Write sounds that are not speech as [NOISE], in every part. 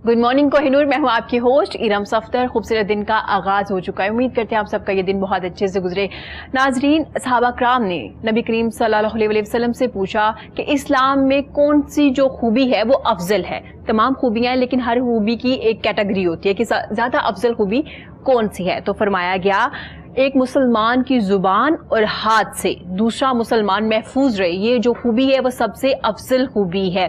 Good morning Kohinoor मैं हूँ आपकी होस्ट इरम सफ्तर खूबसूरत दिन का आगाज़ हो चुका है। उम्मीद करते हैं आप सबका ये दिन बहुत अच्छे से गुजरे। नाजरीन, सहाबा कराम ने नबी करीम सल्लल्लाहु अलैहि वसल्लम से पूछा कि इस्लाम में कौन सी जो खूबी है, वो अफजल है। तमाम खूबियाँ हैं, लेकिन हर खूबी की एक कैटेगरी होती है कि ज़्यादा अफजल खूबी कौन सी है? तो फरमाया गया, एक मुसलमान की ज़ुबान और हाथ से दूसरा मुसलमान महफूज रहे। ये जो खूबी है, वो सबसे अफजल खूबी है।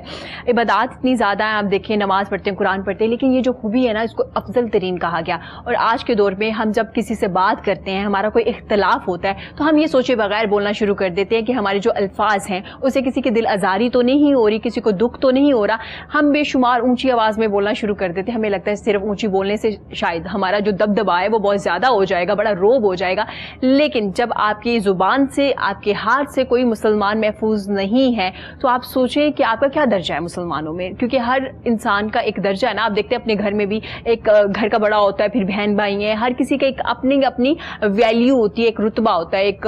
इबादत इतनी ज़्यादा है, आप देखें नमाज़ पढ़ते हैं, कुरान पढ़ते हैं, लेकिन ये जो खूबी है ना, इसको अफजल तरीन कहा गया। और आज के दौर में हम जब किसी से बात करते हैं, हमारा कोई इख्तलाफ होता है तो हम ये सोचे बगैर बोलना शुरू कर देते हैं कि हमारे जो अल्फाज हैं, उसे किसी की दिल आज़ारी तो नहीं हो रही, किसी को दुख तो नहीं हो रहा। हम बेशुमार ऊँची आवाज़ में बोलना शुरू कर देते हैं। हमें लगता है सिर्फ़ ऊँची बोलने से शायद हमारा जो दबदबा है वो बहुत ज़्यादा हो जाएगा, बड़ा रोब हो जाएगा। लेकिन जब आपकी ज़ुबान से, आपके हाथ से कोई मुसलमान महफूज नहीं है तो आप सोचें कि आपका क्या दर्जा है मुसलमानों में? क्योंकि हर इंसान का एक दर्जा है ना। आप देखते हैं, अपने घर में भी एक घर का बड़ा होता है, फिर बहन भाई हैं। हर किसी का एक अपनी अपनी वैल्यू होती है, एक रुतबा होता है, एक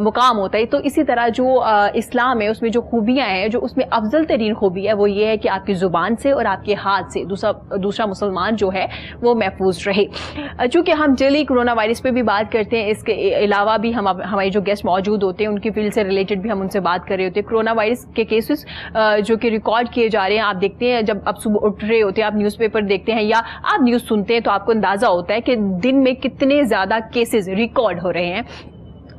मुकाम होता है। तो इसी तरह जो इस्लाम है, उसमें जो खूबियाँ हैं, जो उसमें अफजल तरीन खूबी है, वो ये है कि आपकी ज़ुबान से और आपके हाथ से दूसरा दूसरा मुसलमान जो है, वो महफूज रहे। चूँकि हम डेली कोरोना वायरस पे भी बात करते हैं, इसके अलावा भी हम हमारे जो गेस्ट मौजूद होते हैं, उनकी फ़ील्ड से रिलेटेड भी हम उनसे बात कर रहे होते हैं। कोरोना वायरस के केसेस जो कि रिकॉर्ड किए जा रहे हैं, आप देखते हैं, जब आप सुबह उठ रहे होते हैं, आप न्यूज़पेपर देखते हैं या आप न्यूज़ सुनते हैं तो आपको अंदाज़ा होता है कि दिन में कितने ज़्यादा केसेज रिकॉर्ड हो रहे हैं।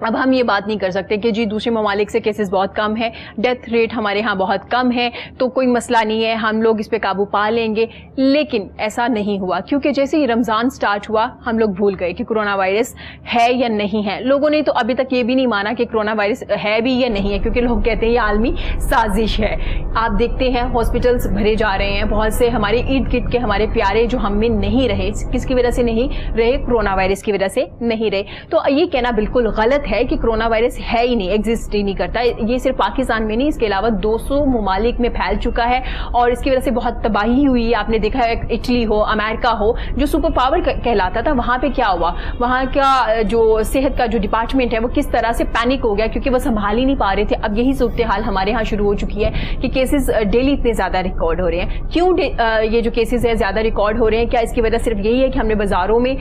अब हम ये बात नहीं कर सकते कि जी दूसरे ममालिक से केसेस बहुत कम है डेथ रेट हमारे यहाँ बहुत कम है तो कोई मसला नहीं है, हम लोग इस पर काबू पा लेंगे। लेकिन ऐसा नहीं हुआ, क्योंकि जैसे ही रमज़ान स्टार्ट हुआ, हम लोग भूल गए कि कोरोना वायरस है या नहीं है। लोगों ने तो अभी तक ये भी नहीं माना कि कोरोना वायरस है भी या नहीं है, क्योंकि लोग कहते हैं ये आलमी साजिश है। आप देखते हैं हॉस्पिटल्स भरे जा रहे हैं, बहुत से हमारे ईद गिट के हमारे प्यारे जो हम में नहीं रहे, किसकी वजह से नहीं रहे? कोरोना वायरस की वजह से नहीं रहे। तो ये कहना बिल्कुल गलत है कि कोरोना वायरस है ही नहीं एग्जिस्ट ही नहीं करता। ये सिर्फ़ पाकिस्तान में नहीं, इसके अलावा 200 ममालिक में फैल चुका है और इसकी वजह से बहुत तबाही हुई। है आपने देखा है, इटली हो, अमेरिका हो, जो सुपर पावर कहलाता था, वहाँ पे क्या हुआ? वहाँ का जो सेहत का जो डिपार्टमेंट है, वो किस तरह से पैनिक हो गया? क्योंकि वो संभाल ही नहीं पा रहे थे। अब यही सूरत हाल हमारे यहाँ शुरू हो चुकी है कि केसेस डेली इतने ज़्यादा रिकॉर्ड हो रहे हैं। क्यों ये जो केसेस है, ज़्यादा रिकॉर्ड हो रहे हैं? क्या इसकी वजह सिर्फ़ यही है कि हमने बाजारों में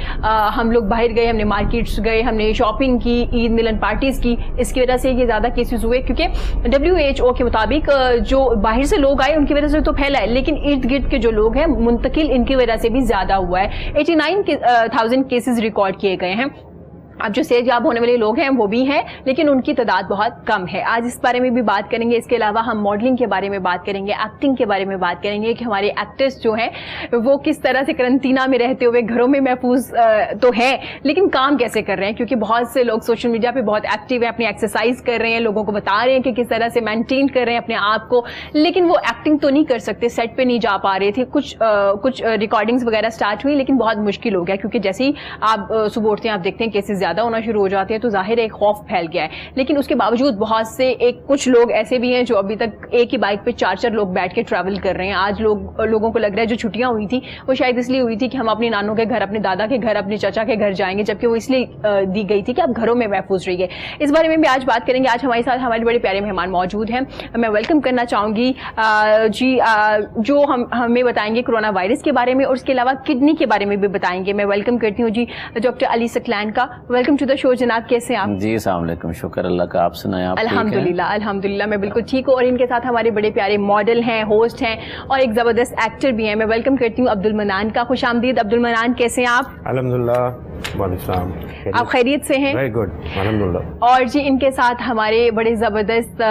हम लोग बाहर गए, हमने मार्केट्स गए, हमने शॉपिंग की, ईद मिलन पार्टीज़ की, इसकी वजह से ये ज़्यादा केसेस हुए, क्योंकि डब्ल्यू के मुताबिक जो बाहर से लोग आए, उनकी वजह से तो फैला है, लेकिन इर्द गिर्द के जो लोग हैं, मुंतकिल इनकी वजह से भी ज़्यादा हुआ है। Eighty nine thousand cases record किए गए हैं। अब जो सेहत याब होने वाले लोग हैं, वो भी हैं, लेकिन उनकी तादाद बहुत कम है। आज इस बारे में भी बात करेंगे। इसके अलावा हम मॉडलिंग के बारे में बात करेंगे एक्टिंग के बारे में बात करेंगे कि हमारे एक्टर्स जो हैं, वो किस तरह से करंतना में रहते हुए घरों में महफूज तो है, लेकिन काम कैसे कर रहे हैं? क्योंकि बहुत से लोग सोशल मीडिया पर बहुत एक्टिव है, अपनी एक्सरसाइज कर रहे हैं, लोगों को बता रहे हैं कि किस तरह से मेनटेन कर रहे हैं अपने आप को, लेकिन वो एक्टिंग तो नहीं कर सकते सेट पर नहीं जा पा रहे थे। कुछ कुछ रिकॉर्डिंग्स वगैरह स्टार्ट हुई, लेकिन बहुत मुश्किल हो गया, क्योंकि जैसे ही आप सुबह उठते हैं, आप देखते हैं केसेस ज़्यादा होना शुरू हो जाते हैं तो ज़ाहिर है खौफ फैल गया है। लेकिन उसके बावजूद बहुत से एक कुछ लोग ऐसे भी हैं जो अभी तक एक ही बाइक पे चार चार लोग बैठ के ट्रैवल कर रहे हैं। आज लोग, लोगों को लग रहा है जो छुट्टियाँ हुई थी, वो शायद इसलिए हुई थी कि हम अपनी नानों के घर, अपने दादा के घर, अपने चाचा के घर जाएँगे, जबकि वो इसलिए दी गई थी कि आप घरों में महफूज रहिए। इस बारे में भी आज बात करेंगे। आज हमारे साथ हमारे बड़े प्यारे मेहमान मौजूद हैं। मैं वेलकम करना चाहूँगी जी जो हम, हमें बताएँगे कोरोना वायरस के बारे में और उसके अलावा किडनी के बारे में भी बताएँगे। मैं वेलकम करती हूँ जी डॉक्टर अली सकलैन का। वेलकम टू द शो जनाब कैसे आप? जी सलामकुम शुक्र अल्लाह का। आप सुनाए आप अल्हम्दुलिल्लाह अल्हम्दुलिल्लाह मैं बिल्कुल ठीक हूँ और इनके साथ हमारे बड़े प्यारे मॉडल हैं होस्ट हैं और एक ज़बरदस्त एक्टर भी हैं। मैं वेलकम करती हूँ अब्दुल मनान का। खुश आमदीद। अब्दुल मनान कैसे हैं आप? अल्हम्दुलिल्लाह आप खैरियत से हैं? वेरी गुड अल्हम्दुलिल्लाह। और जी इनके साथ हमारे बड़े ज़बरदस्त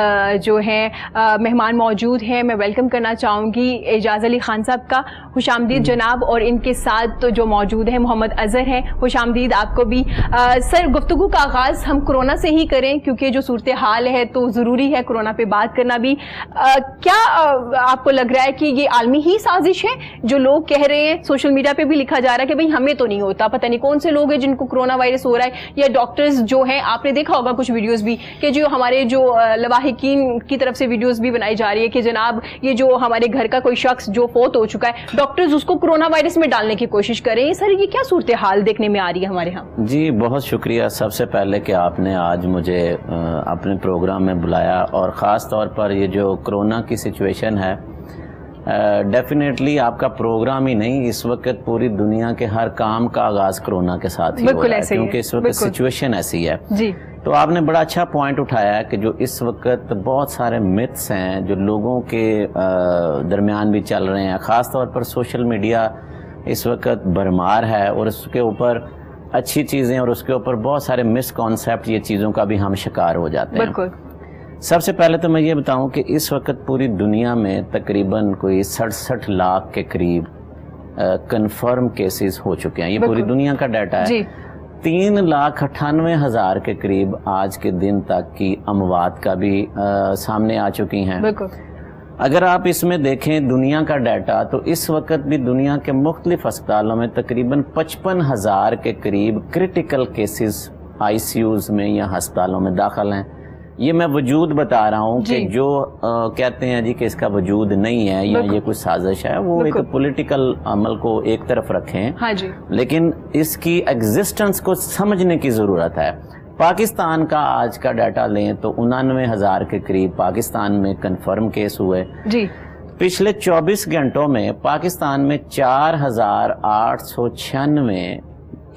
जो हैं मेहमान मौजूद हैं। मैं वेलकम करना चाहूँगी एजाज अली खान साहब का। खुश आमदीद जनाब। और इनके साथ तो जो मौजूद हैं मोहम्मद अजहर हैं। खुश आमदीद आपको भी। आ, सर गुफ्तु का आगाज़ हम कोरोना से ही करें क्योंकि जो सूरत हाल है तो ज़रूरी है कोरोना पे बात करना भी। आ, क्या आ, आपको लग रहा है कि ये आलमी ही साजिश है? जो लोग कह रहे हैं सोशल मीडिया पे भी लिखा जा रहा है कि भाई हमें तो नहीं होता पता नहीं कौन से लोग हैं जिनको कोरोना वायरस हो रहा है या डॉक्टर्स जो हैं आपने देखा होगा कुछ वीडियोस भी कि जो हमारे जो लवाहिकीन की तरफ़ से वीडियोस भी बनाई जा रही है कि जनाब ये जो हमारे घर का कोई शख्स जो फोत हो चुका है डॉक्टर्स उसको कोरोना वायरस में डालने की कोशिश कर। सर ये क्या सूरत हाल देखने में आ रही है हमारे यहाँ? जी बहुत शुक्रिया सबसे पहले कि आपने आज मुझे अपने प्रोग्राम में बुलाया और ख़ास तौर पर ये जो कोरोना की सिचुएशन है डेफिनेटली आपका प्रोग्राम ही नहीं इस वक्त पूरी दुनिया के हर काम का आगाज़ कोरोना के साथ ही हो रहा है, क्योंकि इस वक्त सिचुएशन ऐसी है। जी। तो आपने बड़ा अच्छा पॉइंट उठाया है कि जो इस वक्त बहुत सारे मिथ्स हैं जो लोगों के दरमियान भी चल रहे हैं ख़ास तौर पर सोशल मीडिया इस वक्त भरमार है और उसके ऊपर अच्छी चीज़ें और उसके ऊपर बहुत सारे मिसकॉन्सेप्ट ये चीज़ों का भी हम शिकार हो जाते हैं। बिल्कुल। सबसे पहले तो मैं ये बताऊँ कि इस वक्त पूरी दुनिया में तकरीबन कोई सड़सठ लाख के करीब कंफर्म केसेस हो चुके हैं। ये पूरी दुनिया का डाटा है। तीन लाख अट्ठानवे हज़ार के करीब आज के दिन तक की अमवात का भी अ, सामने आ चुकी हैं। बिल्कुल। अगर आप इसमें देखें दुनिया का डाटा तो इस वक्त भी दुनिया के मुख्तलिफ़ अस्पतालों में तकरीबन पचपन हज़ार के करीब क्रिटिकल केसेस आईसीयूज में या अस्पतालों में दाखिल हैं। ये मैं वजूद बता रहा हूँ कि जो। अ, कहते हैं जी कि इसका वजूद नहीं है या ये कुछ साजिश है वो एक। पॉलिटिकल अमल को एक तरफ़ रखें। हाँ जी। लेकिन इसकी एग्जिस्टेंस को समझने की ज़रूरत है। पाकिस्तान का आज का डाटा लें तो उनानवे हज़ार के करीब पाकिस्तान में कंफर्म केस हुए। जी। पिछले 24 घंटों में पाकिस्तान में चार हज़ार आठ सौ छियानवे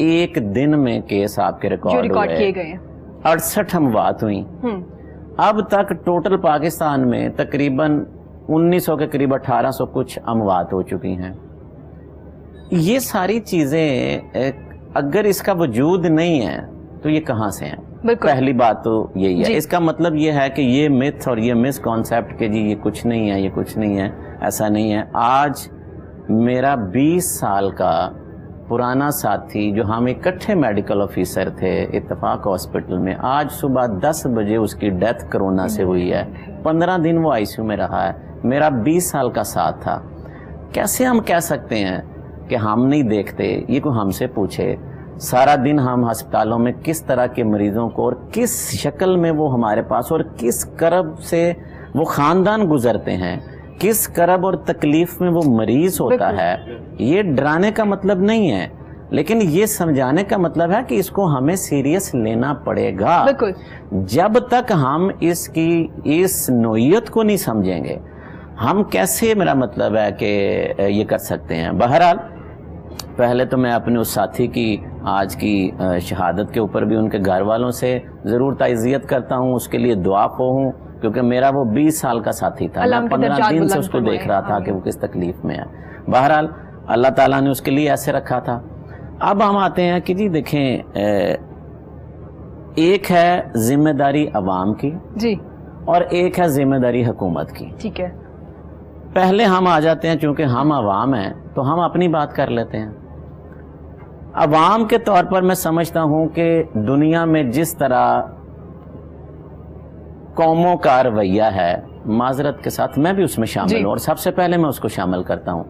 एक दिन में केस आपके रिकॉर्ड किए गए अड़सठ हमवात हुई। हम्म। अब तक टोटल पाकिस्तान में तकरीबन 1900 के करीब 1800 कुछ अमवात हो चुकी हैं। ये सारी चीज़ें अगर इसका वजूद नहीं है तो ये कहाँ से हैं? पहली बात तो यही है। इसका मतलब ये है कि ये मिथ और ये मिस कॉन्सेप्ट के जी ये कुछ नहीं है ये कुछ नहीं है ऐसा नहीं है। आज मेरा 20 साल का पुराना साथी जो हम इकट्ठे मेडिकल ऑफिसर थे इत्तेफाक हॉस्पिटल में आज सुबह 10 बजे उसकी डेथ कोरोना से हुई है। 15 दिन वो आईसीयू में रहा है। मेरा 20 साल का साथ था। कैसे हम कह सकते हैं कि हम नहीं देखते? ये को हमसे पूछे। सारा दिन हम अस्पतालों में किस तरह के मरीजों को और किस शक्ल में वो हमारे पास और किस करब से वो खानदान गुजरते हैं किस करब और तकलीफ़ में वो मरीज़ होता है ये डराने का मतलब नहीं है लेकिन ये समझाने का मतलब है कि इसको हमें सीरियस लेना पड़ेगा। जब तक हम इसकी इस नोयत को नहीं समझेंगे हम कैसे मेरा मतलब है कि ये कर सकते हैं? बहरहाल पहले तो मैं अपने उस साथी की आज की शहादत के ऊपर भी उनके घर वालों से ज़रूर ताज़ियत करता हूँ उसके लिए दुआ खो हूँ क्योंकि मेरा वो 20 साल का साथी था। मैं पंद्रह दिन से उसको देख रहा था कि वो किस तकलीफ़ में है। बहरहाल अल्लाह ताला ने उसके लिए ऐसे रखा था। अब हम आते हैं कि जी देखें एक है ज़िम्मेदारी अवाम की जी। और एक है ज़िम्मेदारी हुकूमत की। ठीक है। पहले हम आ जाते हैं चूँकि हम अवाम हैं तो हम अपनी बात कर लेते हैं। अवाम के तौर पर मैं समझता हूँ कि दुनिया में जिस तरह कौमों का रवैया है माजरत के साथ मैं भी उसमें शामिल हूँ और सबसे पहले मैं उसको शामिल करता हूँ।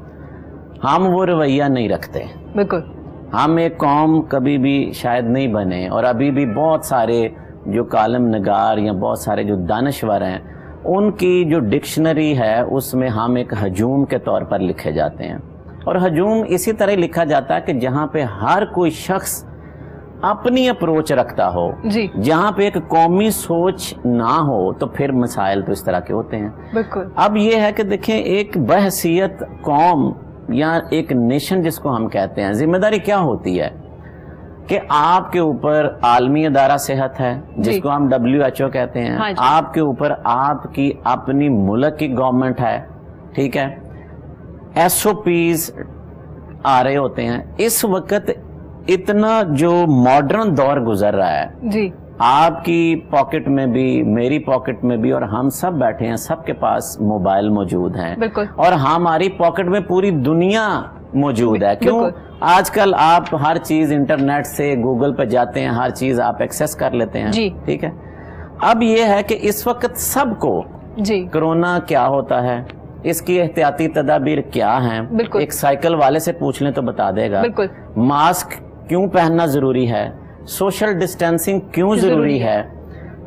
हम वो रवैया नहीं रखते। बिल्कुल। हम एक कौम कभी भी शायद नहीं बने और अभी भी बहुत सारे जो कालम नगार या बहुत सारे जो दानश्वर हैं उनकी जो डिक्शनरी है उसमें हम एक हजूम के तौर पर लिखे जाते हैं। और हजूम इसी तरह लिखा जाता है कि जहाँ पे हर कोई शख्स अपनी अप्रोच रखता हो। जी। जहाँ पे एक कौमी सोच ना हो तो फिर मसाइल तो इस तरह के होते हैं। बिल्कुल। अब ये है कि देखें एक बहसीत कौम या एक नेशन जिसको हम कहते हैं ज़िम्मेदारी क्या होती है? कि आपके ऊपर आलमी अदारा सेहत है जिसको हम डब्ल्यू एच ओ कहते हैं। हाँ आपके ऊपर आपकी अपनी मुल्क की गवर्नमेंट है ठीक है? एस ओ पीज आ रहे होते हैं। इस वक्त इतना जो मॉडर्न दौर गुजर रहा है जी। आपकी पॉकेट में भी मेरी पॉकेट में भी और हम सब बैठे हैं सबके पास मोबाइल मौजूद हैं। और हमारी पॉकेट में पूरी दुनिया मौजूद है। क्यों? बिल्कुल। आजकल आप हर चीज़ इंटरनेट से गूगल पर जाते हैं हर चीज़ आप एक्सेस कर लेते हैं। जी। ठीक है? अब ये है कि इस वक्त सबको जी। कोरोना क्या होता है? इसकी एहतियाती तदाबीर क्या हैं? बिल्कुल। एक साइकिल वाले से पूछ लें तो बता देगा। बिल्कुल। मास्क क्यों पहनना ज़रूरी है? सोशल डिस्टेंसिंग क्यों ज़रूरी ज़रूरी है?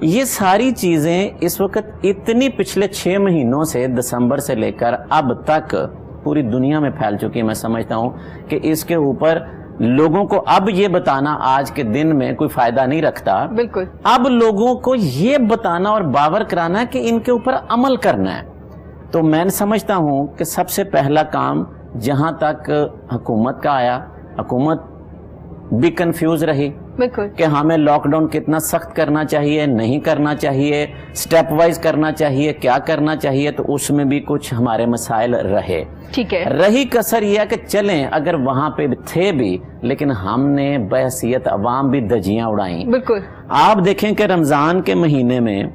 ये सारी चीज़ें इस वक्त इतनी पिछले छह महीनों से दिसंबर से लेकर अब तक पूरी दुनिया में फैल चुकी है। मैं समझता हूँ कि इसके ऊपर लोगों को अब ये बताना आज के दिन में कोई फ़ायदा नहीं रखता। बिल्कुल। अब लोगों को ये बताना और बावर कराना है कि इनके ऊपर अमल करना है। तो मैं समझता हूँ कि सबसे पहला काम जहाँ तक हुकूमत का आया हुकूमत भी कंफ्यूज रही। कि हमें लॉकडाउन कितना सख्त करना चाहिए नहीं करना चाहिए स्टेप वाइज करना चाहिए क्या करना चाहिए तो उसमें भी कुछ हमारे मसाइल रहे। ठीक है। रही कसर यह कि चलें अगर वहाँ पे थे भी लेकिन हमने बहसीत अवाम भी दजियाँ उड़ाई। बिल्कुल। आप देखें कि रमज़ान के महीने में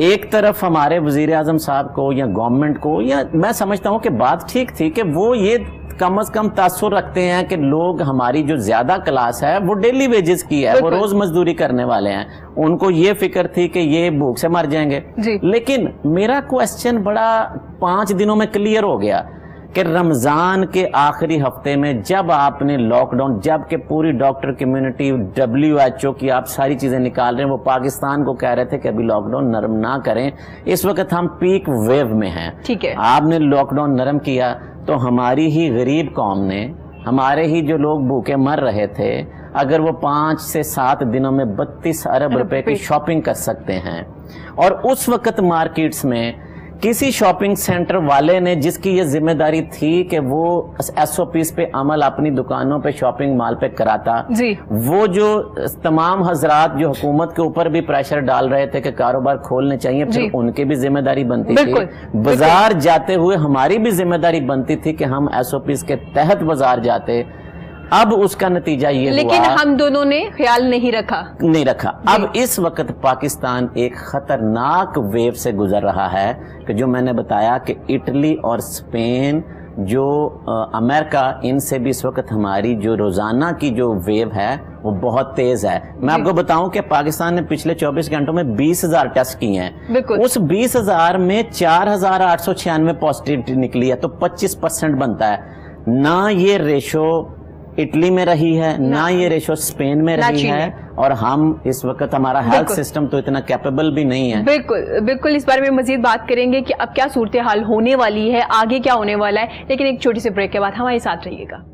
एक तरफ़ हमारे वज़ीर आज़म साहब को या गवर्नमेंट को या मैं समझता हूँ कि बात ठीक थी कि वो ये कम अज कम तासुर रखते हैं कि लोग हमारी जो ज़्यादा क्लास है वो डेली वेजेस की है वो रोज मजदूरी करने वाले हैं। उनको ये फ़िक्र थी कि ये भूख से मर जाएँगे। लेकिन मेरा क्वेश्चन बड़ा पाँच दिनों में क्लियर हो गया। कि रमज़ान के आखिरी हफ़्ते में जब आपने लॉकडाउन जब के पूरी doctor community W H O की आप सारी चीज़ें निकाल रहे हैं वो पाकिस्तान को कह रहे थे कि अभी लॉकडाउन नरम ना करें। इस वक्त हम पीक वेव में हैं। ठीक है। आपने लॉकडाउन नरम किया तो हमारी ही गरीब कौम ने हमारे ही जो लोग भूखे मर रहे थे अगर वो पाँच से सात दिनों में बत्तीस अरब रुपए की शॉपिंग कर सकते हैं। और उस वक्त मार्केट्स में किसी शॉपिंग सेंटर वाले ने जिसकी ये ज़िम्मेदारी थी कि वो एस ओ पीस पे अमल अपनी दुकानों पे शॉपिंग मॉल पे कराता जी। वो जो तमाम हजरात जो हुकूमत के ऊपर भी प्रेशर डाल रहे थे कि कारोबार खोलने चाहिए फिर उनकी भी ज़िम्मेदारी बनती थी। बाज़ार जाते हुए हमारी भी ज़िम्मेदारी बनती थी कि हम एस ओ एसओपीस के तहत बाज़ार जाते अब उसका नतीजा ये लेकिन हुआ हम दोनों ने ख्याल नहीं रखा। नहीं रखा। अब इस वक्त पाकिस्तान एक खतरनाक वेव से गुजर रहा है कि जो मैंने बताया कि इटली और स्पेन जो अमेरिका इनसे भी इस वक्त हमारी जो रोज़ाना की जो वेव है वो बहुत तेज है। मैं आपको बताऊँ कि पाकिस्तान ने पिछले 24 घंटों में 20,000 टेस्ट किए हैं। उस 20,000 में 4,896 पॉजिटिविटी निकली है तो 25 परसेंट बनता है। ना ये रेशो इटली में रही है ना। ना ये रेशो स्पेन में रही है। और हम इस वक्त हमारा हेल्थ सिस्टम तो इतना कैपेबल भी नहीं है। बिल्कुल बिल्कुल इस बारे में मजीद बात करेंगे कि अब क्या सूरत हाल होने वाली है आगे क्या होने वाला है। लेकिन एक छोटी सी ब्रेक के बाद हमारे साथ रहिएगा।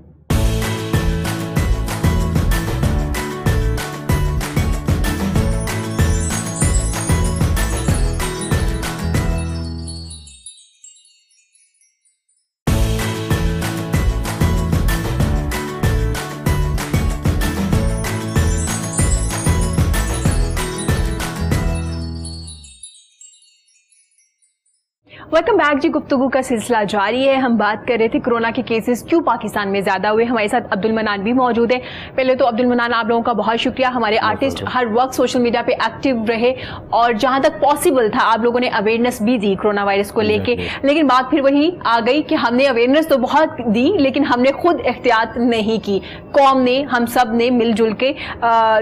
वेलकम बैक जी गुफ्तगू का सिलसिला जारी है। हम बात कर रहे थे कोरोना के केसेस क्यों पाकिस्तान में ज़्यादा हुए। हमारे साथ अब्दुल मनान भी मौजूद है। पहले तो अब्दुल मनान आप लोगों का बहुत शुक्रिया। हमारे आर्टिस्ट हर वक्त सोशल मीडिया पे एक्टिव रहे और जहाँ तक पॉसिबल था आप लोगों ने अवेयरनेस भी दी कोरोना वायरस को लेके। लेकिन बात फिर वही आ गई कि हमने अवेयरनेस तो बहुत दी लेकिन हमने खुद एहतियात नहीं की। कौम ने हम सबने मिलजुल के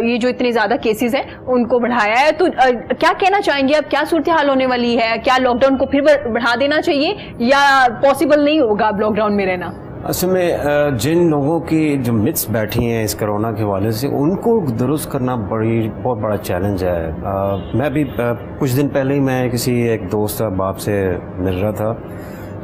ये जो इतने ज़्यादा केसेस हैं उनको बढ़ाया है। तो क्या कहना चाहेंगे? अब क्या सूरत हाल होने वाली है? क्या लॉकडाउन को फिर बढ़- देना चाहिए या पॉसिबल नहीं होगा अब लॉकडाउन में रहना? असल में जिन लोगों की जो मिथ्स बैठी हैं इस कोरोना के हवाले से उनको दुरुस्त करना बड़ी बहुत बड़ा चैलेंज है। अ, मैं भी अ, कुछ दिन पहले ही मैं किसी एक दोस्त बाप से मिल रहा था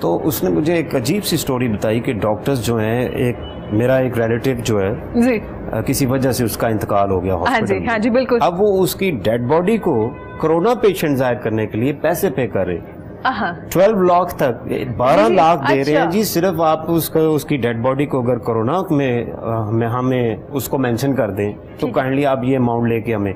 तो उसने मुझे एक अजीब सी स्टोरी बताई कि डॉक्टर्स जो हैं एक मेरा एक रिलेटिव जो है जी। अ, किसी वजह से उसका इंतकाल हो गया हाँ जी हाँ जी बिल्कुल। अब वो उसकी डेड बॉडी को कोरोना पेशेंट ज़ाहिर करने के लिए पैसे पे कर रहे। हाँ ट्वेल्व लाख तक बारह लाख दे रहे हैं। अच्छा। जी सिर्फ़ आप उसको उसकी डेड बॉडी को अगर कोरोना में अ, हमें हमें उसको मेंशन कर दें तो काइंडली आप ये अमाउंट लेके हमें।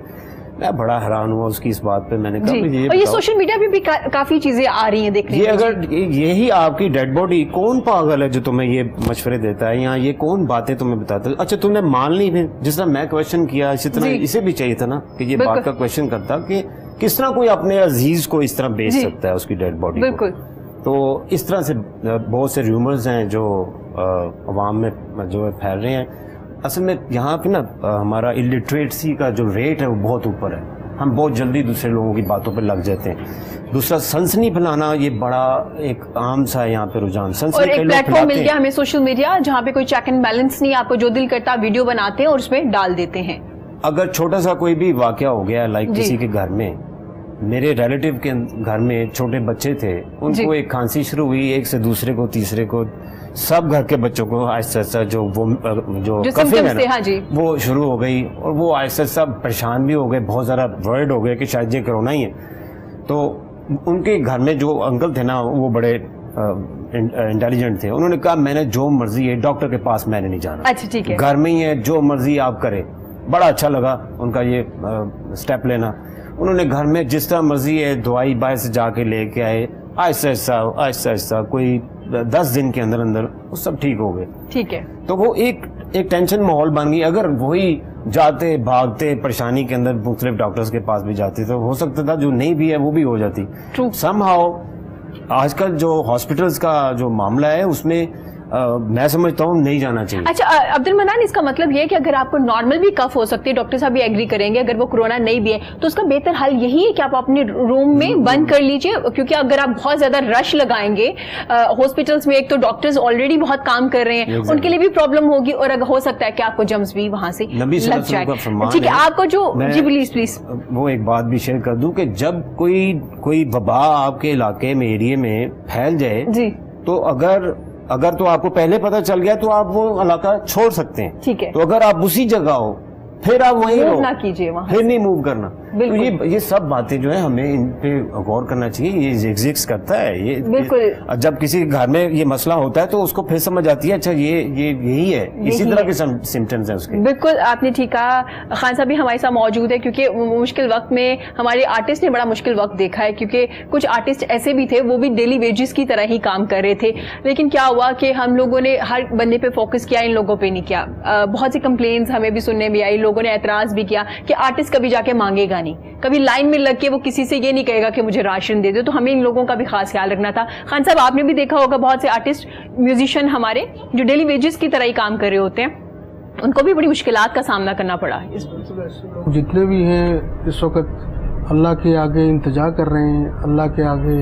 मैं बड़ा हैरान हुआ उसकी इस बात पे मैंने कहा ये और ये सोशल मीडिया पे भी का, काफ़ी चीज़ें आ रही हैं देखने ये अगर यही आपकी डेड बॉडी कौन पागल है जो तुम्हें ये मशवरे देता है? या ये कौन बातें तुम्हें बताता है? अच्छा तुमने मान ली फिर जिस तरह मैं क्वेश्चन किया इसी तरह इसे भी चाहिए था ना कि ये बात का क्वेश्चन करता कि किस तरह कोई अपने अज़ीज़ को इस तरह बेच सकता है उसकी डेड बॉडी बिल्कुल। तो इस तरह से बहुत से र्यूमर्स हैं जो आवाम में जो है फैल रहे हैं। असल में यहाँ पे ना हमारा इलिटरेसी का जो रेट है वो बहुत ऊपर है। हम बहुत जल्दी दूसरे लोगों की बातों पर लग जाते हैं। दूसरा सनसनी फैलाना ये बड़ा एक आम सा है यहाँ पे रुझान। और एक प्लेटफॉर्म मिल गया हमें सोशल मीडिया जहाँ पे कोई चेक एंड बैलेंस नहीं आपको जो दिल करता वीडियो बनाते हैं और उसमें डाल देते हैं। अगर छोटा सा कोई भी वाक्य हो गया लाइक किसी के घर में मेरे रिलेटिव के घर में छोटे बच्चे थे उनको एक खांसी शुरू हुई एक से दूसरे को तीसरे को सब घर के बच्चों को आहिस्ता आहिस्ता जो वो जो जो symptoms है ना, हाँ जी। वो शुरू हो गई और वो आहिस्ता आहिस्ता परेशान भी हो गए बहुत ज़्यादा वर्ड हो गए कि शायद ये कोरोना ही है। तो उनके घर में जो अंकल थे ना वो बड़े इंटेलिजेंट थे। उन्होंने कहा मैंने जो मर्ज़ी है डॉक्टर के पास मैंने नहीं जाना। अच्छा ठीक है। घर में ही है जो मर्ज़ी आप करें। बड़ा अच्छा लगा उनका ये स्टेप लेना। उन्होंने घर में जिस तरह मर्ज़ी है दवाई बाहर से जाके लेके आए आहिस्ता आहिस्ता आहिस्ता आहिस्ता कोई दस दिन के अंदर अंदर वो सब ठीक हो गए। ठीक है। तो वो एक एक टेंशन माहौल बन गई। अगर वही जाते भागते परेशानी के अंदर मुख्तलिफ़ डॉक्टर्स के पास भी जाते तो हो सकता था जो नहीं भी है वो भी हो जाती. सम आजकल जो हॉस्पिटल्स का जो मामला है उसमें आ, मैं समझता हूँ नहीं जाना चाहिए। अच्छा अब्दुल मनान इसका मतलब ये है कि अगर आपको नॉर्मल भी कफ हो सकती है डॉक्टर साहब भी एग्री करेंगे अगर वो कोरोना नहीं भी है तो उसका बेहतर हल यही है कि आप अपने रूम में बंद कर लीजिए क्योंकि अगर आप बहुत ज़्यादा रश लगाएँगे हॉस्पिटल्स में एक तो डॉक्टर्स ऑलरेडी बहुत काम कर रहे हैं उनके लिए भी प्रॉब्लम होगी और अगर हो सकता है कि आपको जम्स भी वहाँ से लग जाए। ठीक है, आपको जो जी प्लीज़ प्लीज़ वो एक बात भी शेयर कर दूँ कि जब कोई कोई वबा आपके इलाके में एरिए में फैल जाए जी। तो अगर अगर तो आपको पहले पता चल गया तो आप वो इलाका छोड़ सकते हैं। ठीक है। तो अगर आप उसी जगह हो फिर आप वही मूव ना कीजिए वहाँ फिर नहीं मूव करना। तो। ये ये सब बातें जो है हमें इन पे गौर करना चाहिए ये एग्जिस्ट करता है ये बिल्कुल। जब किसी घर में ये मसला होता है तो उसको फिर समझ आती है अच्छा ये ये यही है। इसी तरह के सिम्टम्स हैं उसके। बिल्कुल आपने ठीक कहा। खान साहब भी हमारे साथ मौजूद है क्योंकि मुश्किल वक्त में हमारे आर्टिस्ट ने बड़ा मुश्किल वक्त देखा है क्योंकि कुछ आर्टिस्ट ऐसे भी थे वो भी डेली वेजेस की तरह ही काम कर रहे थे। लेकिन क्या हुआ कि हम लोगों ने हर बंदे पे फोकस किया इन लोगों पे नहीं किया। बहुत सी कंप्लेन्स हमें भी सुनने में आई लोगों ने एतराज़ भी किया कि आर्टिस्ट कभी जाके मांगेगा नहीं। कभी लाइन में लग के वो किसी से ये नहीं कहेगा कि मुझे राशन दे दो। तो हमें इन लोगों का भी खास ख्याल रखना था। खान साहब आपने भी देखा होगा बहुत से आर्टिस्ट म्यूजिशियन हमारे जो डेली वेजेस की तरह ही काम कर रहे होते हैं उनको भी बड़ी मुश्किलात का सामना करना पड़ा। जितने भी हैं इस वक्त अल्लाह के आगे इंतज़ार कर रहे हैं अल्लाह के आगे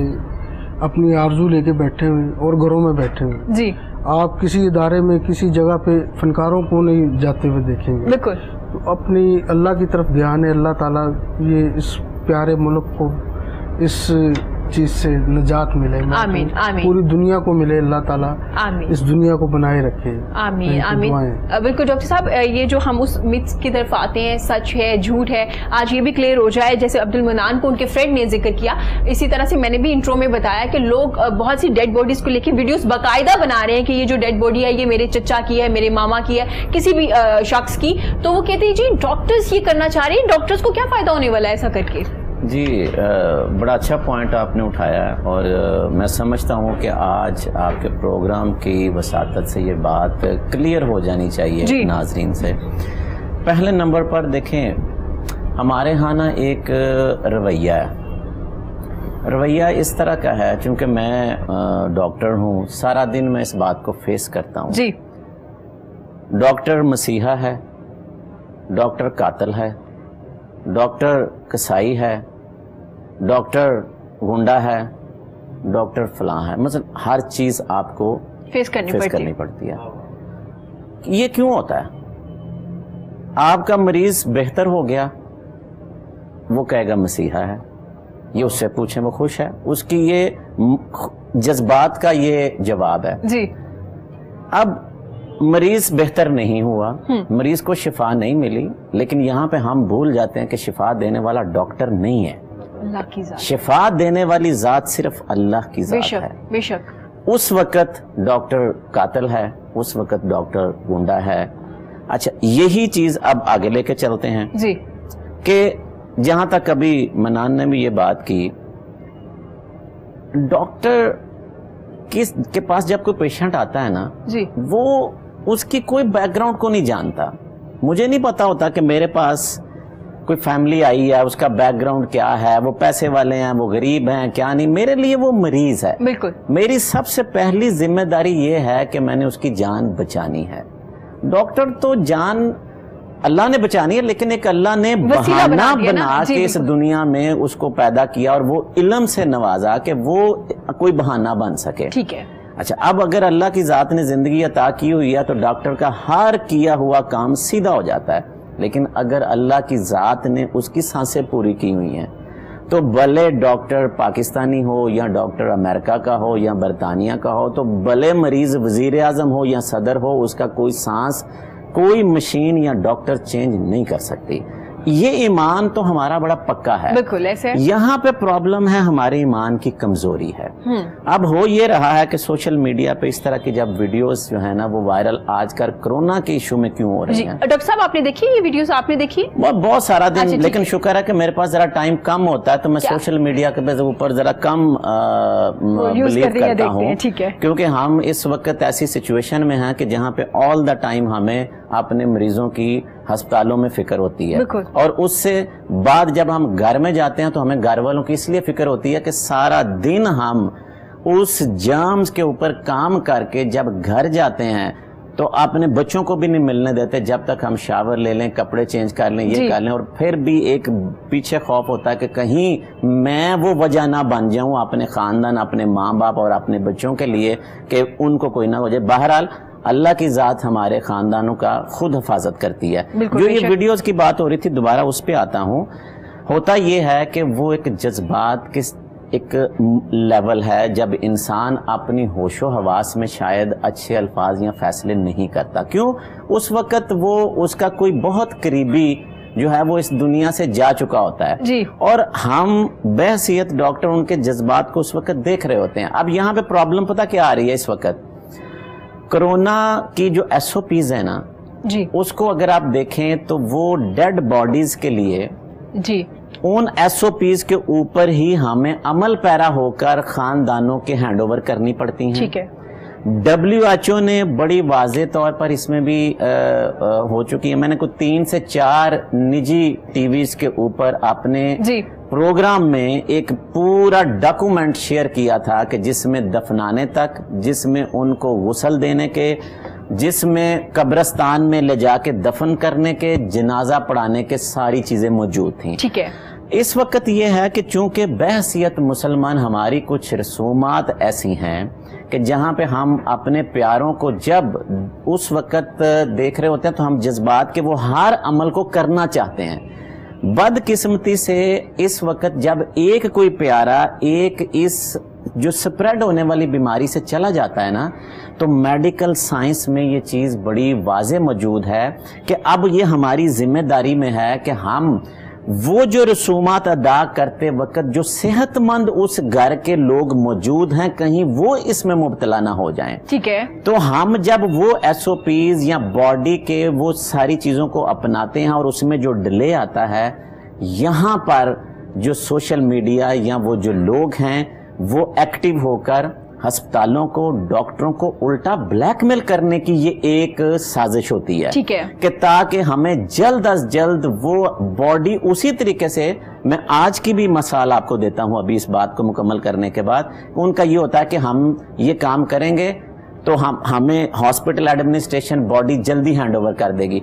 अपनी आरज़ू लेके बैठे हुए और घरों में बैठे हुए जी। आप किसी इदारे में किसी जगह पे फनकारों को नहीं जाते हुए देखेंगे। बिल्कुल। अपनी अल्लाह की तरफ़ ध्यान है अल्लाह ताला ये इस प्यारे मुल्क को इस चीज़ से निजात मिले आमीन, आमीन। पूरी दुनिया को मिले अल्लाह ताला आमीन। इस दुनिया को बनाए रखे। आमीन आमीन। बिल्कुल डॉक्टर साहब ये जो हम उस मिथ्स की तरफ़ आते हैं सच है झूठ है आज ये भी क्लियर हो जाए जैसे अब्दुल मनान को उनके फ्रेंड ने ज़िक्र किया इसी तरह से मैंने भी इंट्रो में बताया कि लोग बहुत सी डेड बॉडीज को लेकर वीडियोस बाकायदा बना रहे हैं कि ये जो डेड बॉडी है ये मेरे चचा की है मेरे मामा की है किसी भी शख्स की। तो वो कहते हैं जी डॉक्टर्स ये करना चाह रहे हैं डॉक्टर्स को क्या फ़ायदा होने वाला है ऐसा करके? जी बड़ा अच्छा पॉइंट आपने उठाया है और मैं समझता हूँ कि आज आपके प्रोग्राम की वसातत से ये बात क्लियर हो जानी चाहिए नाजरीन से। पहले नंबर पर देखें हमारे यहाँ ना एक रवैया है। रवैया इस तरह का है चूँकि मैं डॉक्टर हूँ सारा दिन मैं इस बात को फेस करता हूँ। जी। डॉक्टर मसीहा है डॉक्टर कातल है डॉक्टर कसाई है डॉक्टर गुंडा है डॉक्टर फलां है। मतलब हर चीज़ आपको फेस करनी फेस पड़ती करनी पड़ती है। ये क्यों होता है? आपका मरीज़ बेहतर हो गया वो कहेगा मसीहा है। ये उससे पूछे वो खुश है। उसकी ये जज्बात का ये जवाब है। जी। अब मरीज़ बेहतर नहीं हुआ मरीज़ को शिफा नहीं मिली लेकिन यहाँ पे हम भूल जाते हैं कि शिफा देने वाला डॉक्टर नहीं है। की जात शिफा देने वाली जात सिर्फ़ अल्लाह की जात है। बेशक। उस वक्त डॉक्टर कातल है उस वक्त डॉक्टर गुंडा है। अच्छा यही चीज़ अब आगे लेके चलते हैं जी। कि जहाँ तक अभी मनान ने भी ये बात की डॉक्टर किस के पास जब कोई पेशेंट आता है ना जी। वो उसकी कोई बैकग्राउंड को नहीं जानता। मुझे नहीं पता होता कि मेरे पास कोई फैमिली आई है उसका बैकग्राउंड क्या है वो पैसे वाले हैं वो गरीब हैं क्या नहीं मेरे लिए वो मरीज़ है। बिल्कुल। मेरी सबसे पहली ज़िम्मेदारी ये है कि मैंने उसकी जान बचानी है। डॉक्टर तो जान अल्लाह ने बचानी है लेकिन एक अल्लाह ने वसीला बना बहाना बना के इस दुनिया में उसको पैदा किया और वो इलम से नवाजा कि वो कोई बहाना बन सके। ठीक है। अच्छा अब अगर अल्लाह की ज़ात ने ज़िंदगी अता की हुई है तो डॉक्टर का हर किया हुआ काम सीधा हो जाता है। लेकिन अगर अल्लाह की ज़ात ने उसकी साँसें पूरी की हुई हैं तो भले डॉक्टर पाकिस्तानी हो या डॉक्टर अमेरिका का हो या बरतानिया का हो तो भले मरीज़ वज़ी अजम हो या सदर हो, उसका कोई सांस, कोई मशीन या डॉक्टर चेंज नहीं कर सकती। ये ईमान तो हमारा बड़ा पक्का है। बिल्कुल ऐसे यहाँ पे प्रॉब्लम है हमारे ईमान की कमज़ोरी है। हम्म। अब हो ये रहा है कि सोशल मीडिया पे इस तरह की जब वीडियोस जो है ना वो वायरल आजकल कोरोना के इशू में क्यों हो रही हैं? डॉक्टर साहब आपने देखी ये वीडियोस आपने देखी? बहुत बहुत सारा दिन अच्छा, लेकिन शुक्र है कि मेरे पास जरा टाइम कम होता है तो मैं सोशल मीडिया के ऊपर जरा कम बिलीव करता हूँ ठीक है। क्योंकि हम इस वक्त ऐसी सिचुएशन में है कि जहाँ पे ऑल द टाइम हमें अपने मरीजों की अस्पतालों में फ़िक्र होती है। और उससे बाद जब हम घर में जाते हैं तो हमें घर वालों की इसलिए फ़िक्र होती है कि सारा दिन हम उस जाम्स के ऊपर काम करके जब घर जाते हैं तो अपने बच्चों को भी नहीं मिलने देते। जब तक हम शावर ले लें कपड़े चेंज कर लें ये कर लें और फिर भी एक पीछे खौफ होता है कि कहीं मैं वो वजह ना बन जाऊँ अपने खानदान अपने माँ बाप और अपने बच्चों के लिए कि उनको कोई ना हो जाए। बहरहाल अल्लाह की ज़ात हमारे खानदानों का खुद हिफाजत करती है। जो ये। वीडियोस की बात हो रही थी दोबारा उस पर आता हूँ। होता ये है कि वो एक जज्बात किस एक लेवल है जब इंसान अपनी होशो हवास में शायद अच्छे अल्फाज या फैसले नहीं करता। क्यों? उस वक्त वो उसका कोई बहुत करीबी जो है वो इस दुनिया से जा चुका होता है। जी। और हम बहसीत डॉक्टर उनके जज्बात को उस वक्त देख रहे होते हैं। अब यहाँ पे प्रॉब्लम पता क्या आ रही है इस वक्त? कोरोना की जो एसओपीज है ना जी। उसको अगर आप देखें तो वो डेड बॉडीज के लिए जी। उन एसओपीज के ऊपर ही हमें अमल पैरा होकर खानदानों के हैंडओवर करनी पड़ती हैं। ठीक है। डब्ल्यूएचओ ने बड़ी वाजे तौर पर इसमें भी अ, अ, हो चुकी है। मैंने कुछ तीन से चार निजी टीवीज के ऊपर अपने जी। प्रोग्राम में एक पूरा डॉक्यूमेंट शेयर किया था कि जिसमें दफनाने तक जिसमें उनको गुसल देने के जिसमें कब्रस्तान में ले जाके दफन करने के जनाजा पढ़ाने के सारी चीज़ें मौजूद थी। ठीक है। इस वक्त यह है कि चूँकि बहसीत मुसलमान हमारी कुछ रसूमात ऐसी हैं कि जहाँ पे हम अपने प्यारों को जब उस वक्त देख रहे होते हैं तो हम जज्बात के वो हर अमल को करना चाहते हैं। बदकिस्मती से इस वक्त जब एक कोई प्यारा, एक इस जो स्प्रेड होने वाली बीमारी से चला जाता है ना तो मेडिकल साइंस में ये चीज़ बड़ी वाजे मौजूद है कि अब ये हमारी ज़िम्मेदारी में है कि हम वो जो रसूमात अदा करते वक्त जो सेहतमंद उस घर के लोग मौजूद हैं कहीं वो इसमें मुबतला ना हो जाएँ। ठीक है। तो हम जब वो एसओपीज या बॉडी के वो सारी चीज़ों को अपनाते हैं और उसमें जो डिले आता है यहाँ पर जो सोशल मीडिया या वो जो लोग हैं वो एक्टिव होकर अस्पतालों को डॉक्टरों को उल्टा ब्लैकमेल करने की ये एक साजिश होती है। ठीक है। कि ताकि हमें जल्द अज जल्द वो बॉडी उसी तरीके से मैं आज की भी मसाल आपको देता हूँ अभी इस बात को मुकम्मल करने के बाद उनका ये होता है कि हम ये काम करेंगे तो हम हमें हॉस्पिटल एडमिनिस्ट्रेशन बॉडी जल्दी हैंड ओवर कर देगी।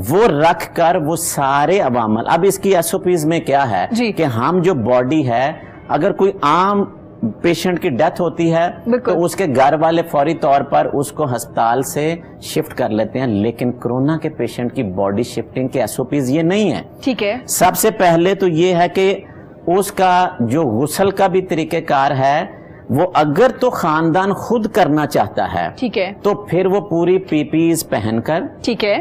वो रख कर वो सारे अवामल। अब इसकी एसओपीज में क्या है कि हम जो बॉडी है अगर कोई आम पेशेंट की डेथ होती है तो उसके घर वाले फौरी तौर पर उसको अस्पताल से शिफ्ट कर लेते हैं लेकिन कोरोना के पेशेंट की बॉडी शिफ्टिंग के एसओपीज ये नहीं है। ठीक है। सबसे पहले तो ये है कि उसका जो गुसल का भी तरीकेकार है वो अगर तो खानदान खुद करना चाहता है ठीक है। तो फिर वो पूरी पीपीज पहनकर ठीक है।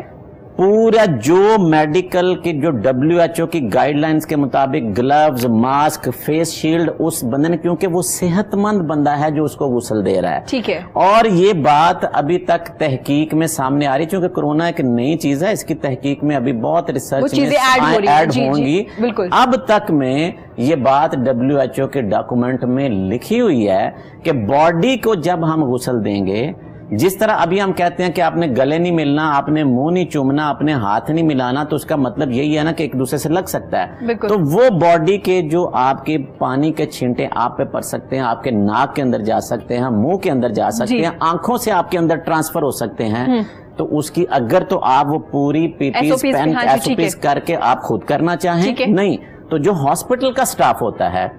पूरा जो मेडिकल की जो डब्ल्यू एच ओ की गाइडलाइंस के मुताबिक ग्लव्स मास्क फेस शील्ड उस बंदे ने क्योंकि वो सेहतमंद बंदा है जो उसको गुसल दे रहा है। ठीक है। और ये बात अभी तक तहकीक में सामने आ रही है क्योंकि कोरोना एक नई चीज़ है इसकी तहकीक में अभी बहुत रिसर्च ऐड जी, होंगी। बिल्कुल। अब तक में ये बात डब्ल्यू एच ओ के डॉक्यूमेंट में लिखी हुई है कि बॉडी को जब हम गुसल देंगे जिस तरह अभी हम कहते हैं कि आपने गले नहीं मिलना आपने मुँह नहीं चूमना अपने हाथ नहीं मिलाना तो उसका मतलब यही है ना कि एक दूसरे से लग सकता है। तो वो बॉडी के जो आपके पानी के छींटे आप पे पड़ सकते हैं आपके नाक के अंदर जा सकते हैं मुँह के अंदर जा सकते हैं आँखों से आपके अंदर ट्रांसफ़र हो सकते हैं। तो उसकी अगर तो आप वो पूरी SOPs पेन। SOPs करके आप खुद करना चाहें। नहीं तो जो हॉस्पिटल का स्टाफ होता है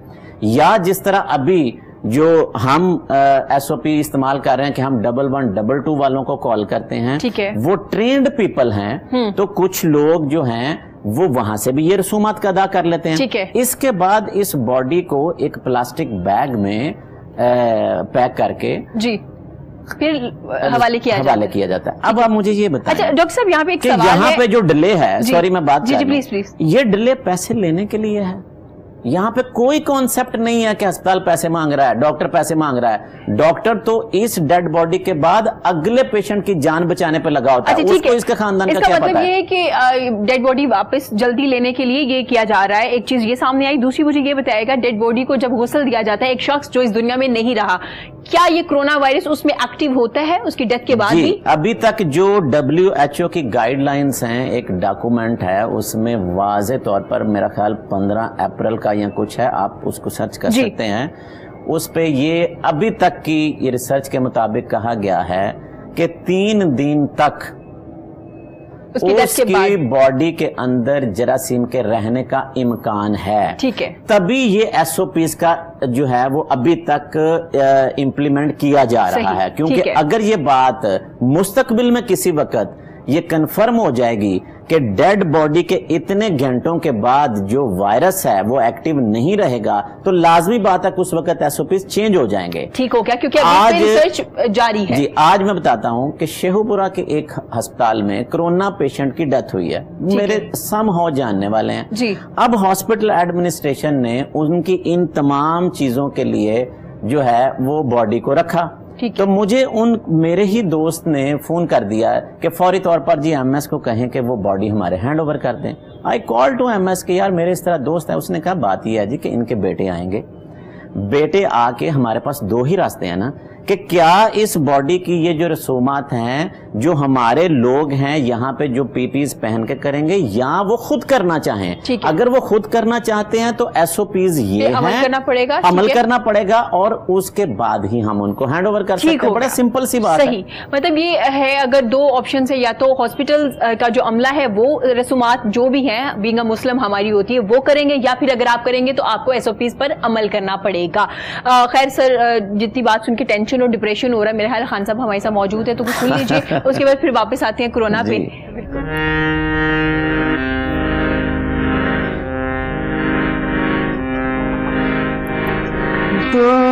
या जिस तरह अभी जो हम एसओपी इस्तेमाल कर रहे हैं कि हम डबल वन डबल टू वालों को कॉल करते हैं ठीक है। वो ट्रेंड पीपल हैं तो कुछ लोग जो हैं वो वहाँ से भी ये रसूमात का अदा कर लेते हैं। ठीक है। इसके बाद इस बॉडी को एक प्लास्टिक बैग में पैक करके जी। फिर हवाले किया जाता हवाले है। किया जाता है। अब आप मुझे ये बताएँ अच्छा डॉक्टर साहब यहाँ पे एक सवाल यहाँ पे जो डिले है सॉरी मैं बात जी, जी, प्लीज़, प्लीज़। ये डिले पैसे लेने के लिए है। यहाँ पे कोई कॉन्सेप्ट नहीं है कि अस्पताल पैसे मांग रहा है डॉक्टर पैसे मांग रहा है। डॉक्टर तो इस डेड बॉडी के बाद अगले पेशेंट की जान बचाने पर लगा होता अच्छा है उसको इसका इसके खानदान का क्या मतलब पता ये है है कि डेड बॉडी वापस जल्दी लेने के लिए ये किया जा रहा है। एक चीज़ ये सामने आई दूसरी मुझे ये बताएगा डेड बॉडी को जब गुसल दिया जाता है एक शख्स जो इस दुनिया में नहीं रहा क्या ये कोरोना वायरस उसमें एक्टिव होता है? उसकी डेथ के बाद भी? अभी तक जो डब्ल्यू एच ओ की गाइडलाइंस हैं एक डॉक्यूमेंट है उसमें वाज तौर पर मेरा ख्याल 15 अप्रैल का या कुछ है आप उसको सर्च कर। सकते हैं। उस पे ये अभी तक की ये रिसर्च के मुताबिक कहा गया है कि तीन दिन तक उसकी उसकी बॉडी के अंदर जरासीम के रहने का इम्कान है। ठीक है। तभी ये एसओपीस का जो है वो अभी तक इम्प्लीमेंट किया जा रहा है। क्योंकि अगर ये बात मुस्तकबिल में किसी वक्त ये कंफर्म हो जाएगी कि डेड बॉडी के इतने घंटों के बाद जो वायरस है वो एक्टिव नहीं रहेगा तो लाजमी बात है उस वक्त एसओपीस चेंज हो जाएँगे। ठीक हो गया क्योंकि आज- रिसर्च जारी है। जी आज मैं बताता हूँ कि शेहूपुरा के एक अस्पताल में कोरोना पेशेंट की डेथ हुई है। मेरे सम हो जानने वाले हैं। जी। अब हॉस्पिटल एडमिनिस्ट्रेशन ने उनकी इन तमाम चीज़ों के लिए जो है वो बॉडी को रखा। तो मुझे उन मेरे ही दोस्त ने फ़ोन कर दिया कि फौरी तौर पर जी एमएस को कहें कि वो बॉडी हमारे हैंड ओवर कर दें। आई कॉल टू एमएस के यार मेरे इस तरह दोस्त है। उसने कहा बात यह है जी कि इनके बेटे आएँगे। बेटे आके हमारे पास दो ही रास्ते हैं ना। कि क्या इस बॉडी की ये जो रसूमात हैं जो हमारे लोग हैं यहाँ पे जो पीपीज पहन के करेंगे या वो खुद करना चाहें? ठीक अगर वो खुद करना चाहते हैं तो एसओपीज ये अमल हैं। करना पड़ेगा, अमल करना पड़ेगा और उसके बाद ही हम उनको हैंड ओवर कर सकते हैं। बड़ा सिंपल सी बात सही। है मतलब ये है अगर दो ऑप्शन है या तो हॉस्पिटल का जो अमला है वो रसूमात जो भी है बींग मुस्लिम हमारी होती है वो करेंगे या फिर अगर आप करेंगे तो आपको एसओपीज पर अमल करना पड़ेगा। खैर सर जितनी बात सुन के टेंशन और डिप्रेशन हो रहा है। मेरे हाल खान साहब हमारे साथ मौजूद है तो कुछ सुन लीजिए। [LAUGHS] उसके बाद फिर वापस आते हैं कोरोना पे। जी।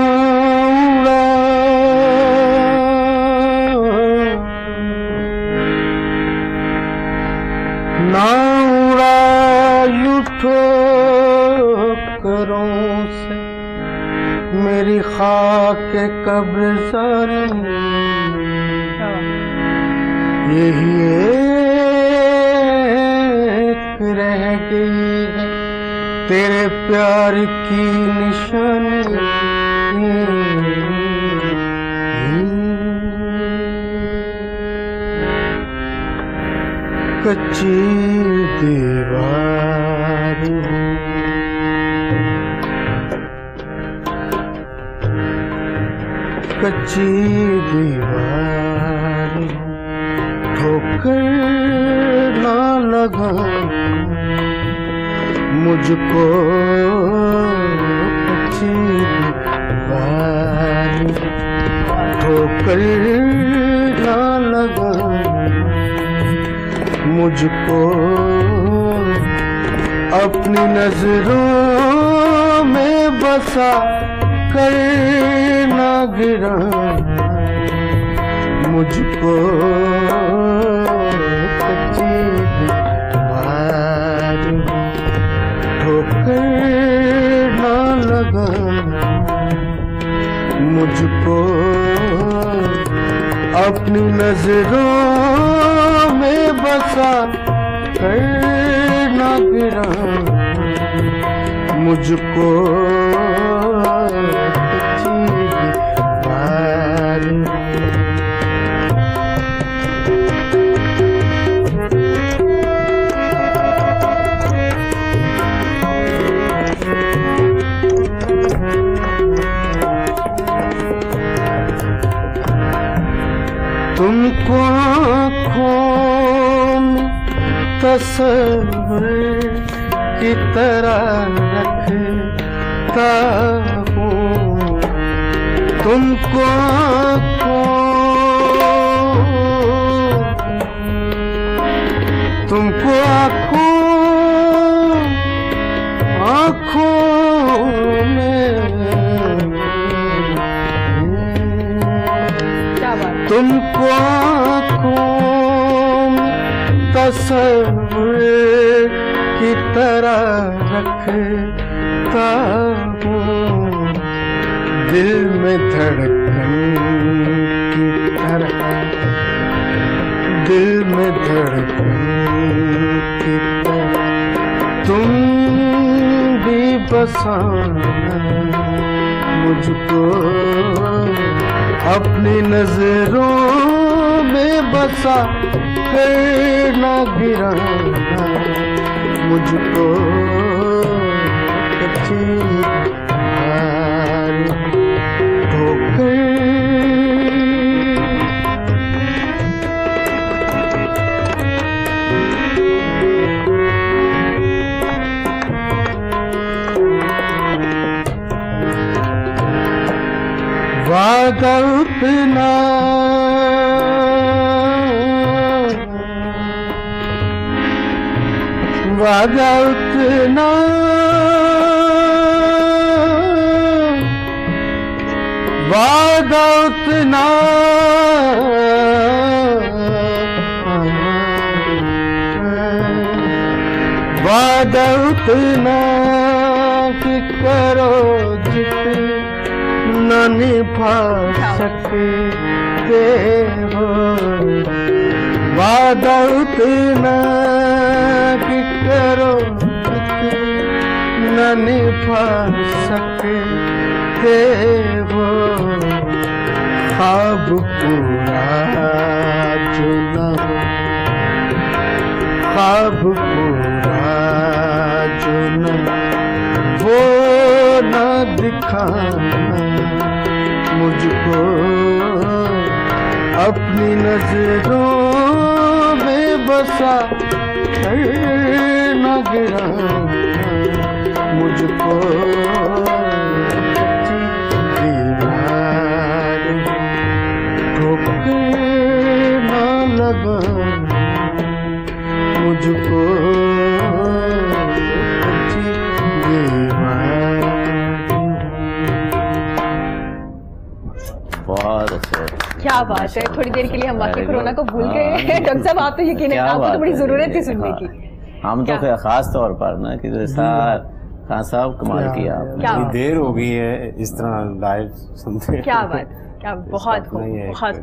कब्र सर यही एक रह गई तेरे प्यार की निशानी कच्ची दीवार कच्ची दीवार ठोकर ना लगा मुझको कच्ची दीवार ठोकर ना लगा मुझको अपनी नज़रों में बसा कर ना गिरा मुझको कच्ची ठोकर ना लगा, मुझको अपनी नज़रों में बसा कर ना गिरा मुझको आँखों में तस्वर की तरह रखता हूँ। तुमको आँखों तुमको आँखों तस्वीर की तरह रखता दिल में धड़कन की तरह। दिल में धड़कन की तरह। तुम भी बसाना मुझको अपनी नज़रों में बसा कर न गिराना मुझको वादा उतना वादा उतना वादा उतना वादा उतना कि करो जितना निभा सकते हो वादा उतना कि करो निभा सकते हो ख्वाब पूरा जो न हो पूरा जो न वो न दिखाना मुझको अपनी नज़रों में बसा न मुझको। न मुझको। क्या बात है थोड़ी देर के लिए हम बाकी कोरोना को भूल गए। हाँ। डॉक्टर साहब आप तो यकीन है आपको तो बड़ी ज़रूरत थी सुनने। की। हम तो फिर खास तौर पर ना कि जैसा खान साहब कमाल क्या किया आपने। देर हो गई है इस तरह लाइव सुनते क्या बात क्या बहुत बहुत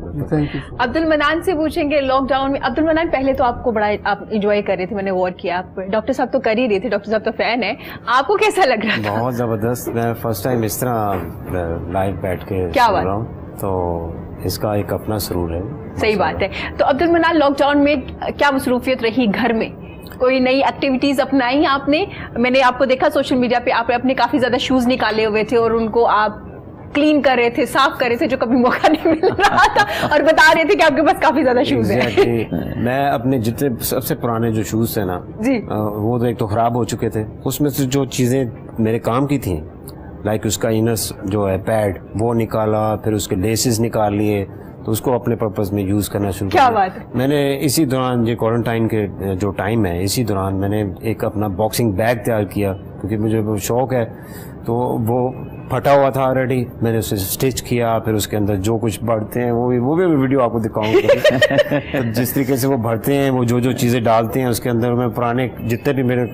अब्दुल मनान से पूछेंगे लॉकडाउन में। अब्दुल मनान पहले तो आपको बड़ा आप इंजॉय कर रहे थे मैंने गौर किया। आप डॉक्टर साहब तो कर ही रहे थे डॉक्टर साहब तो फ़ैन है। आपको कैसा लग रहा था? बहुत ज़बरदस्त। मैं फ़र्स्ट टाइम इस तरह लाइव बैठ के क्या बात? रहा हूँ। तो इसका एक अपना सरूर है। सही बात है। तो अब्दुल मनान लॉकडाउन में क्या मसरूफियत रही घर में? कोई नई एक्टिविटीज़ अपनाई आपने मैंने आपको देखा सोशल मीडिया पे आपने अपने काफ़ी ज़्यादा शूज़ निकाले हुए थे और उनको आप क्लीन कर रहे थे साफ़ कर रहे थे जो कभी मौका नहीं मिल रहा था और बता रहे थे कि आपके पास काफ़ी ज़्यादा शूज़ है Exactly. मैं अपने जितने सबसे पुराने जो शूज़ थे ना जी। वो तो एक तो खराब हो चुके थे उसमें से जो चीज़ें मेरे काम की थी लाइक उसका इनस जो है पैड वो निकाला फिर उसके लेसेस निकाल लिए तो उसको अपने पर्पज में यूज़ करना शुरू क्या। बात है? मैंने इसी दौरान ये क्वारंटाइन के जो टाइम है इसी दौरान मैंने एक अपना बॉक्सिंग बैग तैयार किया क्योंकि मुझे वो शौक है तो वो फटा हुआ था ऑलरेडी मैंने उसे स्टिच किया फिर उसके अंदर जो कुछ बढ़ते हैं वो भी वो भी वीडियो आपको दिखाऊँगा [LAUGHS] तो जिस तरीके से वो भरते हैं वो जो जो चीज़ें डालते हैं उसके अंदर मैं पुराने जितने भी मेरे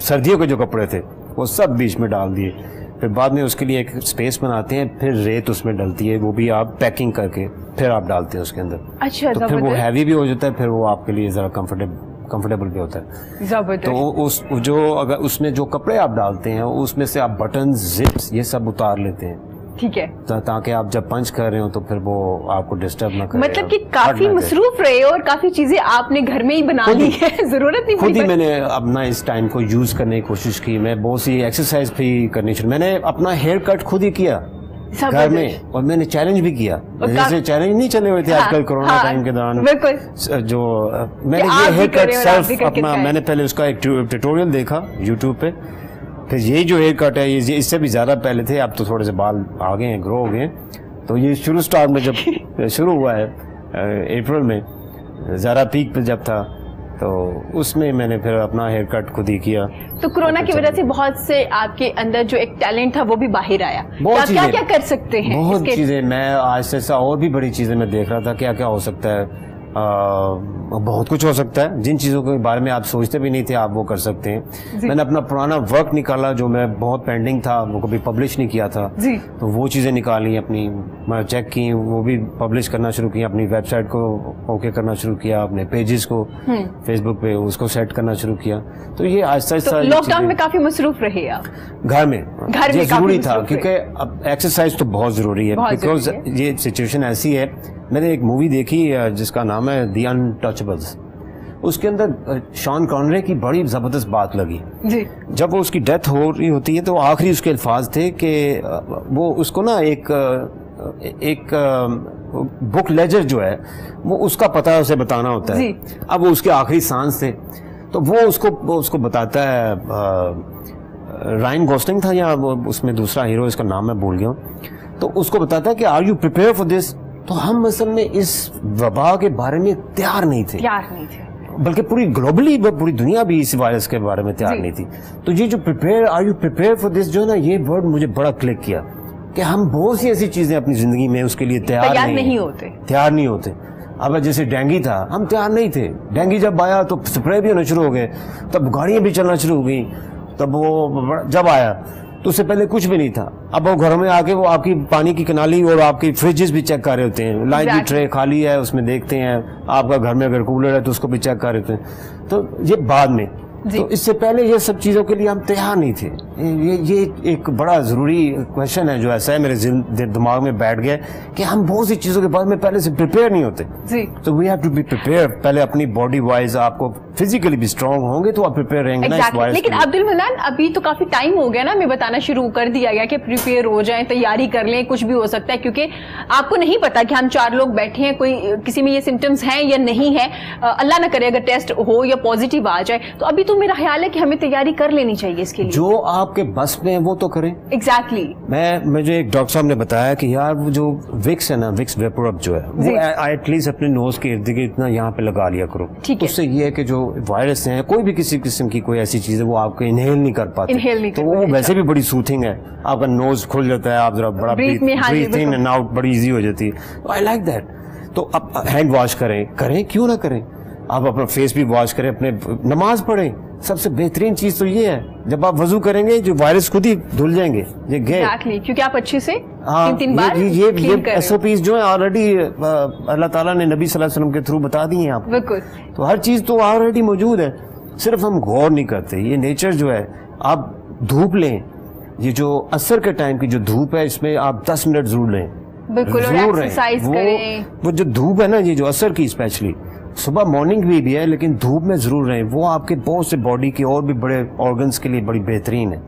सर्दियों के जो कपड़े थे वो सब बीच में डाल दिए फिर बाद में उसके लिए एक स्पेस बनाते हैं फिर रेत उसमें डलती है वो भी आप पैकिंग करके फिर आप डालते हैं उसके अंदर। अच्छा तो फिर वो हैवी भी हो जाता है फिर वो आपके लिए ज़रा कम्फर्टेबल कंफर्टेबल भी होता है। तो उस जो अगर उसमें जो कपड़े आप डालते हैं उसमें से आप बटन जिप्स ये सब उतार लेते हैं। ठीक है। ता- ताकि आप जब पंच कर रहे हो तो फिर वो आपको डिस्टर्ब ना करे मतलब कि काफ़ी मसरूफ रहे और काफ़ी चीज़ें आपने घर में ही बना ली है [LAUGHS] ज़रूरत नहीं खुद ही मैंने अपना इस टाइम को यूज़ करने की कोशिश की। मैं बहुत सी एक्सरसाइज भी करनी शुरू मैंने अपना हेयर कट खुद ही किया घर में और मैंने चैलेंज भी किया। जैसे चैलेंज नहीं चले हुए थे हाँ, आजकल कोरोना हाँ, टाइम के दौरान। जो मैंने ये हेयर कट सेल्फ अपना मैंने पहले उसका एक ट्यूटोरियल देखा यूट्यूब पे। फिर यही जो हेयर कट है ये इससे भी ज़्यादा पहले थे अब तो थोड़े से बाल आ गए हैं ग्रो हो गए हैं। तो ये शुरू स्टार्ट में जब [LAUGHS] शुरू हुआ है अप्रैल में ज़्यादा पीक पे जब था तो उसमें मैंने फिर अपना हेयर कट खुद ही किया। तो कोरोना की वजह से बहुत से आपके अंदर जो एक टैलेंट था वो भी बाहर आया। बहुत आप क्या क्या कर सकते हैं बहुत चीज़ें। मैं आज से और भी बड़ी चीज़ें मैं देख रहा था क्या क्या हो सकता है। बहुत कुछ हो सकता है। जिन चीज़ों के बारे में आप सोचते भी नहीं थे आप वो कर सकते हैं। मैंने अपना पुराना वर्क निकाला जो मैं बहुत पेंडिंग था वो कभी पब्लिश नहीं किया था। तो वो चीज़ें निकाली अपनी मैं चेक की वो भी पब्लिश करना शुरू किया अपनी वेबसाइट को ओके करना शुरू किया अपने पेजेस को फेसबुक पे उसको सेट करना शुरू किया। तो ये आहिस्ता तो आहिस्ता लॉकडाउन में काफ़ी मसरूफ रहे आप? घर में। घर में ज़रूरी था क्योंकि अब एक्सरसाइज तो बहुत ज़रूरी है बिकॉज़ ये सिचुएशन ऐसी है। मैंने एक मूवी देखी जिसका नाम है दी अनटचेबल्स उसके अंदर शॉन कॉनरे की बड़ी ज़बरदस्त बात लगी। जी। जब वो उसकी डेथ हो रही होती है तो आखिरी उसके अल्फाज थे कि वो उसको ना एक एक बुक लेजर जो है वो उसका पता उसे बताना होता है। अब वो उसके आखिरी सांस थे। तो वो उसको वो उसको बताता है रायन गोस्टिंग था या वो उसमें दूसरा हीरो इसका नाम मैं भूल गया हूँ। तो उसको बताता है कि are you prepare for this तो हम असल में इस वबा के बारे में तैयार नहीं थे। यार नहीं थे। बल्कि पूरी ग्लोबली पूरी दुनिया भी इस वायरस के बारे में तैयार नहीं थी। तो ये जो prepare are you prepare for this जो ना ये वर्ड मुझे बड़ा क्लिक किया कि हम बहुत सी ऐसी चीज़ें अपनी ज़िंदगी में उसके लिए तैयार तैयार नहीं, नहीं होते। तैयार नहीं होते। अब जैसे डेंगी था हम तैयार नहीं थे। डेंगी जब आया तो स्प्रे भी होना शुरू हो गए तब गाड़ियाँ भी चलना शुरू हो गई तब वो जब आया तो उससे पहले कुछ भी नहीं था। अब वो घरों में आके वो आपकी पानी की कनाली और आपकी फ्रिजेस भी चेक कर रहे होते हैं। लाइन की ट्रे खाली है उसमें देखते हैं। आपका घर में अगर कूलर है तो उसको भी चेक कर रहे होते हैं। तो ये बाद में। तो इससे पहले ये सब चीज़ों के लिए हम तैयार नहीं थे। ये ये एक बड़ा ज़रूरी क्वेश्चन है जो ऐसा है मेरे दिमाग में बैठ गया कि हम बहुत सी चीज़ों के बारे में पहले से प्रिपेयर नहीं होते। जी। तो we have to be prepare पहले अपनी बॉडी वाइज आपको फिजिकली भी स्ट्रांग होंगे तो आप प्रिपेयर रहेंगे ना Exactly. वायरस लेकिन अब्दुल मनान अभी तो काफ़ी टाइम हो गया ना मैं बताना शुरू कर दिया गया कि प्रिपेयर हो जाए तैयारी कर लें कुछ भी हो सकता है क्योंकि आपको नहीं पता कि हम चार लोग बैठे हैं कोई किसी में ये सिम्टम्स हैं या नहीं है। अल्लाह ना करे अगर टेस्ट हो या पॉजिटिव आ जाए तो अभी तो मेरा ख्याल है कि हमें तैयारी कर लेनी चाहिए इसके लिए। जो आपके बस में है वो तो करें। Exactly exactly. मैं मुझे एक डॉक्टर साहब ने बताया कि यार वो जो विक्स है ना विक्स वेपोरअप जो है वो एटलीस्ट अपने नोज़ के इर्द गिर्द इतना यहाँ पे लगा लिया करो। ठीक है। उससे ये है कि जो वायरस हैं कोई भी किसी किस्म की कोई ऐसी चीज़ है वो आपको इनहेल नहीं कर पाते। Inhale नहीं तो वो वैसे भी बड़ी सूथिंग है। आपका नोज़ खुल जाता है आप जरा बड़ा। एंड आउट बड़ी इजी हो जाती है। आई लाइक दैट तो अब हैंड वॉश करें। करें? क्यों ना करें? आप अपना फेस भी वॉश करें अपने नमाज़ पढ़ें। सबसे बेहतरीन चीज़ तो ये है जब आप वज़ू करेंगे जो वायरस खुद ही धुल जाएँगे ये गए क्योंकि आप अच्छे से हाँ, तीन तीन बार ये ये ये कर रहे एस जो है ऑलरेडी अल्लाह ताला ने नबी सल्लल्लाहु अलैहि वसल्लम के थ्रू बता दी है आपको बिल्कुल। तो हर चीज़ तो ऑलरेडी मौजूद है। सिर्फ़ हम गौर नहीं करते। ये नेचर जो है आप धूप लें। ये जो असर के टाइम की जो धूप है इसमें आप दस मिनट ज़रूर लें। बिल्कुल, और करें। वो जो धूप है ना ये जो असर की स्पेशली सुबह मॉर्निंग भी, भी है लेकिन धूप में ज़रूर रहें। वो आपके बहुत से बॉडी के और भी बड़े ऑर्गन्स के लिए बड़ी बेहतरीन है।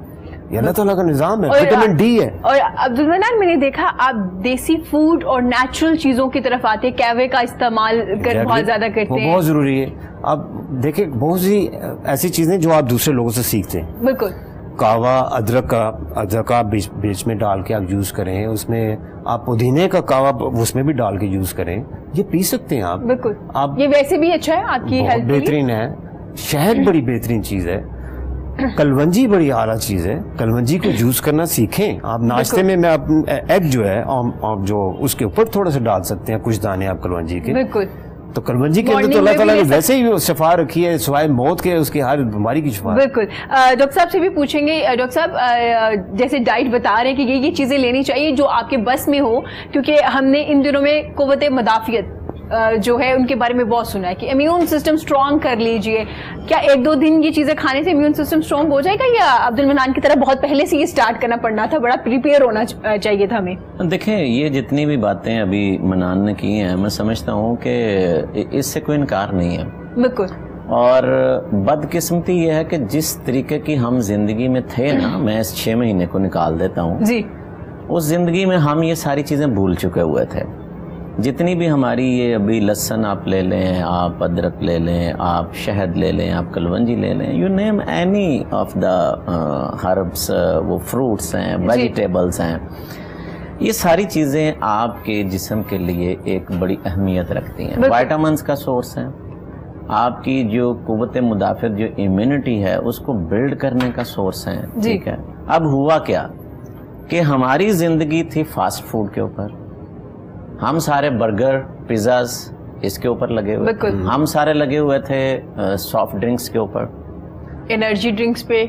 ये अल्लाह ताला का निज़ाम है विटामिन डी है। और अब्दुल मनान मैंने देखा आप देसी फ़ूड और नेचुरल चीज़ों की तरफ़ आते हैं कैवे का इस्तेमाल कर बहुत ज़्यादा करते हैं। बहुत ज़रूरी है। अब देखिए बहुत सी ऐसी चीज़ें जो आप दूसरे लोगों से सीखते हैं। बिल्कुल। कावा अदरक का अदरक का बीच बीच में डाल के आप यूज़ करें। उसमें आप पुदीने का कावा उसमें भी डाल के यूज़ करें। ये पी सकते हैं आप। बिल्कुल। आप ये वैसे भी अच्छा है आपकी हेल्थ बेहतरीन है। शहद बड़ी बेहतरीन चीज़ है। [CLEARS THROAT] कलवंजी बड़ी आला चीज़ है। कलवंजी को यूज़ करना सीखें। आप नाश्ते में मैं आप एग जो है आप जो उसके ऊपर थोड़ा सा डाल सकते हैं। कुछ दाने आप कलवंजी के। बिल्कुल। तो कलवंजी के अंदर तो अल्लाह ताला ने वैसे ही शफा रखी है सिवाय मौत के उसकी हर बीमारी की शफा। बिल्कुल। डॉक्टर साहब से भी पूछेंगे डॉक्टर साहब जैसे डाइट बता रहे हैं कि ये ये चीज़ें लेनी चाहिए जो आपके बस में हो क्योंकि हमने इन दिनों में कुवत मदाफियत जो है उनके बारे में बहुत सुना है कि इम्यून सिस्टम स्ट्रांग कर लीजिए। क्या एक दो दिन ये चीज़ें खाने से इम्यून सिस्टम स्ट्रांग हो जाएगा या अब्दुल मनान की तरह बहुत पहले से ये स्टार्ट करना पड़ना था बड़ा प्रिपेयर होना चाहिए था हमें? देखें ये जितनी भी बातें अभी मनान ने की हैं मैं समझता हूँ कि इससे कोई इनकार नहीं है। बिल्कुल। और बदकिस्मती ये है कि जिस तरीके की हम ज़िंदगी में थे ना मैं इस छह महीने को निकाल देता हूँ। जी। उस ज़िंदगी में हम ये सारी चीज़ें भूल चुके हुए थे। जितनी भी हमारी ये अभी लहसन आप ले लें आप अदरक ले लें आप शहद ले लें आप कलवंजी ले लें you name any of the herbs वो फ्रूट्स हैं वेजिटेबल्स हैं ये सारी चीज़ें आपके जिस्म के लिए एक बड़ी अहमियत रखती हैं। वाइटामस का सोर्स है। आपकी जो कुत मुदाफ़त जो इम्यूनिटी है उसको बिल्ड करने का सोर्स है ठीक है? अब हुआ क्या कि हमारी ज़िंदगी थी फास्ट फ़ूड के ऊपर। हम सारे बर्गर पिज़्ज़ाज इसके ऊपर लगे हुए बिल्कुल। हम सारे लगे हुए थे सॉफ्ट ड्रिंक्स के ऊपर। एनर्जी ड्रिंक्स पे।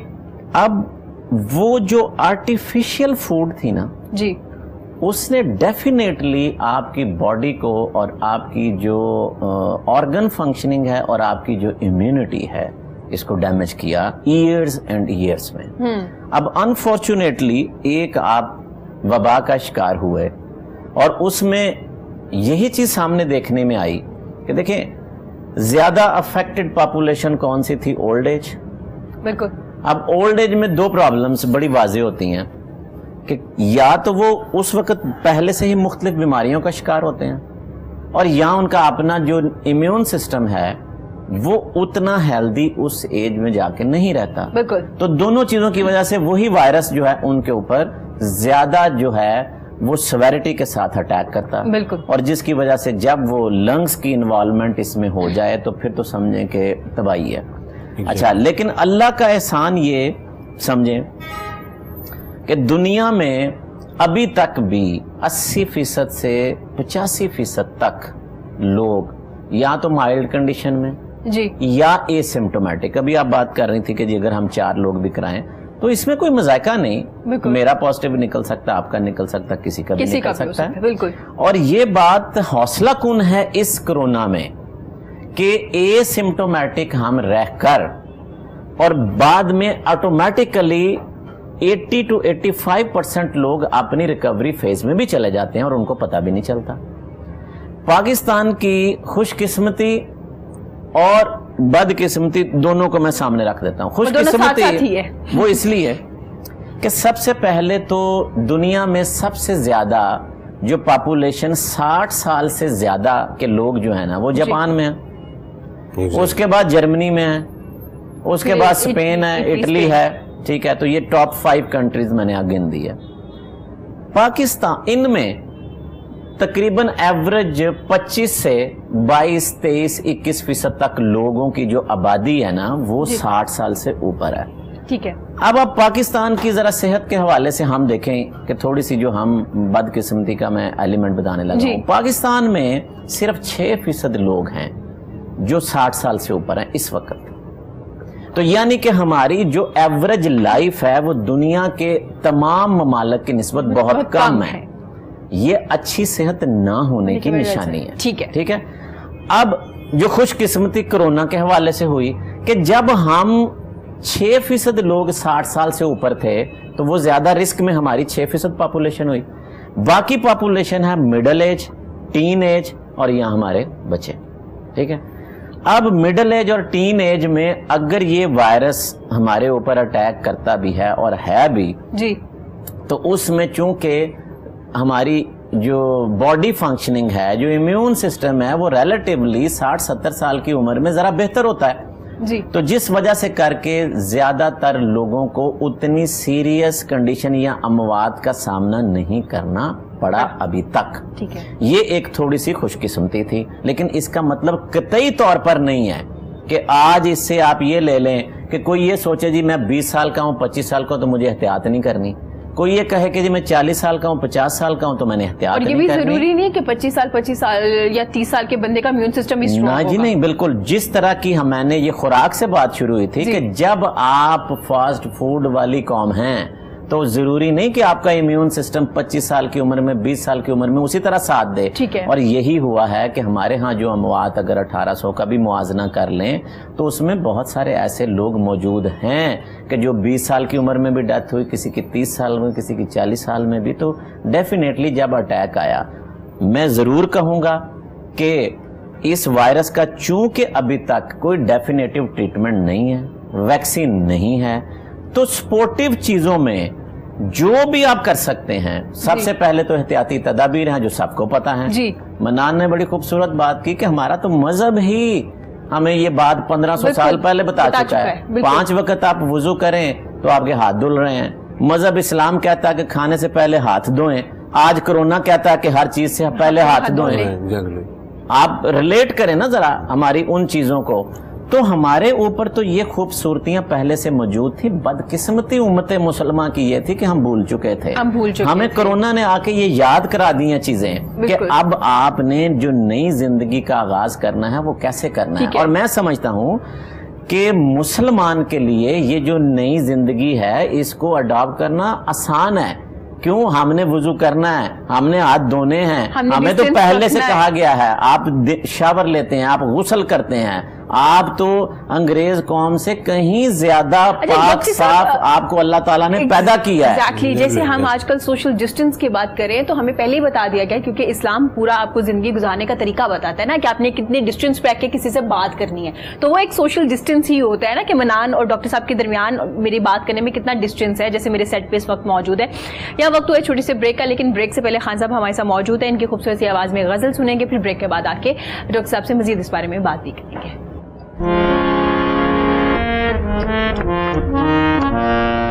अब वो जो आर्टिफिशियल फ़ूड थी ना जी। उसने डेफिनेटली आपकी बॉडी को और आपकी जो ऑर्गन फंक्शनिंग है और आपकी जो इम्यूनिटी है इसको डैमेज किया ईयर्स एंड ईयर्स में। हम्म। अब अनफॉर्चुनेटली एक आप वबा का शिकार हुए और उसमें यही चीज़ सामने देखने में आई कि देखें ज़्यादा अफेक्टेड पॉपुलेशन कौन सी थी? ओल्ड एज बिल्कुल। अब ओल्ड एज में दो प्रॉब्लम्स बड़ी वाजे होती हैं कि या तो वो उस वक्त पहले से ही मुख्तलिफ़ बीमारियों का शिकार होते हैं और या उनका अपना जो इम्यून सिस्टम है वो उतना हेल्दी उस एज में जाके नहीं रहता। बिल्कुल। तो दोनों चीज़ों की वजह से वही वायरस जो है उनके ऊपर ज़्यादा जो है वो सवेरिटी के साथ अटैक करता है। बिल्कुल। और जिसकी वजह से जब वो लंग्स की इन्वॉल्वमेंट इसमें हो जाए तो फिर तो समझें कि तबाही है। अच्छा लेकिन अल्लाह का एहसान ये समझें कि दुनिया में अभी तक भी 80 फ़ीसद से 85 फ़ीसद तक लोग या तो माइल्ड कंडीशन में जी। या एसिम्टोमेटिक अभी आप बात कर रही थी कि जी अगर हम चार लोग भी कराएँ तो इसमें कोई मजायका नहीं। मेरा पॉजिटिव निकल सकता आपका निकल सकता किसी का भी किसी निकल का सकता है। बिल्कुल। और ये बात हौसला कुन है इस कोरोना में कि एसिम्टोमेटिक हम रहकर और बाद में ऑटोमेटिकली 80 टू 85 परसेंट लोग अपनी रिकवरी फ़ेज़ में भी चले जाते हैं और उनको पता भी नहीं चलता। पाकिस्तान की खुशकिस्मती और बदकिस्मती दोनों को मैं सामने रख देता हूँ। खुशकिस्मती है। वो इसलिए कि सबसे पहले तो दुनिया में सबसे ज़्यादा जो पॉपुलेशन 60 साल से ज़्यादा के लोग जो है ना वो जापान में है। उसके बाद जर्मनी में है। उसके बाद स्पेन है इटली, है ठीक है तो ये टॉप फाइव कंट्रीज़ मैंने आगे गिन दी है पाकिस्तान इनमें तकरीबन एवरेज 25 से 22, 23, 21 फ़ीसद तक लोगों की जो आबादी है ना वो 60 साल से ऊपर है। ठीक है। अब अब पाकिस्तान की जरा सेहत के हवाले से हम देखें कि थोड़ी सी जो हम बदकिस्मती का मैं एलिमेंट बताने लगा। हूँ। पाकिस्तान में सिर्फ़ 6 फ़ीसद लोग हैं जो 60 साल से ऊपर हैं इस वक्त। तो यानी कि हमारी जो एवरेज लाइफ है वो दुनिया के तमाम ममालक की निस्बत बहुत, बहुत कम कम है। है। ये अच्छी सेहत ना होने की निशानी है। ठीक है। ठीक है? अब जो खुशकिस्मती कोरोना के हवाले से हुई कि जब हम छह फ़ीसद लोग साठ साल से ऊपर थे तो वो ज़्यादा रिस्क में हमारी छह फ़ीसद पॉपुलेशन हुई। बाकी पॉपुलेशन है मिडल एज टीन एज और यहाँ हमारे बच्चे। ठीक है? अब मिडल एज और टीन एज में अगर ये वायरस हमारे ऊपर अटैक करता भी है और है भी जी। तो उसमें चूँकि हमारी जो बॉडी फंक्शनिंग है जो इम्यून सिस्टम है वो रिलेटिवली 60-70 साल की उम्र में जरा बेहतर होता है। जी। तो जिस वजह से करके ज़्यादातर लोगों को उतनी सीरियस कंडीशन या अमवात का सामना नहीं करना पड़ा अभी तक। ठीक है। ये एक थोड़ी सी खुशकिस्मती थी लेकिन इसका मतलब कतई तौर पर नहीं है कि आज इससे आप ये ले लें कि कोई ये सोचे जी मैं 20 साल का हूँ 25 साल का तो मुझे एहतियात नहीं करनी। कोई ये कहे कि जी मैं 40 साल का हूँ पचास साल का हूँ तो मैंने हत्या और ये भी ज़रूरी नहीं है कि 25 साल 25 साल या 30 साल के बंदे का इम्यून सिस्टम ना जी नहीं बिल्कुल। जिस तरह की हम मैंने ये खुराक से बात शुरू हुई थी कि जब आप फास्ट फ़ूड वाली कॉम हैं तो ज़रूरी नहीं कि आपका इम्यून सिस्टम 25 साल की उम्र में 20 साल की उम्र में उसी तरह साथ दे ठीक है। और यही हुआ है कि हमारे यहाँ जो अमवात अगर 1800 का भी मुआजना कर लें तो उसमें बहुत सारे ऐसे लोग मौजूद हैं कि जो 20 साल की उम्र में भी डेथ हुई किसी की 30 साल में किसी की 40 साल में भी तो डेफिनेटली जब अटैक आया मैं ज़रूर कहूँगा कि इस वायरस का चूँकि अभी तक कोई डेफिनेटिव ट्रीटमेंट नहीं है वैक्सीन नहीं है तो स्पोर्टिव चीज़ों में जो भी आप कर सकते हैं सबसे पहले तो एहतियाती तदाबीर हैं जो सबको पता है। जी। मनान ने बड़ी खूबसूरत बात की कि हमारा तो मज़हब ही हमें ये बात 1500 बिल्कुल, साल पहले बता, बता चुका चुका है, है, पाँच वक्त आप वज़ू करें तो आपके हाथ धुल रहे हैं। मज़हब इस्लाम कहता है कि खाने से पहले हाथ धोएँ। आज कोरोना कहता है कि हर चीज़ से पहले हाथ धोएँ। आप रिलेट करें ना जरा हमारी उन चीज़ों को। तो हमारे ऊपर तो ये खूबसूरतियाँ पहले से मौजूद थी बदकिस्मती उम्मत मुसलमान की ये थी कि हम भूल चुके थे। हम भूल चुके हमें कोरोना ने आके ये याद करा दी चीज़ें कि अब आपने जो नई ज़िंदगी का आगाज़ करना है वो कैसे करना है। और मैं समझता हूँ कि मुसलमान के लिए ये जो नई ज़िंदगी है इसको अडॉप्ट करना आसान है। क्यों? हमने वज़ू करना है हमने हाथ धोने हैं। हमें तो पहले से कहा गया है आप शावर लेते हैं आप गुसल करते हैं। आप तो अंग्रेज़ कौम से कहीं ज़्यादा अच्छा, पाक साफ़ आपको अल्लाह ताला ने पैदा किया है। एग्जैक्टली जैसे हम आजकल सोशल डिस्टेंस की बात करें तो हमें पहले ही बता दिया गया क्योंकि इस्लाम पूरा आपको ज़िंदगी गुजारने का तरीका बताता है ना कि आपने कितने डिस्टेंस पे आके किसी से बात करनी है। तो वो एक सोशल डिस्टेंस ही होता है ना कि मनान और डॉक्टर साहब के दरमियान मेरी बात करने में कितना डिस्टेंस है जैसे मेरे सेट पे इस वक्त मौजूद है। या वक्त हुआ छोटी सी ब्रेक का लेकिन ब्रेक से पहले खान साहब हमारे साथ मौजूद है इनकी खूबसूरत आवाज़ में गज़ल सुनेंगे फिर ब्रेक के बाद आके डॉक्टर साहब से मजीद इस बारे में बात भी करेंगे। Thank you.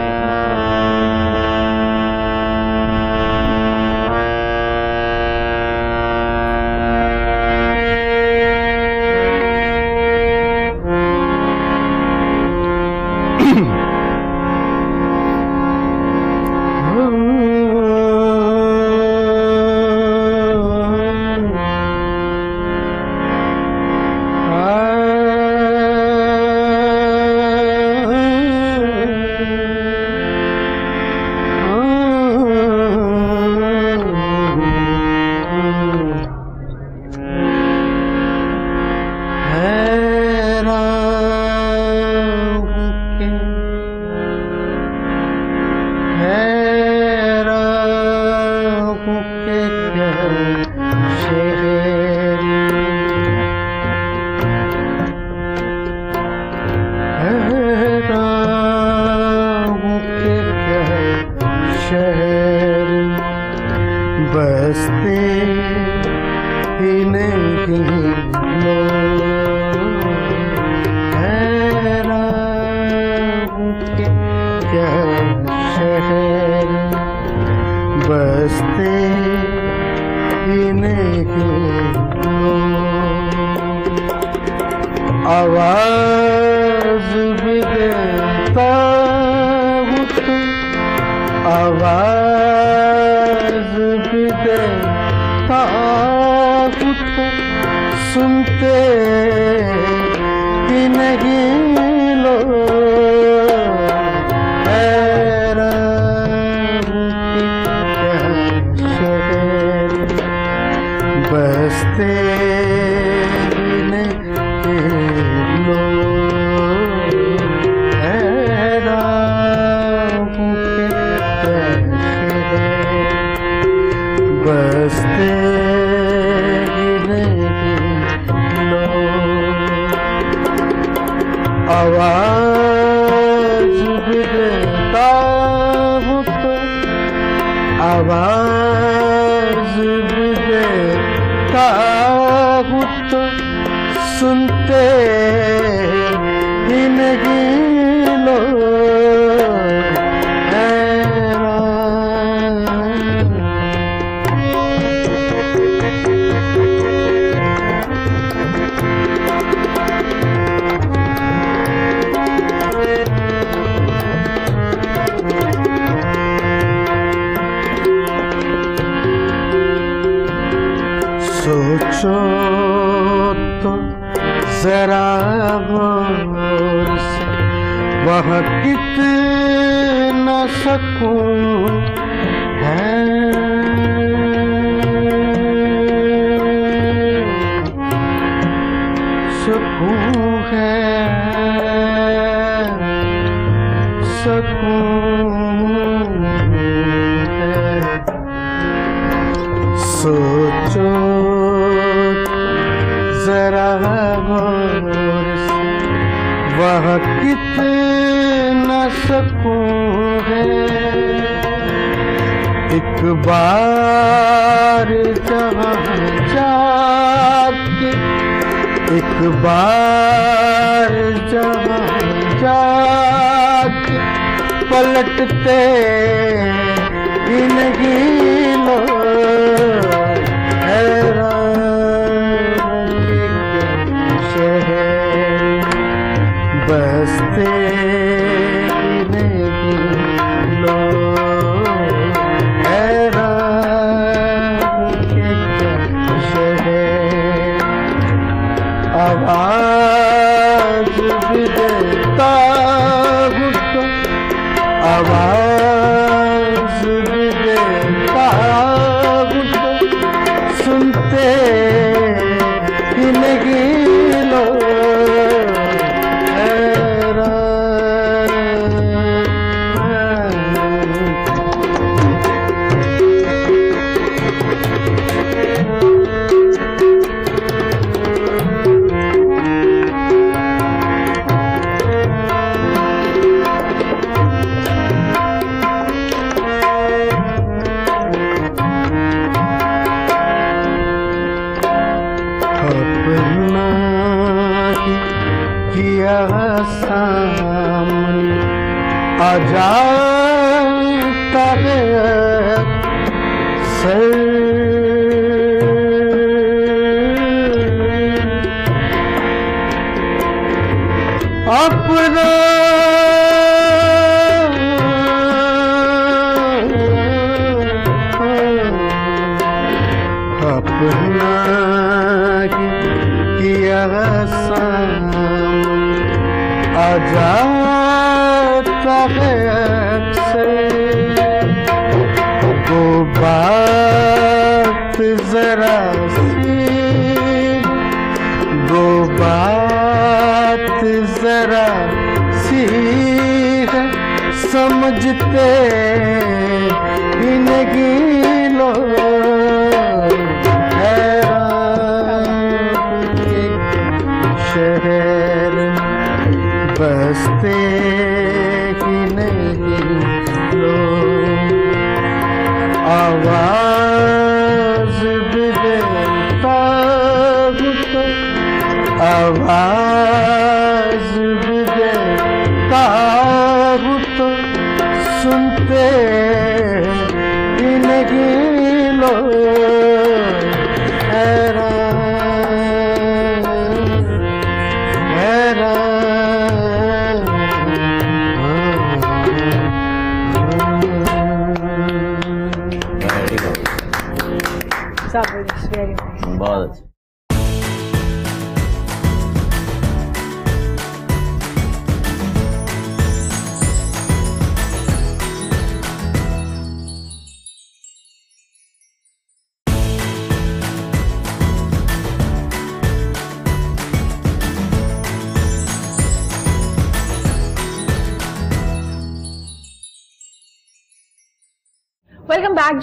você.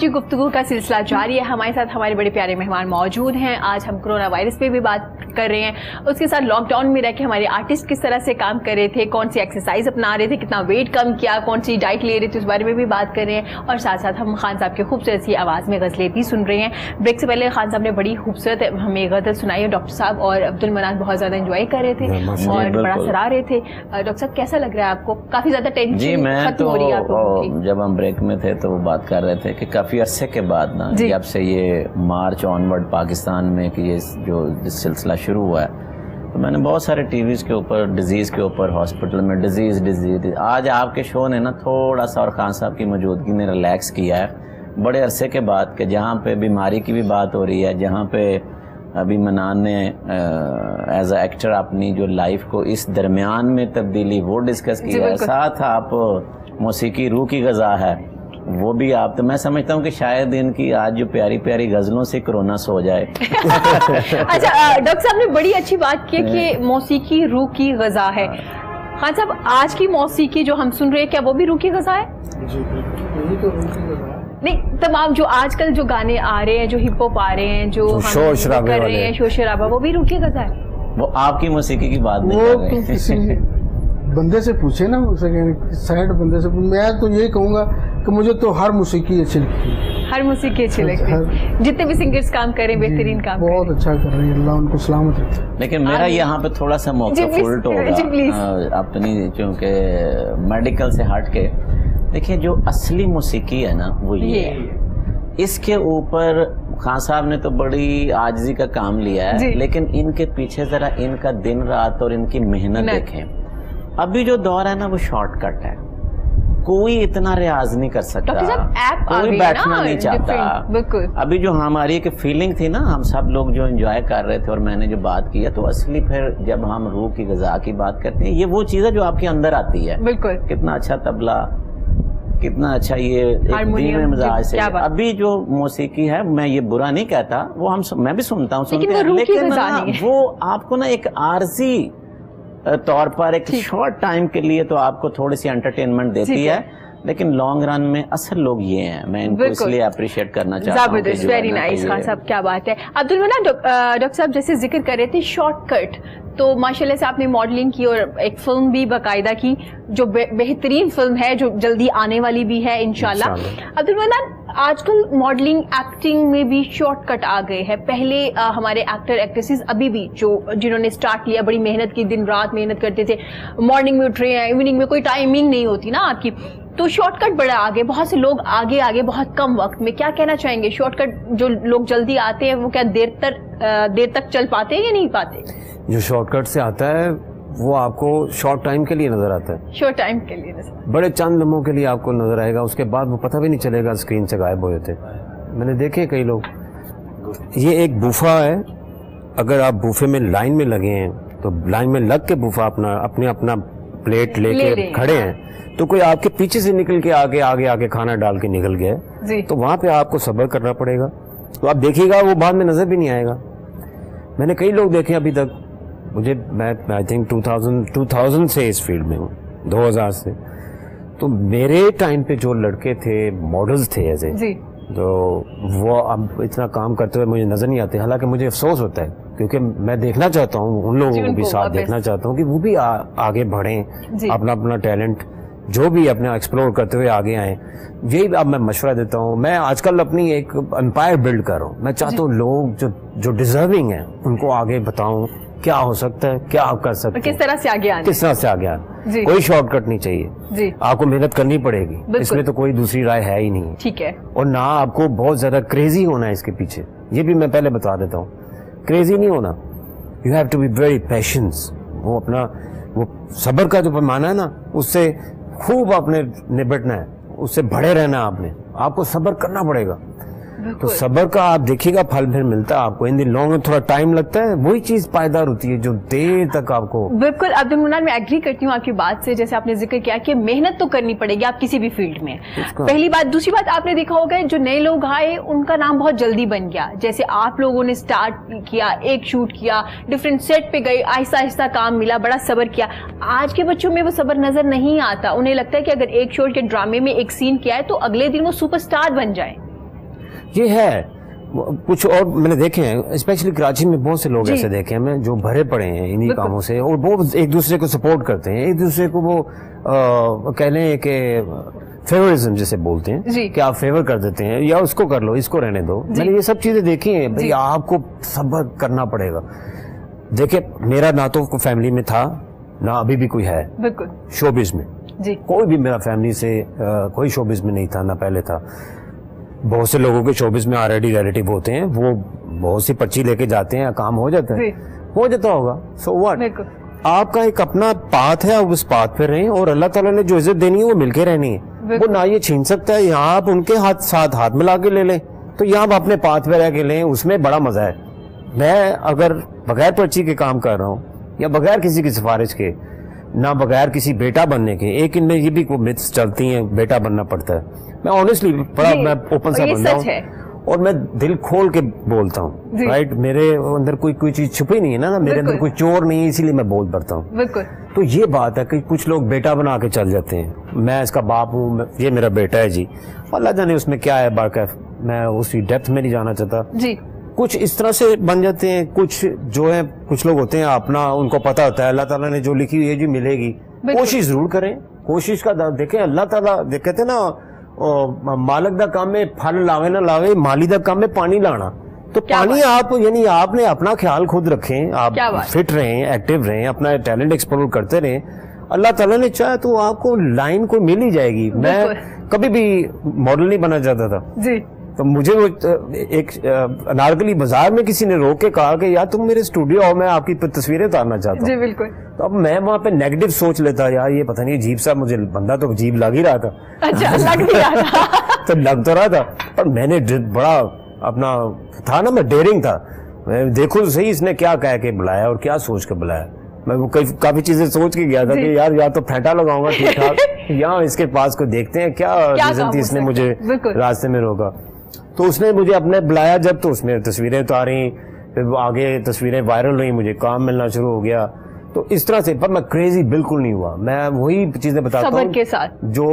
गुफ्तु का सिलसिला जारी है। हमारे साथ हमारे बड़े प्यारे मेहमान मौजूद हैं। आज हम कोरोना वायरस पे भी बात कर रहे हैं। उसके साथ लॉकडाउन में रह के हमारे आर्टिस्ट किस तरह से काम कर रहे थे कौन सी एक्सरसाइज अपना रहे थे कितना वेट कम किया कौन सी डाइट ले रहे थे उस बारे में भी बात कर रहे हैं। और साथ साथ हम खान साहब की खूबसूरत सी आवाज़ में गज़लें भी सुन रहे हैं। ब्रेक से पहले खान साहब ने बड़ी खूबसूरत हमें गज़ल सुनाई है डॉक्टर साहब और अब्दुल मनान बहुत ज़्यादा इंजॉय कर रहे थे और बड़ा। सराह रहे थे। डॉक्टर साहब कैसा लग रहा है आपको? काफ़ी ज़्यादा टेंशन जी मैं तो हो रही है जब हम ब्रेक में थे तो वो बात कर रहे थे कि काफ़ी अरसे के बाद ना। जब से ये मार्च ऑनवर्ड पाकिस्तान में कि ये जो सिलसिला शुरू हुआ है मैंने बहुत सारे टीवीज़ के ऊपर डिज़ीज़ के ऊपर हॉस्पिटल में डिज़ीज़ डिज़ीज़ आज आपके शो ने ना थोड़ा सा और खान साहब की मौजूदगी ने रिलैक्स किया है। बड़े अरसे के बाद कि जहाँ पे बीमारी की भी बात हो रही है जहाँ पे अभी मनान ने एज अ एक्टर अपनी जो लाइफ को इस दरमियान में तब्दीली वो डिस्कस किया है। साथ आप मौसीकी रूह की गज़ा है। वो भी आप तो मैं समझता हूँ कि शायद इनकी आज जो प्यारी प्यारी गज़लों से कोरोना सो जाए। [LAUGHS] अच्छा डॉक्टर साहब ने बड़ी अच्छी बात की कि मौसीकी रूह की गजा है। खान साहब आज की मौसीकी जो हम सुन रहे हैं क्या वो भी रूह की गजा है? जी बिल्कुल। यही तो है। नहीं तमाम जो आजकल जो गाने आ रहे हैं जो हिप हॉप आ रहे हैं जो शोर शराबे कर रहे हैं शोर शराबा वो भी रूह की गजा है? वो आपकी मौसीकी की बात नहीं कर रहे किसी [LAUGHS] बंदे से पूछे ना साइड बंदे से मैं तो यही कहूँगा कि मुझे तो हर मौसीकी अच्छी लगती है। हर मौसीकी अच्छी लगती है। जितने भी सिंगर्स काम कर रहे हैं बेहतरीन काम कर। रहे बहुत अच्छा कर रही है अल्लाह उनको सलामत रखे। लेकिन मेरा यहाँ पे थोड़ा सा मौका please, उल्ट होगा। अपनी चूँकि मेडिकल से हट के देखिए जो असली मौसीकी है ना वो ये। है। इसके ऊपर खान साहब ने तो बड़ी आजजी का काम लिया है लेकिन इनके पीछे जरा इनका दिन रात और इनकी मेहनत। देखें। अभी जो दौर है ना वो शॉर्टकट है। कोई इतना रियाज नहीं कर सकता। कोई बैठना नहीं चाहता। बिल्कुल। अभी जो हमारी एक फीलिंग थी ना हम सब लोग जो एंजॉय कर रहे थे और मैंने जो बात की है तो असली फिर जब हम रूह की गजा की बात करते हैं ये वो चीज़ है जो आपके अंदर आती है। बिल्कुल। कितना अच्छा तबला कितना अच्छा ये धीमे मिजाज से अभी जो मौसीकी है मैं ये बुरा नहीं कहता वो हम मैं भी सुनता हूँ लेकिन सुनते हैं, लेकिन। वो आपको ना एक आरजी तौर पर एक शॉर्ट टाइम के लिए तो आपको थोड़ी सी एंटरटेनमेंट देती है लेकिन लॉन्ग रन में असल लोग ये हैं। मैं इनको इसलिए अप्रिशिएट करना चाहता हूँ ज़बरदस्त वेरी नाइस खान साहब क्या बात है। अब्दुल मना डॉक्टर साहब जैसे ज़िक्र कर रहे थे शॉर्टकट तो माशाल्लाह से आपने मॉडलिंग की और एक फ़िल्म भी बाकायदा की जो बे, बेहतरीन फ़िल्म है जो जल्दी आने वाली भी है इंशाल्लाह। अब्दुल मनान आजकल मॉडलिंग एक्टिंग में भी शॉर्टकट आ गए हैं। पहले अ, हमारे एक्टर एक्ट्रेसेस अभी भी जो जिन्होंने स्टार्ट किया बड़ी मेहनत की दिन रात मेहनत करते थे। मॉर्निंग में उठ रहे हैं इवनिंग में कोई टाइमिंग नहीं होती ना आपकी। तो शॉर्टकट बड़ा आगे बहुत से लोग आगे आगे बहुत कम वक्त में क्या कहना चाहेंगे? शॉर्टकट जो लोग जल्दी आते हैं वो क्या देर तक देर तक चल पाते हैं या नहीं पाते? जो शॉर्टकट से आता है वो आपको शॉर्ट टाइम के लिए नज़र आता है। शॉर्ट टाइम के लिए नज़र। बड़े चंद लम्हों के लिए आपको नज़र आएगा उसके बाद वो पता भी नहीं चलेगा स्क्रीन से गायब हो जाते। मैंने देखे कई लोग। ये एक बूफा है। अगर आप बूफे में लाइन में लगे हैं तो लाइन में लग के बूफा अपना अपने अपना प्लेट लेके हैं, खड़े हाँ। तो कोई आपके पीछे से निकल के आगे आगे आगे खाना डाल के निकल गया तो वहाँ पे आपको सब्र करना पड़ेगा। तो आप देखिएगा वो बाद में नज़र भी नहीं आएगा। मैंने कई लोग देखे अभी तक। मुझे मैं आई थिंक 2000 2000 से इस फ़ील्ड में हूँ 2000 से। तो मेरे टाइम पे जो लड़के थे मॉडल्स थे ऐसे। तो वो अब इतना काम करते हुए मुझे नज़र नहीं आते। हालाँकि मुझे अफसोस होता है क्योंकि मैं देखना चाहता हूँ उन लोगों को भी साथ। देखना चाहता हूँ कि वो भी आ, आगे। बढ़ें अपना अपना टैलेंट जो भी अपना एक्सप्लोर करते हुए आगे आए यही अब मैं मशवरा देता हूँ। मैं आजकल अपनी एक एम्पायर बिल्ड कर रहा हूँ। मैं चाहता हूँ लोग जो जो डिजर्विंग हैं उनको आगे बताऊँ क्या हो सकता है क्या आप कर सकते किस तरह से आगे आने किस तरह से आगे जी। कोई शॉर्टकट नहीं चाहिए। जी। आपको मेहनत करनी पड़ेगी। इसमें तो कोई दूसरी राय है ही नहीं। ठीक है। और ना आपको बहुत ज़्यादा क्रेजी होना है इसके पीछे। ये भी मैं पहले बता देता हूँ। क्रेजी नहीं होना। You have to be very patience वो अपना वो सबर का जो पैमाना है ना उससे खूब आपने निपटना है उससे भड़े रहना आपने। आपको सब्र करना पड़ेगा। तो सब्र का आप देखिएगा फल फिर मिलता है आपको। इन दिन लॉन्ग थोड़ा टाइम लगता है वही चीज़ पायदार होती है जो देर तक आपको बिल्कुल अब्दुल मुनान मैं एग्री करती हूँ आपकी बात से जैसे आपने ज़िक्र किया कि मेहनत तो करनी पड़ेगी आप किसी भी फ़ील्ड में। पहली बात दूसरी बात आपने देखा होगा जो नए लोग आए उनका नाम बहुत जल्दी बन गया। जैसे आप लोगों ने स्टार्ट किया एक शूट किया डिफरेंट सेट पे गए आहिस्ता आहिस्ता काम मिला बड़ा सबर किया। आज के बच्चों में वो सबर नज़र नहीं आता। उन्हें लगता है कि अगर एक शोर के ड्रामे में एक सीन किया है तो अगले दिन वो सुपरस्टार बन जाए। ये है। कुछ और मैंने देखे हैं स्पेशली कराची में बहुत से लोग ऐसे देखे हैं मैं जो भरे पड़े हैं इन्हीं कामों से और वो एक दूसरे को सपोर्ट करते हैं। एक दूसरे को वो आ, कह लें कि फेवरिज्म जिसे बोलते हैं कि आप फेवर कर देते हैं या उसको कर लो इसको रहने दो। मैंने ये सब चीज़ें देखी हैं भाई आपको सब्र करना पड़ेगा। देखिए मेरा ना तो फैमिली में था ना अभी भी कोई है। बिल्कुल। शोबिज में। जी। कोई भी मेरा फैमिली से अ, कोई शोबिज में नहीं था ना पहले था। बहुत से लोगों के शोबिज में ऑलरेडी रिलेटिव होते हैं वो बहुत सी पर्ची लेके जाते हैं काम हो जाता है। हो जाता होगा। सो व्हाट बिल्कुल। आपका एक अपना पाथ है आप उस पाथ पे रहें और अल्लाह ताला ने जो इज़्ज़त देनी है वो मिलके रहनी है। वो ना ये छीन सकता है यहाँ आप उनके हाथ साथ हाथ मिला के ले लें। तो यहाँ आप अपने पाथ पे रह के लें उसमें बड़ा मज़ा है। मैं अगर बगैर पर्ची के काम कर रहा हूँ या बगैर किसी की सिफारिश के ना बगैर किसी बेटा बनने के। एक इनमें ये भी मिथ्स चलती हैं बेटा बनना पड़ता है। मैं ऑनेस्टली बड़ा मैं ओपन सा बंदा सच है। और मैं दिल खोल के बोलता हूँ। राइट मेरे अंदर कोई कोई चीज़ छुपी नहीं है ना ना मेरे अंदर कोई चोर नहीं है इसीलिए मैं बोल पड़ता हूँ। तो ये बात है कि कुछ लोग बेटा बना के चल जाते हैं। मैं इसका बाप हूँ ये मेरा बेटा है जी। अल्लाह जाने उसमें क्या है बाका मैं उसी डेप्थ में नहीं जाना चाहता। जी। कुछ इस तरह से बन जाते हैं कुछ जो है कुछ लोग होते हैं अपना उनको पता होता है अल्लाह ताला ने जो लिखी हुई है जी मिलेगी। कोशिश ज़रूर करें कोशिश का देखें अल्लाह ताला दे- कहते हैं ना मालक दा काम में फल लावे ना लावे माली दा काम में पानी लाना। तो पानी आप यानी आपने अपना ख्याल खुद रखें आप फिट रहें एक्टिव रहें अपना टैलेंट एक्सप्लोर करते रहें। अल्लाह ताला ने चाहे तो आपको लाइन को मिल ही जाएगी। मैं कभी भी मॉडल नहीं बना चाहता था। जी। तो मुझे वो एक अनारकली बाज़ार में किसी ने रोक के कहा कि यार तुम मेरे स्टूडियो आओ मैं आपकी तस्वीरें उतारना चाहता जी हूँ। बिल्कुल। तो अब मैं वहाँ पे नेगेटिव सोच लेता यार ये पता नहीं अजीब सा मुझे बंदा तो अजीब लग ही रहा था। अच्छा लग भी रहा था। [LAUGHS] तो लग तो रहा था पर मैंने बड़ा अपना था ना मैं डेयरिंग था। मैं देखो तो सही इसने क्या कह के बुलाया और क्या सोच के बुलाया। मैं वो कई काफ़ी चीज़ें सोच के गया था कि यार या तो फेंटा लगाऊँगा ठीक ठाक [LAUGHS] या इसके पास को देखते हैं क्या क्या रीजन थी इसने मुझे रास्ते में रोका। तो उसने मुझे अपने बुलाया जब तो उसमें तस्वीरें उतारी फिर आगे तस्वीरें वायरल हुई मुझे काम मिलना शुरू हो गया। तो इस तरह से पर मैं क्रेजी बिल्कुल नहीं हुआ। मैं वही चीज़ें बताता हूँ के साथ। जो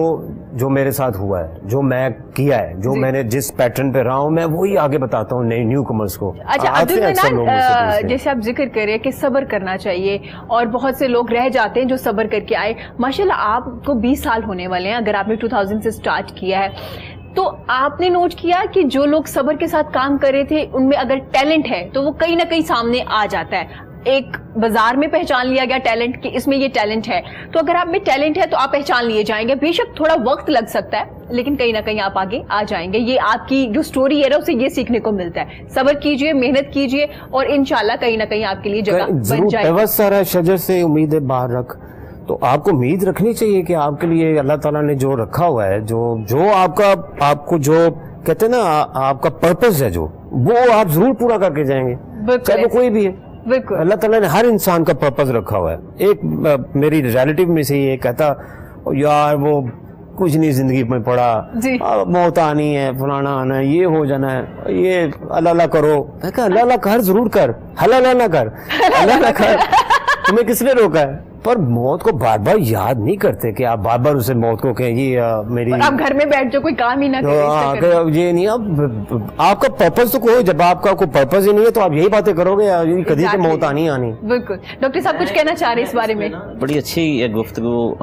जो मेरे साथ हुआ है जो मैं किया है जो मैंने जिस पैटर्न पे रहा हूँ मैं वही आगे बताता हूँ नई न्यू कमर्स को। अच्छा अब्दुल मनान जैसे आप ज़िक्र कर रहे हैं कि सब्र करना चाहिए और बहुत से लोग रह जाते हैं जो सब्र करके आए। माशाल्लाह आपको 20 साल होने वाले हैं अगर आपने 2000 से स्टार्ट किया है। तो आपने नोट किया कि जो लोग सबर के साथ काम कर रहे थे उनमें अगर टैलेंट है तो वो कहीं ना कहीं सामने आ जाता है। एक बाज़ार में पहचान लिया गया टैलेंट कि इसमें ये टैलेंट है। तो अगर आप में टैलेंट है तो आप पहचान लिए जाएँगे। बेशक थोड़ा वक्त लग सकता है लेकिन कहीं ना कहीं आप आगे आ जाएँगे। ये आपकी जो स्टोरी है ना उसे ये सीखने को मिलता है। सबर कीजिए मेहनत कीजिए और इंशाल्लाह कहीं ना कहीं आपके लिए जगह बन जाएगी। तवस्सर शजर से उम्मीदें बाहर रख। तो आपको उम्मीद रखनी चाहिए कि आपके लिए अल्लाह ताला ने जो रखा हुआ है जो जो आपका आपको जो कहते हैं ना आपका पर्पस है जो वो आप ज़रूर पूरा करके जाएँगे। चाहे वो कोई भी है। बिल्कुल। अल्लाह ताला ने हर इंसान का पर्पस रखा हुआ है। एक मेरी रिलेटिव में से ये कहता यार वो कुछ नहीं ज़िंदगी में पड़ा। मौत आनी है फलाना आना है ये हो जाना है ये अल्लाह करो। अल्लाह कर ज़रूर कर। हला ना कर। [LAUGHS] अल्लाह अल्लाह कर। तुम्हें किसने रोका है? पर मौत को बार बार याद नहीं करते कि आप बार बार उसे मौत को कहें ये अ, मेरी आप घर में बैठ जाओ कोई काम ही ना तो करें इस हाँ। कि ये नहीं अब आपका पर्पस तो कोई जब आपका कोई पर्पस ही नहीं है तो आप यही बातें करोगे कभी से मौत आनी आनी? बिल्कुल। डॉक्टर साहब कुछ कहना चाह रहे हैं इस बारे में? बड़ी अच्छी ये गुफ्तगु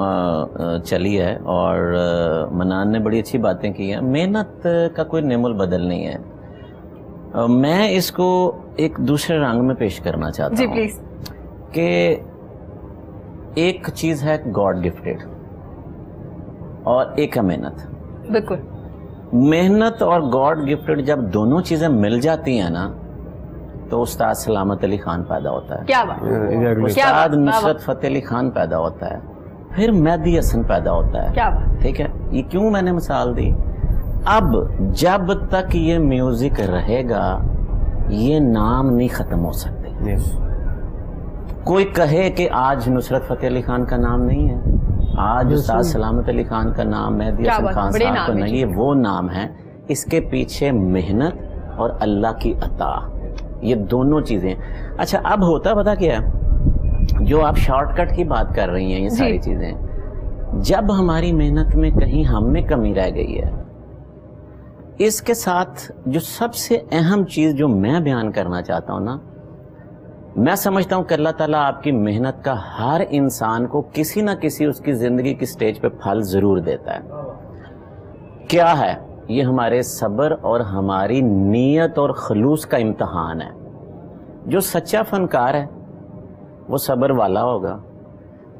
चली है और मनान ने बड़ी अच्छी बातें की हैं। मेहनत का कोई नेमुल बदल नहीं है। मैं इसको एक दूसरे रंग में पेश करना चाहता जी हूँ। प्लीज़ कि एक चीज़ है गॉड गिफ्टेड और एक है मेहनत। बिल्कुल। मेहनत और गॉड गिफ्टेड जब दोनों चीज़ें मिल जाती हैं ना तो उस्ताद सलामत अली खान पैदा होता है। क्या बात। उस्ताद नुसरत फतेह अली खान पैदा होता है फिर मैदी हसन पैदा होता है। क्या बात। ठीक है? ये क्यों मैंने मिसाल दी? अब जब तक ये म्यूज़िक रहेगा ये नाम नहीं खत्म हो सकते। Yes. कोई कहे कि आज नुसरत फतेह अली खान का नाम नहीं है। आज उस्ताद सलामत अली खान का नाम मेहदी हसन खान साहब का नहीं। ये वो नाम है। इसके पीछे मेहनत और अल्लाह की अता ये दोनों चीज़ें। अच्छा अब होता पता क्या है? जो आप शॉर्टकट की बात कर रही हैं ये सारी चीज़ें जब हमारी मेहनत में कहीं हम में कमी रह गई है इसके साथ जो सबसे अहम चीज़ जो मैं बयान करना चाहता हूँ ना मैं समझता हूँ कि अल्लाह ताला आपकी मेहनत का हर इंसान को किसी ना किसी उसकी ज़िंदगी की स्टेज पे फल ज़रूर देता है। क्या है? ये हमारे सब्र और हमारी नीयत और खलूस का इम्तहान है। जो सच्चा फनकार है, वो सब्र वाला होगा,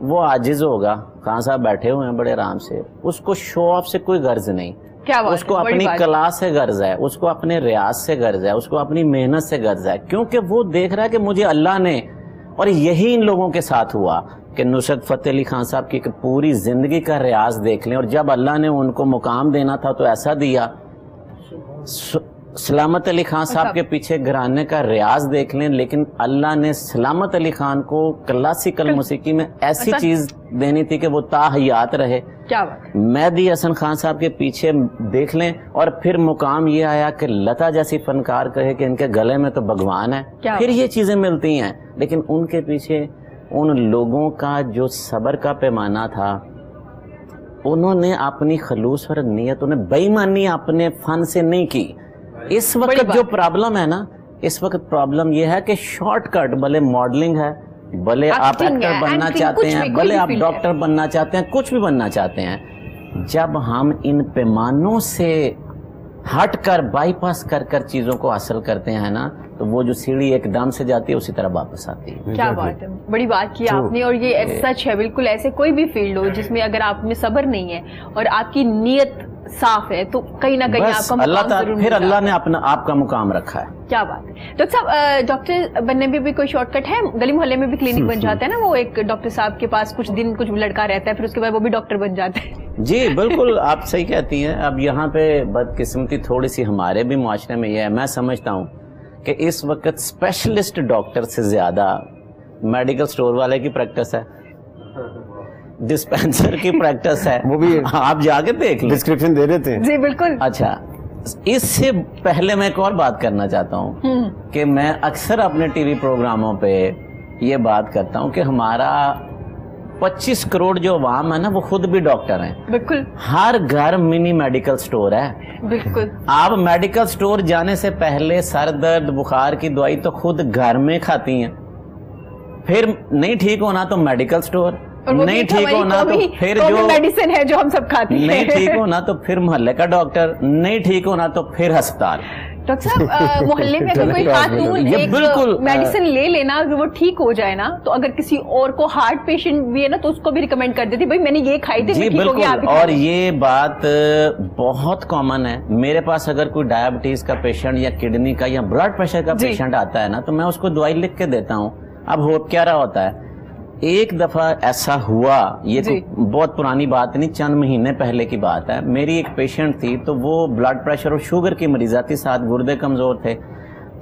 वो आजिज होगा खान साहब बैठे हुए हैं बड़े आराम से, उसको शो ऑफ़ से कोई गर्ज नहीं। क्या बात उसको अपनी कला से गर्ज है उसको अपने रियाज से गर्ज है उसको अपनी मेहनत से गर्ज है क्योंकि वो देख रहा है कि मुझे अल्लाह ने और यही इन लोगों के साथ हुआ कि नुसरत फतेह अली खान साहब की पूरी ज़िंदगी का रियाज देख लें और जब अल्लाह ने उनको मुकाम देना था तो ऐसा दिया। सलामत अली खान साहब के पीछे घराने का रियाज देख लें लेकिन अल्लाह ने सलामत अली खान को क्लासिकल मौसीकी में ऐसी अच्छा। चीज़ देनी थी कि वो ताहयात रहे। क्या बात मेहदी हसन खान साहब के पीछे देख लें और फिर मुकाम ये आया कि लता जैसी फनकार कहे कि इनके गले में तो भगवान है। क्या फिर ये चीज़ें मिलती हैं लेकिन उनके पीछे उन लोगों का जो सबर का पैमाना था उन्होंने अपनी खलूस और नीयत उन्हें बेईमानी अपने फन से नहीं की। इस वक्त जो प्रॉब्लम है। ना इस वक्त प्रॉब्लम ये है कि शॉर्टकट भले मॉडलिंग है भले आप एक्टर बनना चाहते कुछ भी, हैं भले आप डॉक्टर बनना चाहते हैं कुछ भी बनना चाहते हैं जब हम इन पैमानों से हट कर बाईपास कर कर चीज़ों को हासिल करते हैं ना तो वो जो सीढ़ी एकदम से जाती है उसी तरह वापस आती है। क्या बात है बड़ी बात की आपने और ये सच है बिल्कुल ऐसे कोई भी फ़ील्ड हो जिसमें अगर आप में सब्र नहीं है और आपकी नीयत साफ़ है तो कहीं ना कहीं आपका अल्लाह ताला फिर अल्लाह ने अपना आपका मुकाम रखा है। है। क्या बात है। डॉक्टर साहब डॉक्टर बनने में भी कोई शॉर्टकट है? गली मोहल्ले में भी क्लिनिक बन जाता है ना वो एक डॉक्टर साहब के पास कुछ दिन कुछ लड़का रहता है फिर उसके बाद वो भी डॉक्टर बन जाते हैं। जी बिल्कुल आप सही कहती हैं। अब यहाँ पे बदकिस्मती थोड़ी सी हमारे भी माशरे में यह है। मैं समझता हूँ कि इस वक्त स्पेशलिस्ट डॉक्टर से ज़्यादा मेडिकल स्टोर वाले की प्रैक्टिस है। डिस्पेंसर की प्रैक्टिस है। वो भी- आप जाके देख डिस्क्रिप्शन दे देते हैं। जी बिल्कुल। अच्छा इससे पहले मैं एक और बात करना चाहता हूँ हम्म, कि मैं अक्सर अपने टीवी प्रोग्रामों पे ये बात करता हूँ कि हमारा 25 करोड़ जो अवाम है ना वो खुद भी डॉक्टर हैं। बिल्कुल। हर घर मिनी मेडिकल स्टोर है। बिल्कुल। आप मेडिकल स्टोर जाने से पहले सर दर्द बुखार की दवाई तो खुद घर में खाती हैं। फिर नहीं ठीक होना तो मेडिकल स्टोर नहीं ठीक हमारी होना तो फिर जो मेडिसिन है जो हम सब खाते हैं। नहीं ठीक होना तो [LAUGHS] फिर मोहल्ले का डॉक्टर नहीं ठीक होना तो फिर अस्पताल। डॉक्टर साहब मोहल्ले में अगर [LAUGHS] कोई खातून एक बिल्कुल, मेडिसिन ले लेना अगर वो ठीक हो जाए ना तो अगर किसी और को हार्ट पेशेंट भी है ना तो उसको भी रिकमेंड कर देती भाई मैंने ये खाई थी जी हो बिल्कुल और ये बात बहुत कॉमन है। मेरे पास अगर कोई डायबिटीज़ का पेशेंट या किडनी का या ब्लड प्रेशर का पेशेंट आता है ना तो मैं उसको दवाई लिख के देता हूँ। अब हो क्या रहा होता है? एक दफ़ा ऐसा हुआ ये। कोई बहुत पुरानी बात नहीं चंद महीने पहले की बात है। मेरी एक पेशेंट थी तो वो ब्लड प्रेशर और शुगर की मरीजा थी साथ गुर्दे कमज़ोर थे।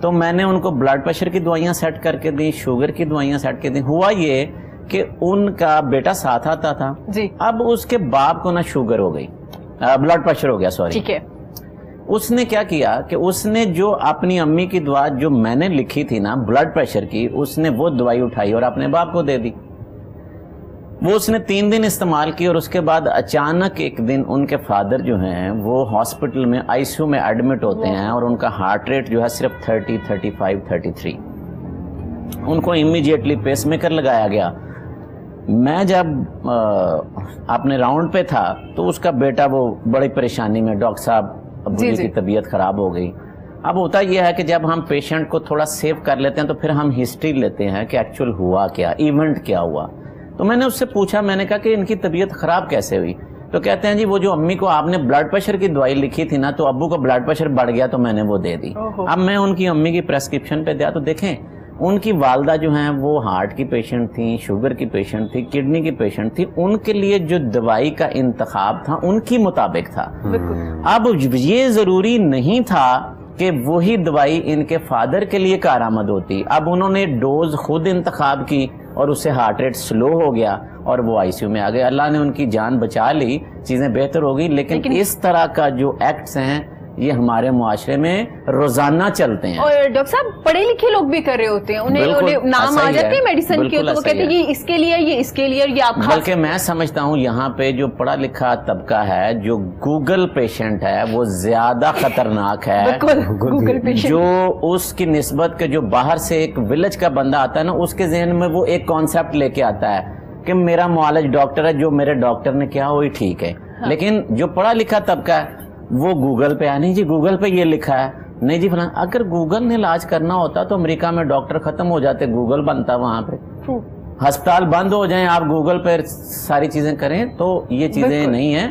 तो मैंने उनको ब्लड प्रेशर की दवाइयाँ सेट करके दी शुगर की दवाइयाँ सेट कर दी। हुआ ये कि उनका बेटा साथ आता था। जी। अब उसके बाप को ना शुगर हो गई। ब्लड प्रेशर हो गया सॉरी ठीक है। उसने क्या किया कि उसने जो अपनी अम्मी की दवा जो मैंने लिखी थी ना ब्लड प्रेशर की उसने वो दवाई उठाई और अपने बाप को दे दी। वो उसने तीन दिन इस्तेमाल की और उसके बाद अचानक एक दिन उनके फादर जो हैं वो हॉस्पिटल में आईसीयू में एडमिट होते हैं और उनका हार्ट रेट जो है सिर्फ़ thirty thirty five thirty three उनको इमीडिएटली पेसमेकर लगाया गया। मैं जब अपने राउंड पे था तो उसका बेटा वो बड़ी परेशानी में डॉक्टर साहब जी जी। की तबीयत खराब हो गई। अब होता यह है कि जब हम पेशेंट को थोड़ा सेव कर लेते हैं तो फिर हम हिस्ट्री लेते हैं कि एक्चुअल हुआ क्या इवेंट क्या हुआ। तो मैंने उससे पूछा मैंने कहा कि इनकी तबीयत खराब कैसे हुई? तो कहते हैं जी वो जो अम्मी को आपने ब्लड प्रेशर की दवाई लिखी थी ना तो अबू का ब्लड प्रेशर बढ़ गया तो मैंने वो दे दी। अब मैं उनकी अम्मी की प्रेस्क्रिप्शन पे दिया तो देखें उनकी वालदा जो हैं वो हार्ट की पेशेंट थी शुगर की पेशेंट थी किडनी की पेशेंट थी उनके लिए जो दवाई का इंतखाब था उनकी मुताबिक था। अब ये ज़रूरी नहीं था कि वही दवाई इनके फादर के लिए कारआमद होती। अब उन्होंने डोज खुद इंतखाब की और उससे हार्ट रेट स्लो हो गया और वो आईसीयू में आ गए। अल्लाह ने उनकी जान बचा ली चीज़ें बेहतर हो गई लेकिन, लेकिन- इस तरह का जो एक्ट्स हैं ये हमारे मुआशरे में रोज़ाना चलते हैं। और डॉक्टर साहब पढ़े लिखे लोग भी कर रहे होते हैं। उन्हें उन्हें नाम आ जाते हैं। मेडिसिन के तो वो कहते हैं है। ये इसके लिए ये इसके लिए ये आप बल्कि मैं समझता हूँ यहाँ पे जो पढ़ा लिखा तबका है जो गूगल पेशेंट है वो ज़्यादा खतरनाक है। गूगल [LAUGHS] जो उसकी नस्बत के जो बाहर से एक विलेज का बंदा आता है ना उसके जहन में वो एक कॉन्सेप्ट लेके आता है कि मेरा मुआलज डॉक्टर है जो मेरे डॉक्टर ने किया वही ठीक है। लेकिन जो पढ़ा लिखा तबका है वो गूगल पे आया नहीं जी गूगल पे ये लिखा है। नहीं जी फला अगर गूगल ने इलाज करना होता तो अमेरिका में डॉक्टर खत्म हो जाते गूगल बनता वहाँ पे। अस्पताल बंद हो जाए आप गूगल पर सारी चीज़ें करें तो ये चीज़ें नहीं है।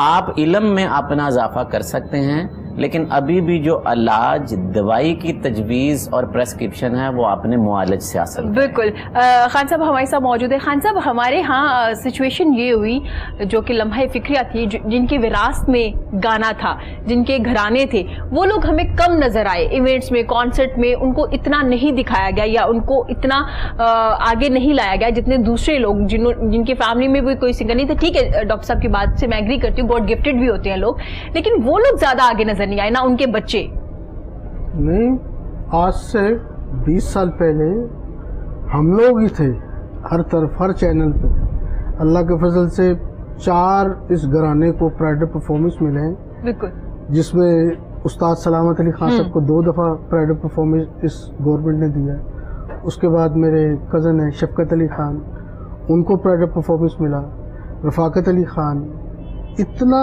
आप इलम में अपना इजाफा कर सकते हैं। लेकिन अभी भी जो इलाज दवाई की तजवीज़ और प्रेस्क्रिप्शन है, वो अपने मुआलज से हासिल बिल्कुल। खान साहब हमारे साथ मौजूद है। खान साहब, हमारे यहाँ सिचुएशन ये हुई, जो कि लम्हा फिक्रिया थी जिनकी विरासत में गाना था, जिनके घराने थे, वो लोग हमें कम नज़र आए। इवेंट्स में कॉन्सर्ट में, उनको इतना नहीं दिखाया गया या उनको इतना आगे नहीं लाया गया जितने दूसरे लोग जिन्हों जिनकी फैमिली में भी कोई सिंगर नहीं था। ठीक है डॉक्टर साहब की बात से मैं एग्री करती हूँ गॉड गिफ्टेड भी होते हैं लोग। लेकिन वो लोग ज़्यादा आगे नज़र नहीं आए ना उनके बच्चे। नहीं आज से 20 साल पहले हम लोग ही थे हर तरफ़ हर चैनल पे। अल्लाह के फजल से चार इस घराने को प्राइड परफॉर्मेंस मिले हैं। बिल्कुल। जिसमें उस्ताद सलामत अली खान साहब को दो दफ़ा प्राइड परफॉर्मेंस इस गवर्नमेंट ने दिया है। उसके बाद मेरे कज़न हैं शफकत अली खान उनको प्राइड परफॉर्मेंस मिला। रफाकत अली खान इतना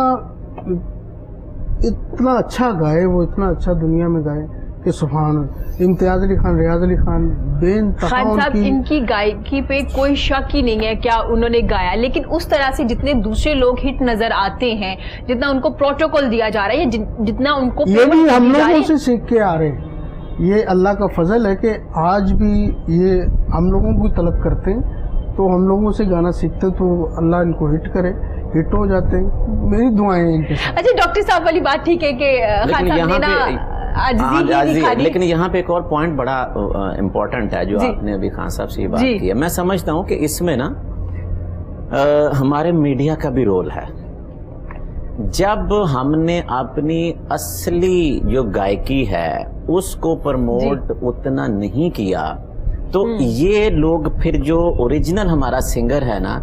इतना अच्छा गाए वो इतना अच्छा दुनिया में गाए कि सुबहान इम्तियाज़ अली खान रियाज अली खान बेन खान साहब इनकी गायकी पे कोई शक ही नहीं है क्या उन्होंने गाया। लेकिन उस तरह से जितने दूसरे लोग हिट नज़र आते हैं जितना उनको प्रोटोकॉल दिया जा रहा है जि, जितना उनको ये भी हम लोगों से सीख के आ रहे हैं। ये अल्लाह का फजल है कि आज भी ये हम लोगों को तलब करते हैं तो हम लोगों से गाना सीखते तो अल्लाह इनको हिट करे। हिट हो जाते हैं। मेरी दुआएँ इनके अच्छा डॉक्टर साहब वाली बात ठीक है कि खान साहब ने ना आजी हाँ, लेकिन यहाँ पे एक और पॉइंट बड़ा इम्पोर्टेंट है जो आपने अभी खान साहब से बात की है। मैं समझता हूँ कि इसमें ना आ, हमारे मीडिया का भी रोल है। जब हमने अपनी असली जो गायकी है उसको प्रमोट उतना नहीं किया तो हम्म। ये लोग फिर जो ओरिजिनल हमारा सिंगर है ना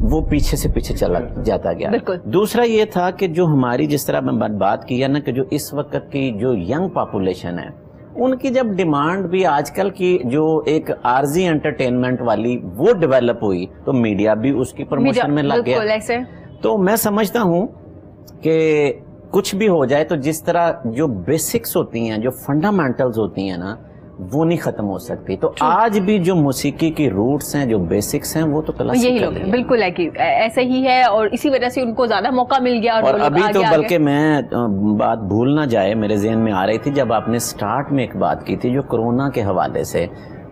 वो पीछे से पीछे चला जाता गया। दूसरा ये था कि जो हमारी जिस तरह मैं बात की है ना कि जो इस वक्त की जो यंग पॉपुलेशन है उनकी जब डिमांड भी आजकल की जो एक आरजी एंटरटेनमेंट वाली वो डेवलप हुई तो मीडिया भी उसकी प्रमोशन में लग गया। तो मैं समझता हूँ कि कुछ भी हो जाए तो जिस तरह जो बेसिक्स होती हैं जो फंडामेंटल्स होती हैं ना वो नहीं खत्म हो सकती। तो आज भी जो मौसीकी की रूट्स हैं जो बेसिक्स हैं वो तो यही लोग बिल्कुल है। कि ऐसे ही है और इसी वजह से उनको ज़्यादा मौका मिल गया और, और अभी तो बल्कि मैं बात भूल ना जाए मेरे जहन में आ रही थी जब आपने स्टार्ट में एक बात की थी जो कोरोना के हवाले से।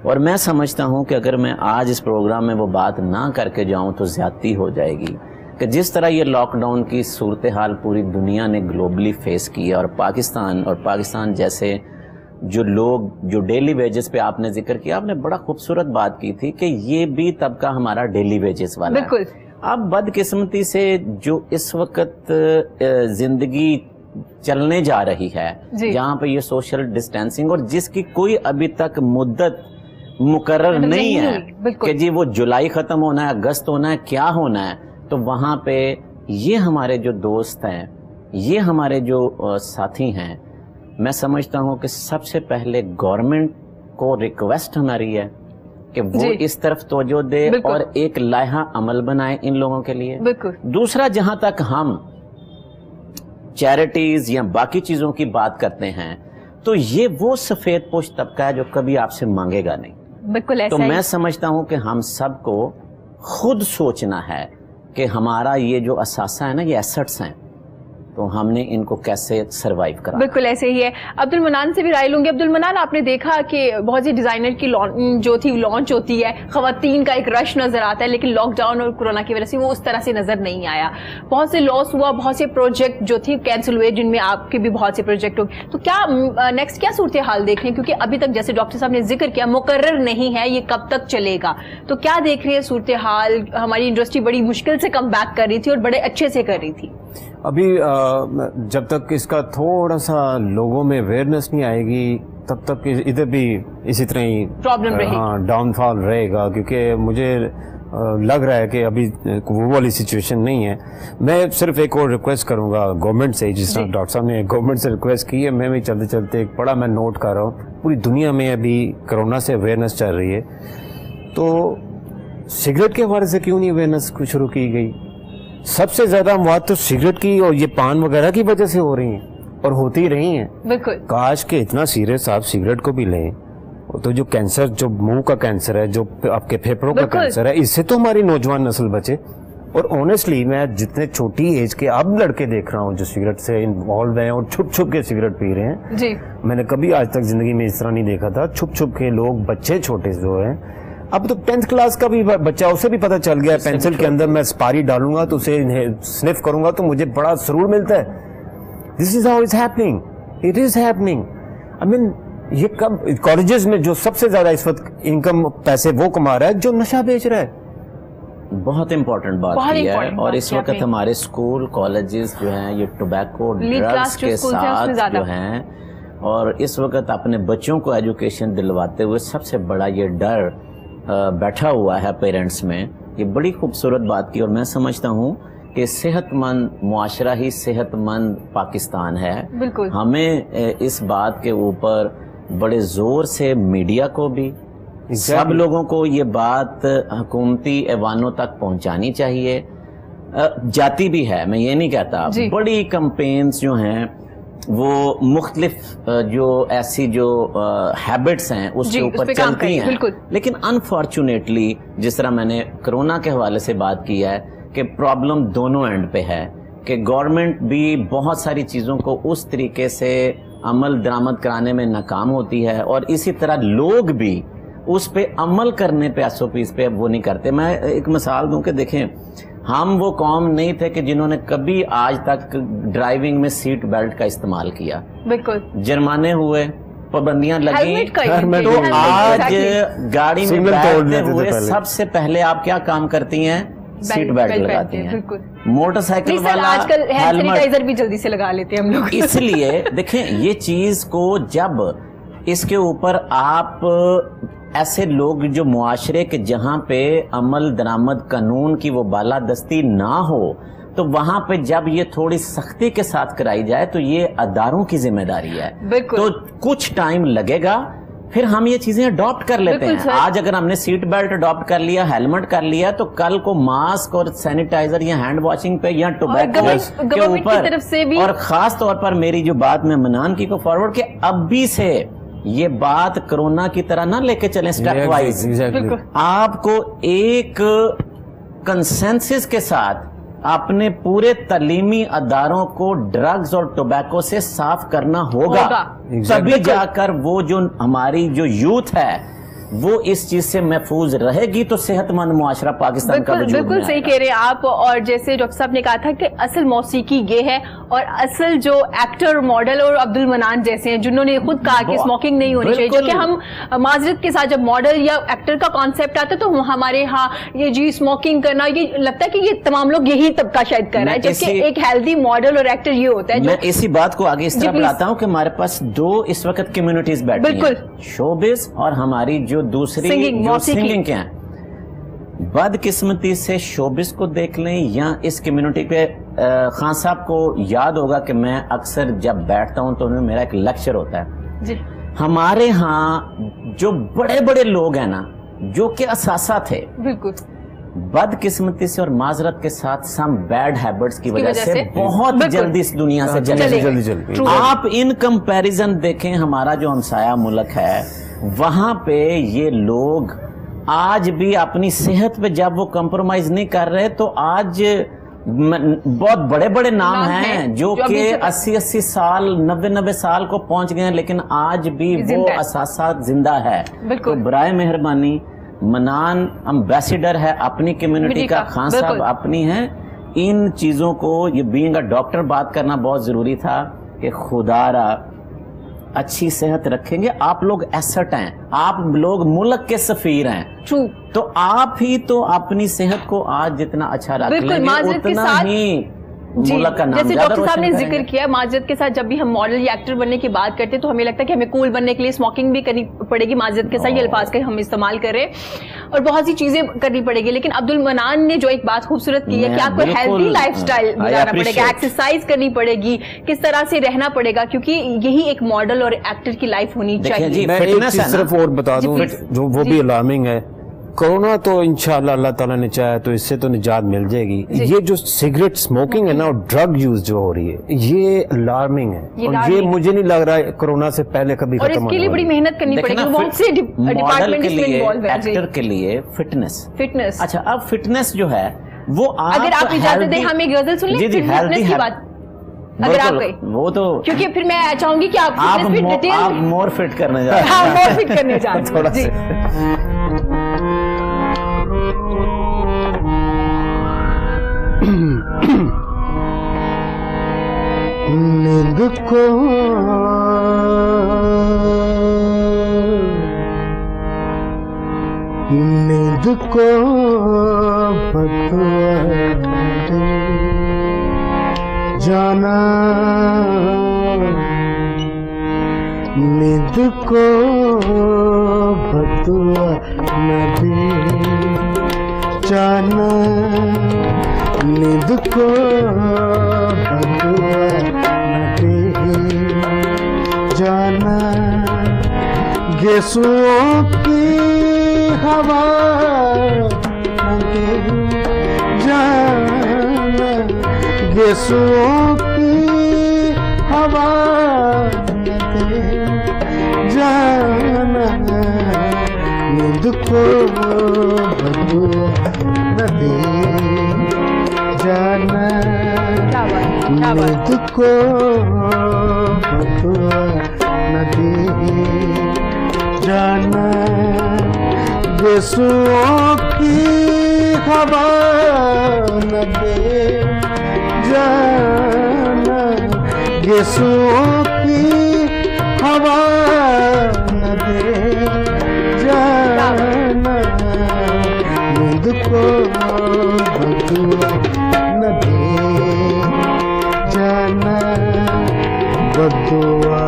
और मैं समझता हूँ कि अगर मैं आज इस प्रोग्राम में वो बात ना करके जाऊँ तो ज़्यादा हो जाएगी। कि जिस तरह ये लॉकडाउन की सूरत हाल पूरी दुनिया ने ग्लोबली फेस की है और पाकिस्तान और पाकिस्तान जैसे जो लोग जो डेली वेजेस पे आपने ज़िक्र किया आपने बड़ा खूबसूरत बात की थी कि ये भी तबका हमारा डेली वेजेस वाला बिल्कुल। अब बदकिस्मती से जो इस वक्त ज़िंदगी चलने जा रही है जहाँ पे ये सोशल डिस्टेंसिंग और जिसकी कोई अभी तक मुद्दत मुकर्र नहीं, नहीं है कि जी वो जुलाई खत्म होना है अगस्त होना है क्या होना है तो वहाँ पे ये हमारे जो दोस्त हैं ये हमारे जो साथी हैं मैं समझता हूँ कि सबसे पहले गवर्नमेंट को रिक्वेस्ट हमारी है कि वो इस तरफ़ तोजो दे और एक लाहा अमल बनाए इन लोगों के लिए। दूसरा जहाँ तक हम चैरिटीज या बाकी चीज़ों की बात करते हैं तो ये वो सफ़ेद पोष तबका है जो कभी आपसे मांगेगा नहीं। बिल्कुल तो मैं समझता हूँ कि हम सबको खुद सोचना है कि हमारा ये जो असासा है ना ये एसेट्स हैं तो हमने इनको कैसे सरवाइव करा? बिल्कुल, ऐसे ही है। अब्दुल मनान से भी राय लूँगी। अब्दुल मनान, आपने देखा कि बहुत सी डिज़ाइनर की जो थी लॉन्च होती है। खातन का एक रश नज़र आता है, लेकिन लॉकडाउन और कोरोना की वजह से वो उस तरह से नज़र नहीं आया। बहुत से लॉस हुआ, बहुत से प्रोजेक्ट जो थी कैंसिल हुए, जिनमें आपके भी बहुत से प्रोजेक्ट हो तो क्या नेक्स्ट क्या सूरत हाल देख रहे हैं क्योंकि अभी तक जैसे डॉक्टर साहब ने ज़िक्र किया मुकर नहीं है, ये कब तक चलेगा? तो क्या देख रहे हैं सूरत हाल? हमारी इंडस्ट्री बड़ी मुश्किल से कम कर रही थी और बड़े अच्छे से कर रही थी। अभी जब तक इसका थोड़ा सा लोगों में अवेयरनेस नहीं आएगी तब तक इधर भी इसी तरह ही प्रॉब्लम हाँ डाउनफॉल रहेगा क्योंकि मुझे लग रहा है कि अभी वो वाली सिचुएशन नहीं है। मैं सिर्फ़ एक और रिक्वेस्ट करूँगा गवर्नमेंट से जिस तरह डॉक्टर साहब ने गवर्नमेंट से रिक्वेस्ट की है मैं भी चलते चलते एक बड़ा मैं नोट कर रहा हूँ। पूरी दुनिया में अभी कोरोना से अवेयरनेस चल रही है। तो सिगरेट के हवाले से क्यों नहीं अवेयरनेस शुरू की गई? सबसे ज़्यादा मौत तो सिगरेट की और ये पान वगैरह की वजह से हो रही है और होती रही है। बिल्कुल। काश के इतना सीरियस आप सिगरेट को भी लें। तो जो कैंसर जो मुँह का कैंसर है जो आपके फेफड़ों का कैंसर है इससे तो हमारी नौजवान नस्ल बचे। और ऑनेस्टली मैं जितने छोटी एज के अब लड़के देख रहा हूँ जो सिगरेट से इन्वॉल्व हैं और छुप छुप के सिगरेट पी रहे हैं जी। मैंने कभी आज तक ज़िंदगी में इस तरह नहीं देखा था। छुप छुप के लोग बच्चे छोटे जो हैं अब तो टेंथ क्लास का भी बच्चा उसे भी पता चल गया पेंसिल के अंदर मैं स्पारी डालूँगा तो उसे स्निफ करूँगा तो मुझे बड़ा सरूर मिलता है। This is how is happening it is happening I mean ये कब कॉलेजेस में जो सबसे ज़्यादा इस वक्त इनकम पैसे वो कमा रहा है जो नशा बेच रहा है। बहुत इंपॉर्टेंट बात की है और इस वक्त हमारे स्कूल कॉलेजेस जो हैं ये टोबैको ड्रग्स के साथ जो हैं और इस वक्त अपने बच्चों को एजुकेशन दिलवाते हुए सबसे बड़ा ये डर बैठा हुआ है पेरेंट्स में। ये बड़ी खूबसूरत बात की और मैं समझता हूँ कि सेहतमंद मुआशरा ही सेहतमंद पाकिस्तान है। बिल्कुल। हमें इस बात के ऊपर बड़े ज़ोर से मीडिया को भी सब लोगों को ये बात हुकूमती ऐवानों तक पहुंचानी चाहिए। जाती भी है मैं ये नहीं कहता। बड़ी कंपेन्स जो हैं वो मुख्तलिफ़ जो ऐसी जो हैबिट्स हैं उसके ऊपर चलती हैं। लेकिन अनफॉर्चुनेटली जिस तरह मैंने कोरोना के हवाले से बात की है कि प्रॉब्लम दोनों एंड पे है कि गवर्नमेंट भी बहुत सारी चीज़ों को उस तरीके से अमल दरामद कराने में नाकाम होती है और इसी तरह लोग भी उस पे अमल करने पे एस पे अब वो नहीं करते। मैं एक मिसाल दूँ कि देखें हम वो कौम नहीं थे कि जिन्होंने कभी आज तक ड्राइविंग में सीट बेल्ट का इस्तेमाल किया। बिल्कुल। जुर्माने हुए पाबंदियाँ लगी। तो आज गाड़ी में बैठते हुए सबसे पहले आप क्या काम करती हैं? सीट बेल्ट लगाती हैं, मोटरसाइकिल वाला आजकल हैंड हेलमेट सैनिटाइजर भी जल्दी से लगा लेते हैं हम लोग। इसलिए [LAUGHS] देखें ये चीज़ को जब इसके ऊपर आप ऐसे लोग जो मुआशरे के जहाँ पे अमल दरामद कानून की वो बालादस्ती ना हो तो वहाँ पे जब ये थोड़ी सख्ती के साथ कराई जाए तो ये अदारों की ज़िम्मेदारी है। तो कुछ टाइम लगेगा फिर हम ये चीज़ें अडॉप्ट कर लेते हैं। आज अगर हमने सीट बेल्ट अडॉप्ट कर लिया हेलमेट कर लिया तो कल को मास्क और सैनिटाइजर या हैंड वॉशिंग पे या टोबैको के ऊपर और खास तौर पर मेरी जो बात मैं मनान की को फॉरवर्ड के अब भी से ये बात कोरोना की तरह ना लेके चले स्टेप वाइज आपको एक कंसेंसिस के साथ अपने पूरे तलीमी अदारों को ड्रग्स और टोबैको से साफ़ करना होगा, होगा। Exactly. तभी जाकर वो जो हमारी जो यूथ है वो इस चीज़ से महफूज रहेगी तो सेहतमंद मुआशरा पाकिस्तान का बिल्कुल बिल्कुल सही कह रहे हैं आप और जैसे डॉक्टर साहब ने कहा था कि असल मौसीकी ये है और असल जो एक्टर मॉडल और अब्दुल मनान जैसे हैं जिन्होंने खुद कहा कि स्मोकिंग नहीं होनी चाहिए। क्योंकि हम माजरत के साथ जब मॉडल या एक्टर का कॉन्सेप्ट आता है तो हमारे यहाँ ये जी स्मोकिंग करना ये लगता है कि ये तमाम लोग यही तबका शायद कर रहा है जबकि एक हेल्दी मॉडल और एक्टर ये होता है मैं इसी बात को आगे इस तरह। बढ़ाता हूँ कि हमारे पास दो इस वक्त कम्युनिटीज बैठी बिल्कुल। शोबिस और हमारी जो दूसरी Singing, जो सिंगिंग क्या है? बदकिस्मती से शोबिस को देख लें या इस कम्युनिटी पे खान साहब को याद होगा कि मैं अक्सर जब बैठता हूँ तो उनमें मेरा एक लेक्चर होता है। जी। हमारे यहाँ जो बड़े बड़े लोग हैं ना जो कि असासा थे। बिल्कुल। बदकिस्मती से और माजरत के साथ सम बैड हैबिट्स की वजह से से। बहुत जल्दी इस दुनिया से जल्दी चले जल्दी जल्दी आप इन कंपैरिजन देखें हमारा जो हमसाया मुल्क है वहाँ पे ये लोग आज भी अपनी सेहत पे जब वो कंप्रोमाइज नहीं कर रहे तो आज बहुत बड़े बड़े नाम नाम हैं हैं, जो जो कि से- 80 80 साल 90 90 साल को पहुँच गए हैं लेकिन आज भी वो असासा ज़िंदा है। तो बराए मेहरबानी मनान अम्बेसिडर है अपनी कम्युनिटी का का, खान साहब अपनी है। इन चीज़ों को ये बीइंग अ डॉक्टर बात करना बहुत ज़रूरी था कि खुदारा अच्छी सेहत रखेंगे। आप लोग एसेट हैं। आप लोग मुल्क के सफीर हैं। ट्रू तो आप ही तो अपनी सेहत को आज जितना अच्छा रख लेंगे उतना ही मुल्क का नाम जैसे डॉक्टर साहब ने ज़िक्र किया माजरत के साथ जब भी हम मॉडल या एक्टर बनने की बात करते हैं तो हमें लगता है कि हमें कूल बनने के लिए स्मोकिंग भी करनी पड़ेगी माजरत के साथ ये अल्फाज का हम इस्तेमाल करें और बहुत सी चीज़ें करनी पड़ेगी लेकिन अब्दुल मनान ने जो एक बात खूबसूरत की है कि आपको हेल्दी लाइफ स्टाइल गुजारना पड़ेगा एक्सरसाइज करनी पड़ेगी किस तरह से रहना पड़ेगा क्योंकि यही एक मॉडल और एक्टर की लाइफ होनी चाहिए। है? सिर्फ़ और बता दूँ जो वो भी अलार्मिंग है कोरोना तो इंशाल्लाह अल्लाह ताला ने चाहे तो इससे तो निजात मिल जाएगी। ये जो सिगरेट स्मोकिंग है ना और ड्रग यूज़ जो हो रही है ये अलार्मिंग है। ये और ये। मुझे नहीं लग रहा है कोरोना से पहले कभी और खत्म इसके लिए होने बड़ी। मेहनत करनी पड़ेगी। बहुत से फिट- डिपार्टमेंट के लिए इन्वॉल्व एक्टर के लिए फिटनेस फिटनेस अच्छा अब फिटनेस जो है वो अगर आप इजाज़त दें healthy- हम एक गज़ल सुन लें जी जी फिर हेल्दी fitness की बात। अगर आप गए वो तो क्योंकि फिर मैं चाहूँगी कि आप आप मो- आप मोर फिट करने [LAUGHS] जा रहे हाँ। हैं more fit करने जा रहे हैं। [LAUGHS] थोड़ा को नींद को बदुआ दे जाना। नींद को बदुआ न दे जाना। नींद को बदुआ जाना गेसुओं की हवा जाना। गेसुओं की हवा जाना। नींद को बदू न नींद को क्या बात है। मुझको बदुआ न दे जाना यीशुओं की हवा न दे। जाना यीशुओं की हवा न दे। जाना मुझको बदुआ न दे। जाना बदुआ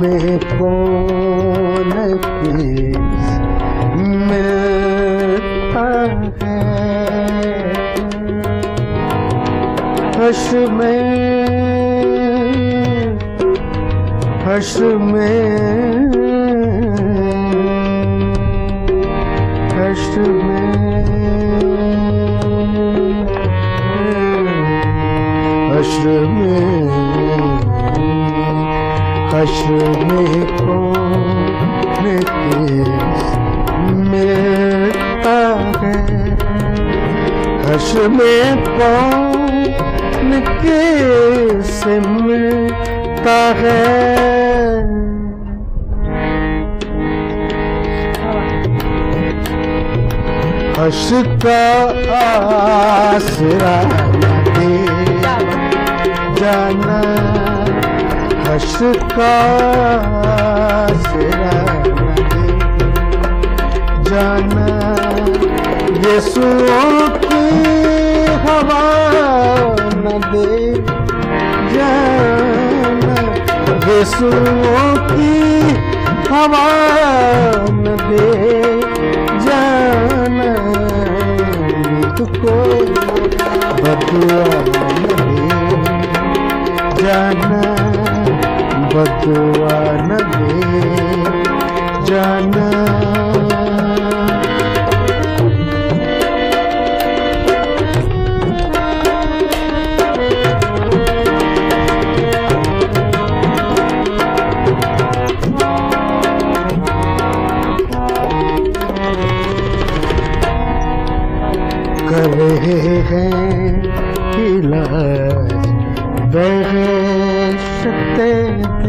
में कौन किस मिलता है? में हश में कौन किस मिलता है हश्र में कौन किस मिलता है हश का आसरा दे। जाना हश का जाना यीशुओं की हवा न दे की हवा न दे जाना तुझको बदुआ जाना बदुआ न दे जाना। हैं इलाज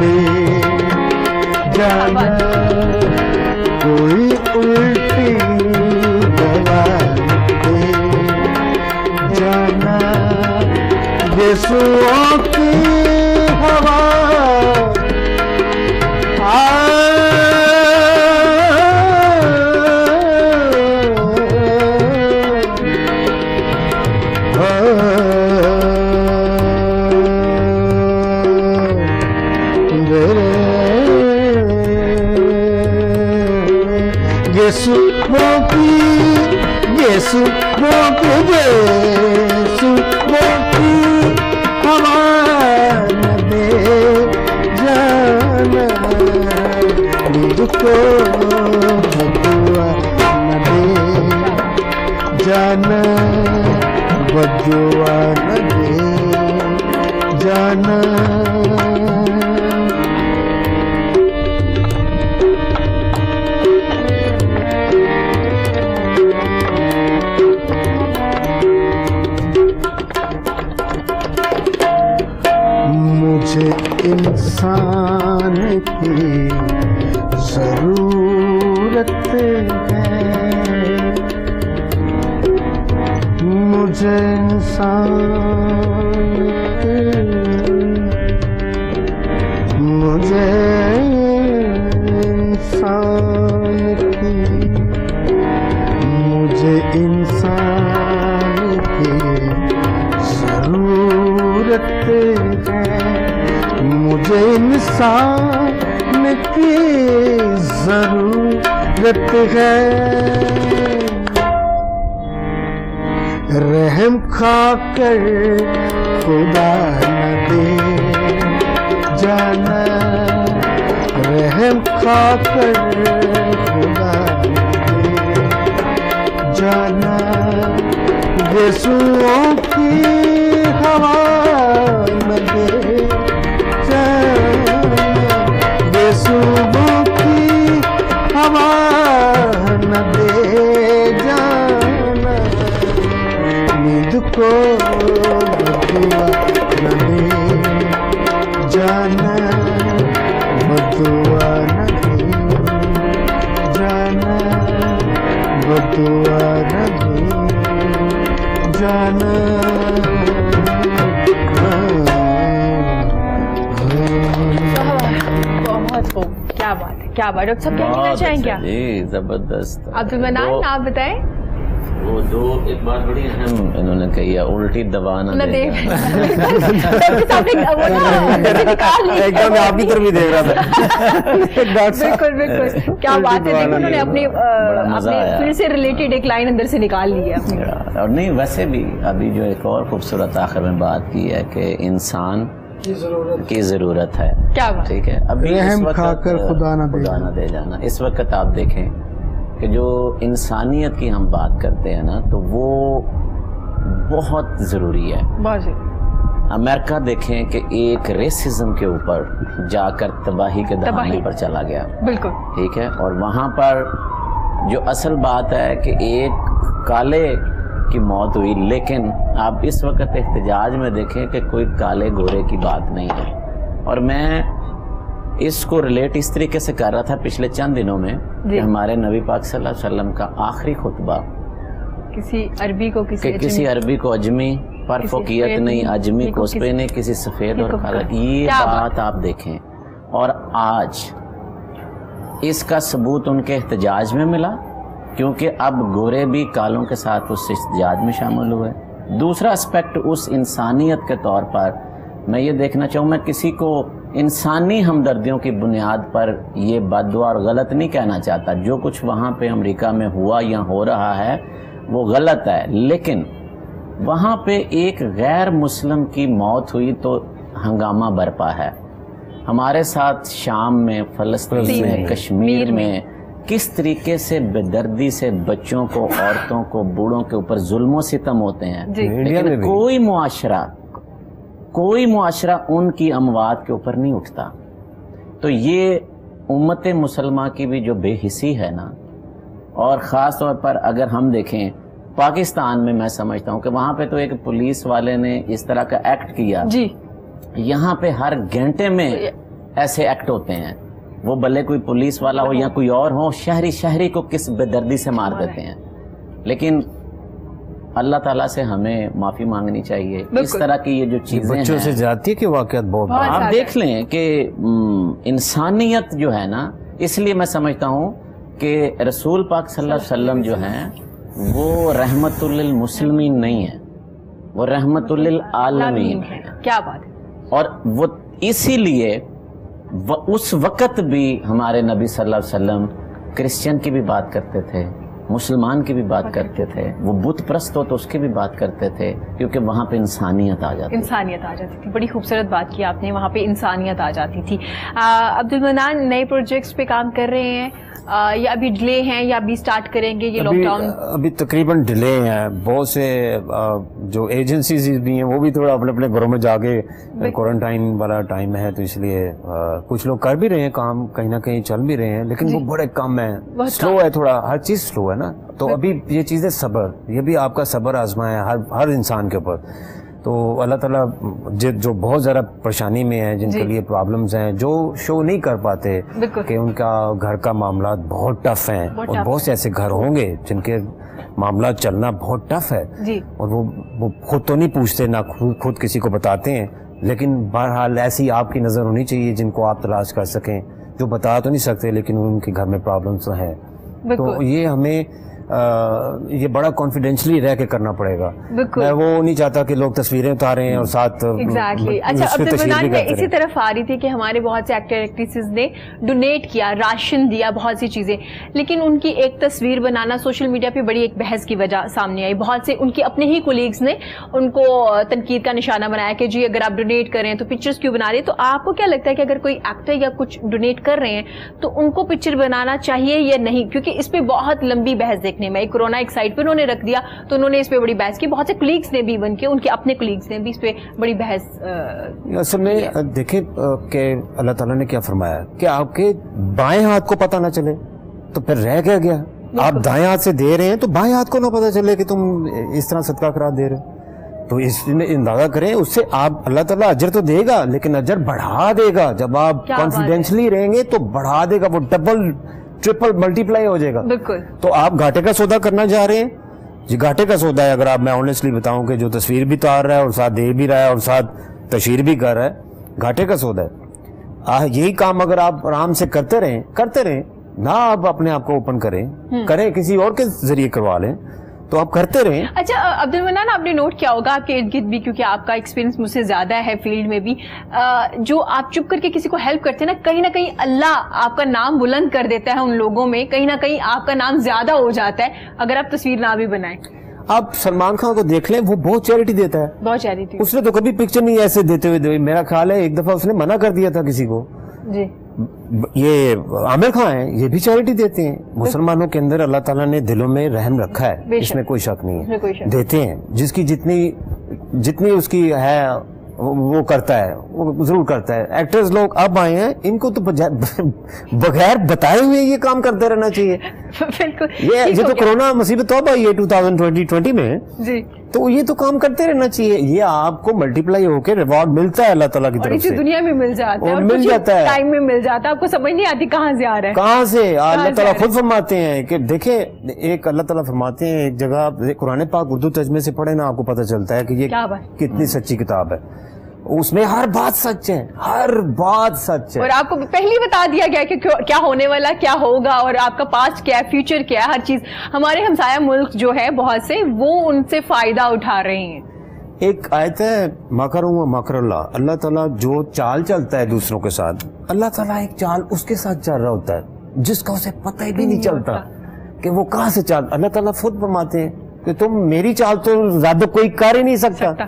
दे जाना। कोई उल्टी दे जाना। यीशुओं की isso, bom. इंसान की ज़रूरत है। रहम खा कर खुदा न दे जाना। रहम खा कर खुदा न दे जाना। यीशुओं की हवा को बदुआ न दे जाना बदुआ न दे जाना बदुआ न दे जाना बहुत क्या बात है क्या बात डॉक्टर साहब क्या कहना चाहेंगे आप? जी ज़बरदस्त। अब्दुल मनान आप बताएँ? दो एक बात बड़ी अहम इन्होंने कही है उल्टी दवा न दे दे डॉक्टर साहब ने वो ना अंदर से निकाल लिया। एकदम मैं आपकी तरफ़ ही देख रहा था। बिल्कुल बिल्कुल। क्या बात है देखो उन्होंने अपनी। फिर से रिलेटेड एक लाइन अंदर से निकाल ली है और नहीं वैसे भी अभी जो एक और खूबसूरत आखिर में बात की है कि इंसान की ज़रूरत। की ज़रूरत है। क्या बात। ठीक है? अभी खाकर खुदा न दे। खुदा न दे जाना। इस वक्त आप देखें। कि इंसानियत की हम बात करते हैं ना तो वो बहुत ज़रूरी है। अमेरिका देखें कि एक रेसिज्म के ऊपर जाकर तबाही के। दहाने पर चला गया। बिल्कुल। ठीक है? और वहाँ पर जो असल बात है कि एक काले की मौत हुई लेकिन आप इस वक्त एहतजाज में देखें कि कोई काले गोरे की बात नहीं है। और मैं इसको रिलेट इस तरीके से कर रहा था पिछले चंद दिनों में कि हमारे नबी पाक सल्लल्लाहु अलैहि वसल्लम का आखिरी खुतबा। किसी अरबी को किसी कि किसी अरबी को अजमी पर फोकियत नहीं अजमी को पे किसी- नहीं किसी सफ़ेद और काला। ये बात बात आप देखें। और आज इसका सबूत उनके एहतजाज में मिला क्योंकि अब गोरे भी कालों के साथ उस एहतजाज में शामिल हुए। दूसरा एस्पेक्ट उस इंसानियत के तौर पर मैं ये देखना चाहूँ मैं किसी को इंसानी हमदर्दियों की बुनियाद पर ये बदुआ और गलत नहीं कहना चाहता। जो कुछ वहाँ पे अमेरिका में हुआ या हो रहा है वो गलत है। लेकिन वहाँ पे एक गैर मुस्लिम की मौत हुई तो हंगामा बरपा है। हमारे साथ शाम में फलस्तीन में कश्मीर में। किस तरीके से बेदर्दी से बच्चों को औरतों को बूढ़ों के ऊपर जुल्मो सितम होते हैं? लेकिन कोई मुआशरा कोई मुआशरा उनकी अमवात के ऊपर नहीं उठता। तो ये उम्मत मुसलमान की भी जो बेहिसी है ना और ख़ास तौर पर अगर हम देखें पाकिस्तान में मैं समझता हूँ कि वहाँ पे तो एक पुलिस वाले ने इस तरह का एक्ट किया। जी। यहाँ पे हर घंटे में ऐसे एक्ट होते हैं। वो भले कोई पुलिस वाला हो या कोई और हो शहरी शहरी को किस बेदर्दी से मार। देते हैं। लेकिन अल्लाह ताला से हमें माफ़ी मांगनी चाहिए। इस तरह की ये जो चीज़ें बच्चों से हैं जाती के वाकत बहुत आप देख लें कि इंसानियत जो है ना इसलिए मैं समझता हूँ कि रसूल पाक सल्लल्लाहु अलैहि वसल्लम जो हैं वो रहमतुल्लिल मुस्लिमीन नहीं है। वो रहमतुल्लिल आलमीन है। क्या बात है। और वो इसीलिए उस वक़्त भी हमारे नबी सल्लल्लाहु अलैहि वसल्लम क्रिश्चियन की भी बात करते थे। मुसलमान की भी बात करते थे वो बुत प्रस्त हो तो उसकी भी बात करते थे क्योंकि वहाँ पे इंसानियत आ जाती इंसानियत आ जाती थी। बड़ी खूबसूरत बात की आपने वहाँ पे इंसानियत आ जाती थी। अब्दुल मनान नए प्रोजेक्ट्स पे काम कर रहे हैं आ, या अभी डिले हैं या अभी स्टार्ट करेंगे ये लॉकडाउन अभी तकरीबन डिले हैं। बहुत से जो एजेंसीज भी हैं वो भी थोड़ा अपने अपने घरों में जाके क्वारंटाइन वाला टाइम है तो इसलिए कुछ लोग कर भी रहे हैं काम कहीं ना कहीं चल भी रहे हैं लेकिन वो बड़े कम है। स्लो है थोड़ा हर चीज़ स्लो है ना? तो अभी ये चीज़ें सब्र ये भी आपका सब्र आजमा है हर हर इंसान के ऊपर। तो अल्लाह ताला जो बहुत ज़्यादा परेशानी में है जिनके लिए प्रॉब्लम्स हैं जो शो नहीं कर पाते कि उनका घर का मामला बहुत टफ है। और बहुत से ऐसे घर होंगे जिनके मामला चलना बहुत टफ है। और वो वो खुद तो नहीं पूछते ना खुद खुद किसी को बताते हैं लेकिन बहरहाल ऐसी आपकी नज़र होनी चाहिए जिनको आप तलाश कर सकें जो बता तो नहीं सकते लेकिन उनके घर में प्रॉब्लम्स हैं। तो ये हमें ये बड़ा कॉन्फिडेंशली रह के करना पड़ेगा। मैं वो नहीं चाहता कि लोग तस्वीरें उतारें और साथ एग्जैक्टली अच्छा भी मैं इसी तरफ़ आ रही थी कि हमारे बहुत से एक्टर एक्ट्रेसेस ने डोनेट किया राशन दिया बहुत सी चीज़ें। लेकिन उनकी एक तस्वीर बनाना सोशल मीडिया पे बड़ी एक बहस की वजह सामने आई। बहुत से उनके अपने ही कोलीग्स ने उनको तनकीद का निशाना बनाया कि जी अगर आप डोनेट कर रहे हैं तो पिक्चर्स क्यों बना रहे हैं? तो आपको क्या लगता है कि अगर कोई एक्टर या कुछ डोनेट कर रहे हैं तो उनको पिक्चर बनाना चाहिए या नहीं? क्योंकि इस पर बहुत लंबी बहस देखने में। आई कोरोना एक साइड पे उन्होंने रख दिया तो उन्होंने इस पे बड़ी बहस की। बहुत से कलीग्स ने भी बन के उनके अपने कलीग्स ने भी इस पे बड़ी बहस असल में देखें कि अल्लाह ताला ने क्या फरमाया कि आपके बाएँ हाथ को पता ना चले तो फिर रह क्या गया? आप दाएँ हाथ से दे रहे हैं तो बाएँ हाथ को ना पता चले कि तुम इस तरह सदका करा दे रहे हो। तो इसमें अंदाज़ा करें उससे आप अल्लाह ताला अजर तो देगा लेकिन अजर बढ़ा देगा। जब आप। कॉन्फिडेंशली रहेंगे तो बढ़ा देगा वो डबल ट्रिपल मल्टीप्लाई हो जाएगा। बिल्कुल। तो आप घाटे का सौदा करना चाह रहे हैं? जी घाटे का सौदा है। अगर आप मैं ऑनेस्टली बताऊँ कि जो तस्वीर भी उतार रहा है और साथ दे भी रहा है और साथ तस्वीर भी कर रहा है घाटे का सौदा है। आ, यही काम अगर आप आराम से करते रहें करते रहें ना आप अपने आप को ओपन करें करें किसी और के ज़रिए करवा लें तो आप करते रहें। अच्छा अब्दुल मन्नान आपने नोट किया होगा आपके इर्द गिर्द भी क्योंकि आपका एक्सपीरियंस मुझसे ज़्यादा है फ़ील्ड में भी। जो आप चुप करके किसी को हेल्प करते हैं ना कहीं ना कहीं अल्लाह आपका नाम बुलंद कर देता है उन लोगों में। कहीं ना कहीं आपका नाम ज़्यादा हो जाता है अगर आप तस्वीर ना भी बनाए। आप सलमान खान को देख लें वो बहुत चैरिटी देता है। बहुत थी उसने तो कभी पिक्चर नहीं ऐसे देते हुए मेरा ख्याल है एक दफ़ा उसने मना कर दिया था किसी को। जी। ये आमिर खान है ये भी चैरिटी देते हैं। मुसलमानों के अंदर अल्लाह ताला ने दिलों में रहम रखा है। इसमें कोई शक नहीं कोई शक है देते हैं। जिसकी जितनी जितनी उसकी है वो करता है। वो ज़रूर करता है। एक्टर्स लोग अब आए हैं इनको तो [LAUGHS] बगैर बताए हुए ये काम करते रहना चाहिए। [LAUGHS] बिल्कुल। ये ये तो कोरोना मुसीबत तो आई है 2020 20 में। जी। तो ये तो काम करते रहना चाहिए। ये आपको मल्टीप्लाई होकर रिवॉर्ड मिलता है अल्लाह तला की तरफ़ से। दुनिया में मिल जाता है और मिल जाता है। टाइम में मिल जाता है। आपको समझ नहीं आती कहाँ से आ रहा है। कहाँ से? अल्लाह ताला खुद फरमाते हैं कि देखे एक अल्लाह तला फरमाते हैं एक जगह कुरने पाक उर्दू तजमे से पढ़े ना आपको पता चलता है कि ये कितनी सच्ची किताब है। उसमें हर बात सच है हर बात सच है। और आपको पहले ही बता दिया गया कि क्या होने वाला क्या होगा और आपका पास्ट क्या है फ्यूचर क्या है हर चीज़। हमारे हमसाया मुल्क जो है बहुत से वो उनसे फ़ायदा उठा रहे हैं। एक आयत है मकर मकर अल्लाह। अल्लाह ताला जो चाल चलता है दूसरों के साथ अल्लाह ताला एक चाल उसके साथ चल रहा होता है जिसका उसे पता ही भी नहीं चलता कि वो कहाँ से चाल। अल्लाह ताला खुद फरमाते हैं कि तुम मेरी चाल तो ज़्यादा कोई कर ही नहीं सकता। सकता।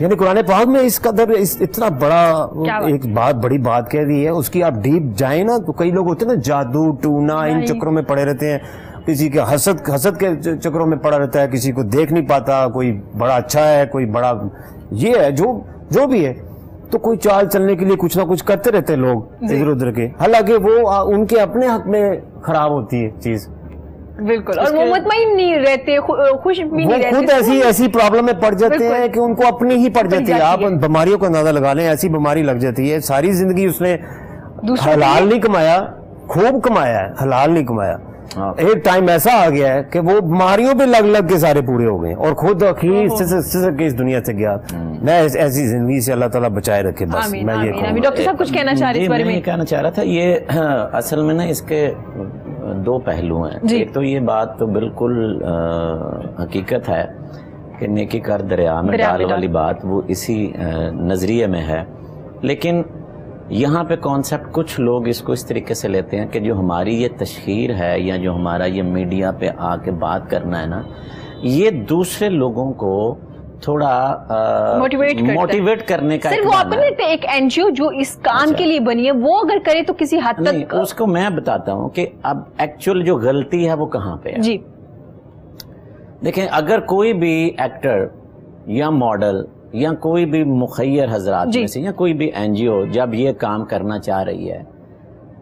यानी कुरान पाक में इस कदर इस इतना बड़ा एक बात बड़ी बात कह दी है उसकी आप डीप जाए ना तो कई लोग होते हैं ना जादू टूना इन। चक्रों में पड़े रहते हैं। किसी के हसद हसद के चक्रों में पड़ा रहता है किसी को देख नहीं पाता कोई बड़ा अच्छा है कोई बड़ा ये है जो जो भी है तो कोई चाल चलने के लिए कुछ ना कुछ करते रहते हैं लोग इधर उधर के। हालाँकि वो उनके अपने हक में खराब होती है चीज़। बिल्कुल। और वो मुतमईन नहीं रहते खुश भी नहीं रहते खुद ऐसी ऐसी प्रॉब्लम में पड़ जाते। हैं कि उनको अपनी ही पड़ जाती है। आप उन बीमारियों का अंदाज़ा लगा लें ऐसी बीमारी लग जाती है। सारी ज़िंदगी उसने हलाल नहीं कमाया खूब कमाया है हलाल नहीं कमाया। हाँ। एक टाइम ऐसा आ गया है कि वो बीमारियों पे लग लग के सारे पूरे हो गए और खुद अखीर के इस दुनिया से गया। मैं ऐसी ज़िंदगी से अल्लाह ताला बचाए रखे बस आमीन मैं ये डॉक्टर साहब कुछ कहना चाह रहे हैं इस बारे मैं में? कहना चाह रहा था ये हाँ, असल में ना इसके दो पहलू हैं। एक तो ये बात तो बिल्कुल अ, हकीकत है कि नेकी कर दरिया में डाल। वाली बात वो इसी नज़रिए में है। लेकिन यहाँ पे कॉन्सेप्ट कुछ लोग इसको इस तरीके से लेते हैं कि जो हमारी ये तशहर है या जो हमारा ये मीडिया पे आके बात करना है ना ये दूसरे लोगों को थोड़ा करता मोटिवेट करने का सर एक वो आपको है। नहीं एक एनजीओ जो इस काम अच्छा। के लिए बनी है वो अगर करे तो किसी हद तक उसको मैं बताता हूँ कि अब एक्चुअल जो गलती है वो कहाँ पे है जी देखें अगर कोई भी एक्टर या मॉडल या कोई भी मुखैर हजरात में से या कोई भी एनजीओ जब ये काम करना चाह रही है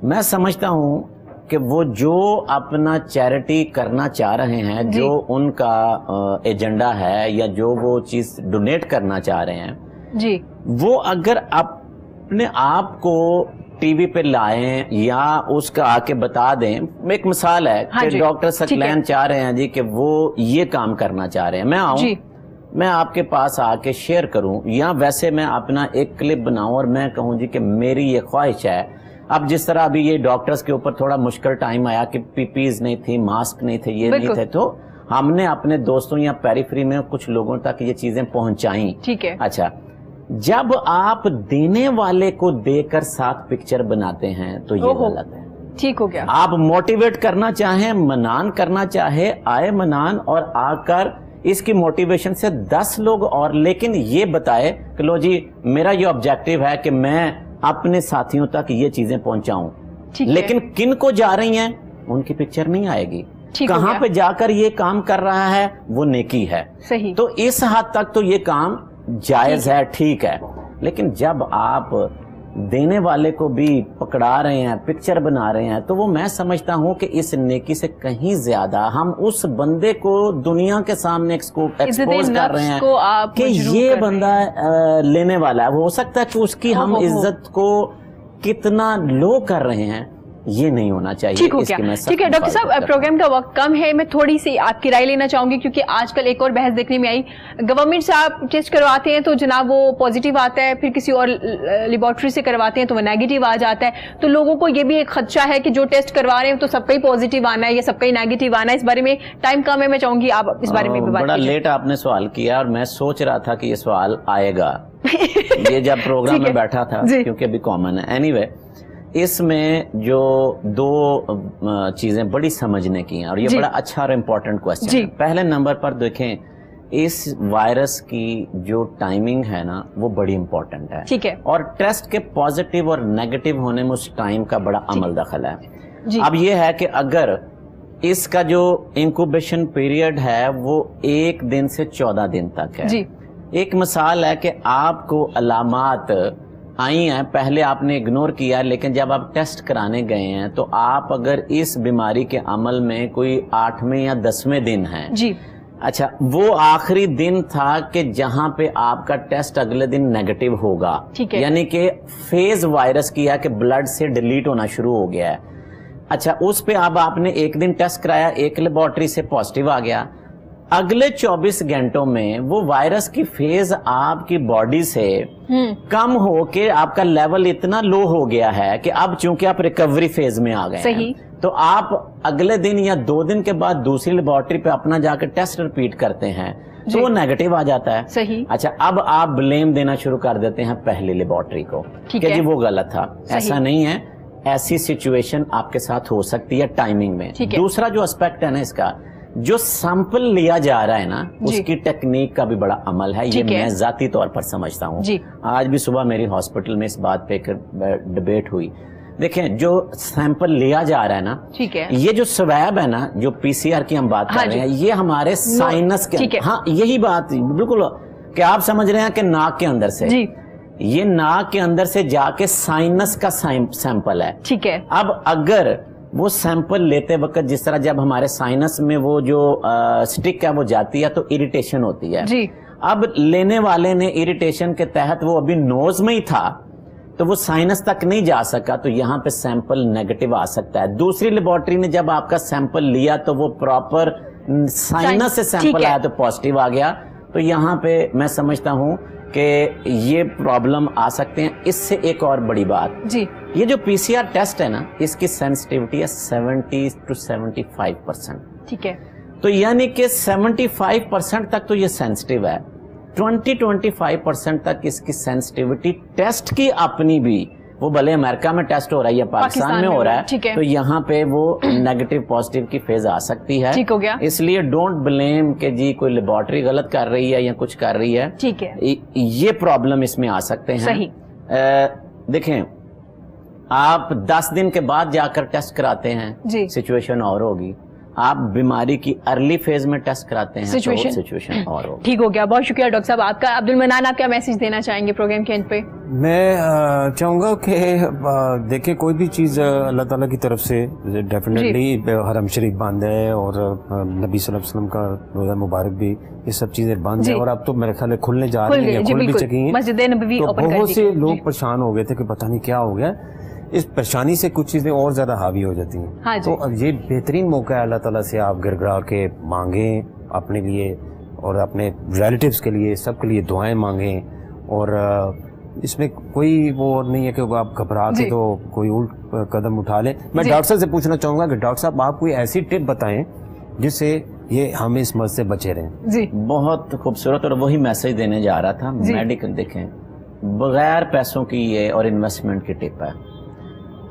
मैं समझता हूँ कि वो जो अपना चैरिटी करना चाह रहे हैं जो। उनका एजेंडा है या जो वो चीज़ डोनेट करना चाह रहे हैं जी। वो अगर अपने आप को टीवी पे लाएँ या उसका आके बता दें एक मिसाल है हाँ कि डॉक्टर सकलैन चाह रहे हैं जी कि वो ये काम करना चाह रहे हैं। मैं आऊँ मैं आपके पास आके शेयर करूँ या वैसे मैं अपना एक क्लिप बनाऊँ और मैं कहूँ जी कि मेरी ये ख्वाहिश है अब जिस तरह अभी ये डॉक्टर्स के ऊपर थोड़ा मुश्किल टाइम आया कि पीपीज नहीं थी मास्क नहीं थे ये नहीं थे तो हमने अपने दोस्तों या पेरीफ्री में कुछ लोगों तक ये चीज़ें पहुंचाई। ठीक है। अच्छा जब आप देने वाले को देकर साथ पिक्चर बनाते हैं तो ये गलत है। ठीक हो गया। आप मोटिवेट करना चाहे मनान करना चाहे आए मनान और आकर इसकी मोटिवेशन से दस लोग और लेकिन ये बताए कि लो जी मेरा ये ऑब्जेक्टिव है कि मैं अपने साथियों तक ये चीज़ें पहुंचाऊं। लेकिन किन को जा रही हैं उनकी पिक्चर नहीं आएगी। कहाँ पे जाकर ये काम कर रहा है वो नेकी है। सही। तो इस हद हाँ तक तो ये काम जायज़ है ठीक है। लेकिन जब आप देने वाले को भी पकड़ा रहे हैं पिक्चर बना रहे हैं तो वो मैं समझता हूँ कि इस नेकी से कहीं ज़्यादा हम उस बंदे को दुनिया के सामने एक्सपोज कर रहे हैं कि ये बंदा लेने वाला है हो सकता है कि उसकी हम। इज़्ज़त को कितना लो कर रहे हैं ये नहीं होना चाहिए ठीक हो गया। ठीक है डॉक्टर साहब प्रोग्राम का वक्त कम है मैं थोड़ी सी आपकी राय लेना चाहूँगी क्योंकि आजकल एक और बहस देखने में आई। गवर्नमेंट से आप टेस्ट करवाते हैं तो जनाब वो पॉजिटिव आता है फिर किसी और लेबोरेटरी से करवाते हैं तो वो नेगेटिव आ जाता है। तो लोगों को ये भी एक खदशा है कि जो टेस्ट करवा रहे हैं तो सबका ही पॉजिटिव आना है या सबका ही नेगेटिव आना है। इस बारे में टाइम कम है मैं चाहूँगी आप इस बारे में भी बात बड़ा लेट आपने सवाल किया और मैं सोच रहा था कि ये सवाल आएगा। [LAUGHS] ये जब प्रोग्राम में बैठा था क्योंकि अभी कॉमन है। एनीवे इसमें जो दो चीज़ें बड़ी समझने की हैं और ये बड़ा अच्छा और इम्पोर्टेंट क्वेश्चन है। पहले नंबर पर देखें इस वायरस की जो टाइमिंग है ना वो बड़ी इंपॉर्टेंट है। ठीक है। और टेस्ट के पॉजिटिव और नेगेटिव होने में उस टाइम का बड़ा अमल दखल है। जी। अब ये है कि अगर इसका जो इंक्यूबेशन पीरियड है वो एक दिन से चौदह दिन तक है। जी। एक मिसाल है कि आपको अलामात आई हैं पहले आपने इग्नोर किया लेकिन जब आप टेस्ट कराने गए हैं तो आप अगर इस बीमारी के अमल में कोई आठवें या दसवें दिन हैं। जी। अच्छा वो आखिरी दिन था कि जहाँ पे आपका टेस्ट अगले दिन नेगेटिव होगा। ठीक है। यानी कि फ़ेज़ वायरस किया कि ब्लड से डिलीट होना शुरू हो गया है। अच्छा उस पे अब आपने एक दिन टेस्ट कराया एक लेबोरेटरी से पॉजिटिव आ गया। अगले 24 घंटों में वो वायरस की फ़ेज़ आपकी बॉडी से हम्म। कम हो के आपका लेवल इतना लो हो गया है कि अब चूँकि आप रिकवरी फ़ेज़ में आ गए सही। तो आप अगले दिन या दो दिन के बाद दूसरी लेबोरेटरी पे अपना जाकर टेस्ट रिपीट करते हैं तो वो नेगेटिव आ जाता है। सही। अच्छा अब आप ब्लेम देना शुरू कर देते हैं पहली लेबोरेटरी को ठीक है। जी वो गलत था। ऐसा नहीं है ऐसी सिचुएशन आपके साथ हो सकती है टाइमिंग में। दूसरा जो एस्पेक्ट है ना इसका जो सैंपल लिया जा रहा है ना। उसकी टेक्निक का भी बड़ा अमल है ये मैं जाती तौर पर समझता हूँ। आज भी सुबह मेरी हॉस्पिटल में इस बात पे डिबेट हुई। देखें जो सैंपल लिया जा रहा है ना ठीक है। ये जो स्वैब है ना जो पीसीआर की हम बात हाँ कर रहे हैं ये हमारे साइनस के हाँ। यही बात बिल्कुल कि आप समझ रहे हैं कि नाक के अंदर से। जी। ये नाक के अंदर से जाके साइनस का सैंपल है। ठीक है। अब अगर वो सैंपल लेते वक्त जिस तरह जब हमारे साइनस में वो जो आ, स्टिक है वो जाती है तो इरिटेशन होती है। जी। अब लेने वाले ने इरिटेशन के तहत वो अभी नोज़ में ही था तो वो साइनस तक नहीं जा सका तो यहाँ पे सैंपल नेगेटिव आ सकता है। दूसरी लेबोरेटरी ने जब आपका सैंपल लिया तो वो प्रॉपर साइनस से सैंपल आया तो पॉजिटिव आ गया। तो यहाँ पे मैं समझता हूँ कि ये प्रॉब्लम आ सकते हैं। इससे एक और बड़ी बात। जी। ये जो पीसीआर टेस्ट है ना इसकी सेंसिटिविटी है 70 टू 75 परसेंट ठीक है। तो यानी कि 75 परसेंट तक तो ये सेंसिटिव है। 20-25 परसेंट तक इसकी सेंसिटिविटी टेस्ट की अपनी भी वो भले अमेरिका में टेस्ट हो रहा है या पाकिस्तान में में हो रहा है ठीक है। तो यहाँ पे वो [CLEARS THROAT] नेगेटिव पॉजिटिव की फ़ेज़ आ सकती है ठीक हो गया। इसलिए डोंट ब्लेम के जी कोई लेबोरेटरी गलत कर रही है या कुछ कर रही है ठीक है ये प्रॉब्लम इसमें आ सकते हैं सही। देखें आप 10 दिन के बाद जाकर टेस्ट कराते हैं सिचुएशन और होगी आप बीमारी की अर्ली फ़ेज़ में टेस्ट कराते हैं Situation। तो सिचुएशन और ठीक हो गया। बहुत शुक्रिया डॉक्टर साहब। आपका अब्दुल मनान आप क्या मैसेज देना चाहेंगे प्रोग्राम के एंड पे? मैं चाहूँगा कि देखिए कोई भी चीज़ अल्लाह ताला की तरफ़ से डेफिनेटली हरम शरीफ बंद है और नबी सल्लल्लाहु अलैहि वसल्लम का रोज़ा मुबारक भी ये सब चीज़ें बंद है और अब तो मेरे ख्याल खुलने जा रही हैं खुल भी चुकी हैं। तो बहुत से लोग परेशान हो गए थे कि पता नहीं क्या हो गया। इस परेशानी से कुछ चीज़ें और ज़्यादा हावी हो जाती हैं। हाँ तो अब ये बेहतरीन मौका है अल्लाह ताला से आप गिड़गड़ा के मांगें अपने लिए और अपने रिलेटिव्स के लिए सबके लिए दुआएँ मांगें। और इसमें कोई वो और नहीं है कि आप घबरा के तो कोई उल्ट कदम उठा लें। मैं डॉक्टर साहब से पूछना चाहूँगा कि डॉक्टर साहब आप कोई ऐसी टिप बताएँ जिससे ये हम इस मर्ज से बचे रहें। जी। बहुत खूबसूरत और वही मैसेज देने जा रहा था। मेडिकल देखें। बगैर पैसों की ये और इन्वेस्टमेंट की टिप है।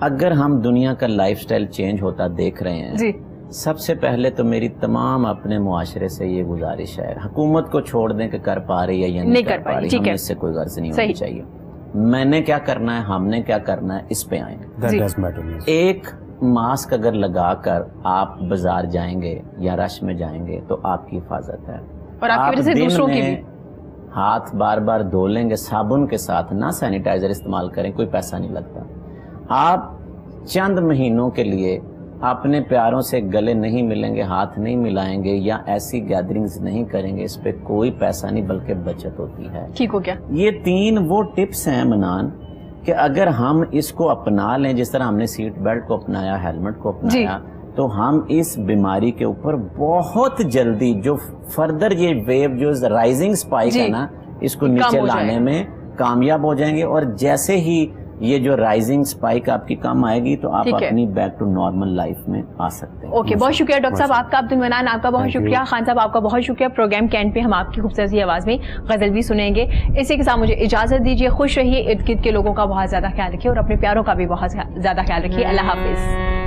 अगर हम दुनिया का लाइफस्टाइल चेंज होता देख रहे हैं जी। सबसे पहले तो मेरी तमाम अपने मुआशरे से ये गुजारिश है हुकूमत को छोड़ दें कि कर पा रही है या नहीं, नहीं कर, कर पा रही, हमें है। इससे कोई गर्ज नहीं होनी चाहिए। मैंने क्या करना है हमने क्या करना है इस पे आए। एक मास्क अगर लगाकर आप बाज़ार जाएँगे या रश में जाएँगे तो आपकी हिफाजत है। और आपकी वजह से दूसरों की भी। हाथ बार बार धो लेंगे साबुन के साथ ना सैनिटाइजर इस्तेमाल करें कोई पैसा नहीं लगता। आप चंद महीनों के लिए अपने प्यारों से गले नहीं मिलेंगे हाथ नहीं मिलाएँगे या ऐसी गैदरिंग्स नहीं करेंगे इस पे कोई पैसा नहीं बल्कि बचत होती है। ठीक हो गया। ये तीन वो टिप्स हैं मनान कि अगर हम इसको अपना लें जिस तरह हमने सीट बेल्ट को अपनाया हेलमेट को अपनाया तो हम इस बीमारी के ऊपर बहुत जल्दी जो फर्दर ये वेव जो राइजिंग स्पाइक है ना इसको नीचे लाने में कामयाब हो जाएँगे। और जैसे ही ये जो राइजिंग स्पाइक आपकी कम आएगी तो आप अपनी बैक टू नॉर्मल लाइफ में आ सकते हैं। ओके बहुत शुक्रिया डॉक्टर साहब। आपका अब्दुल मनान आपका बहुत शुक्रिया। खान साहब आपका बहुत शुक्रिया। प्रोग्राम के एंड पे हम आपकी खूबसूरत आवाज़ में गज़ल भी सुनेंगे। इसी के साथ मुझे इजाज़त दीजिए। खुश रहिए। इर्द गिर्द के लोगों का बहुत ज़्यादा ख्याल रखिए और अपने प्यारों का भी बहुत ज़्यादा ख्याल रखिए। अल्लाह हाफिज।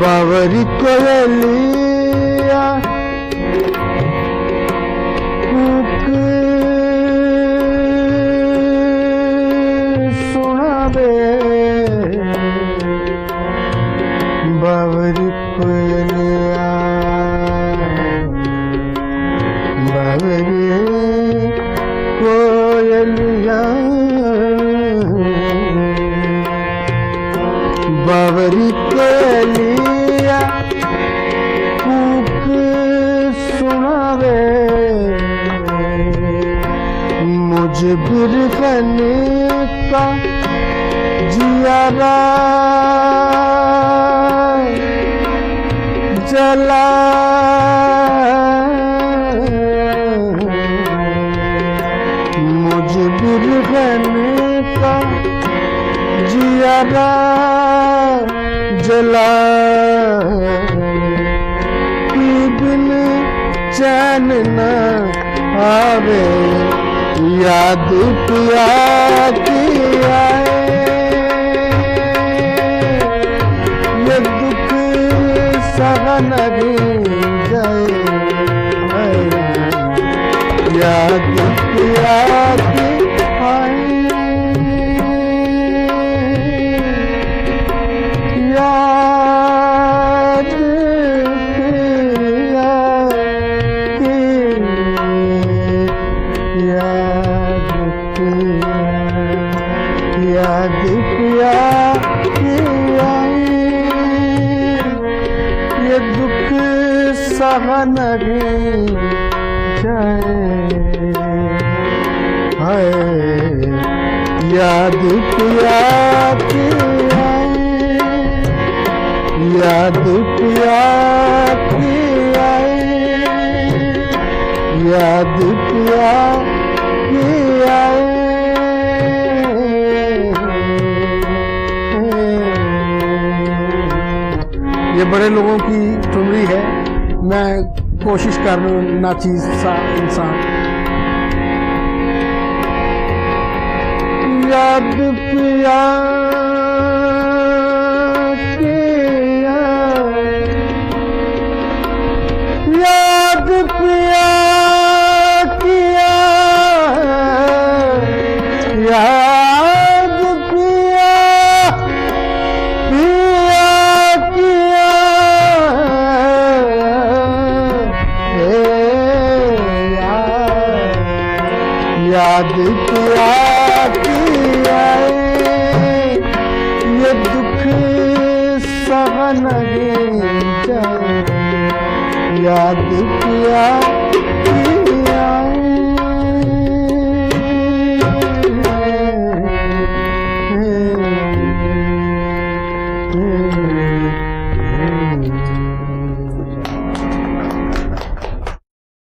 बावरी कोयलिया जियारा जला मुझे बिरखने का जियारा जला बिन चैन न आवे याद पिया ये बड़े लोगों की ठुमरी है मैं कोशिश कर रहा हूँ नाचीज सा इंसान याद पिया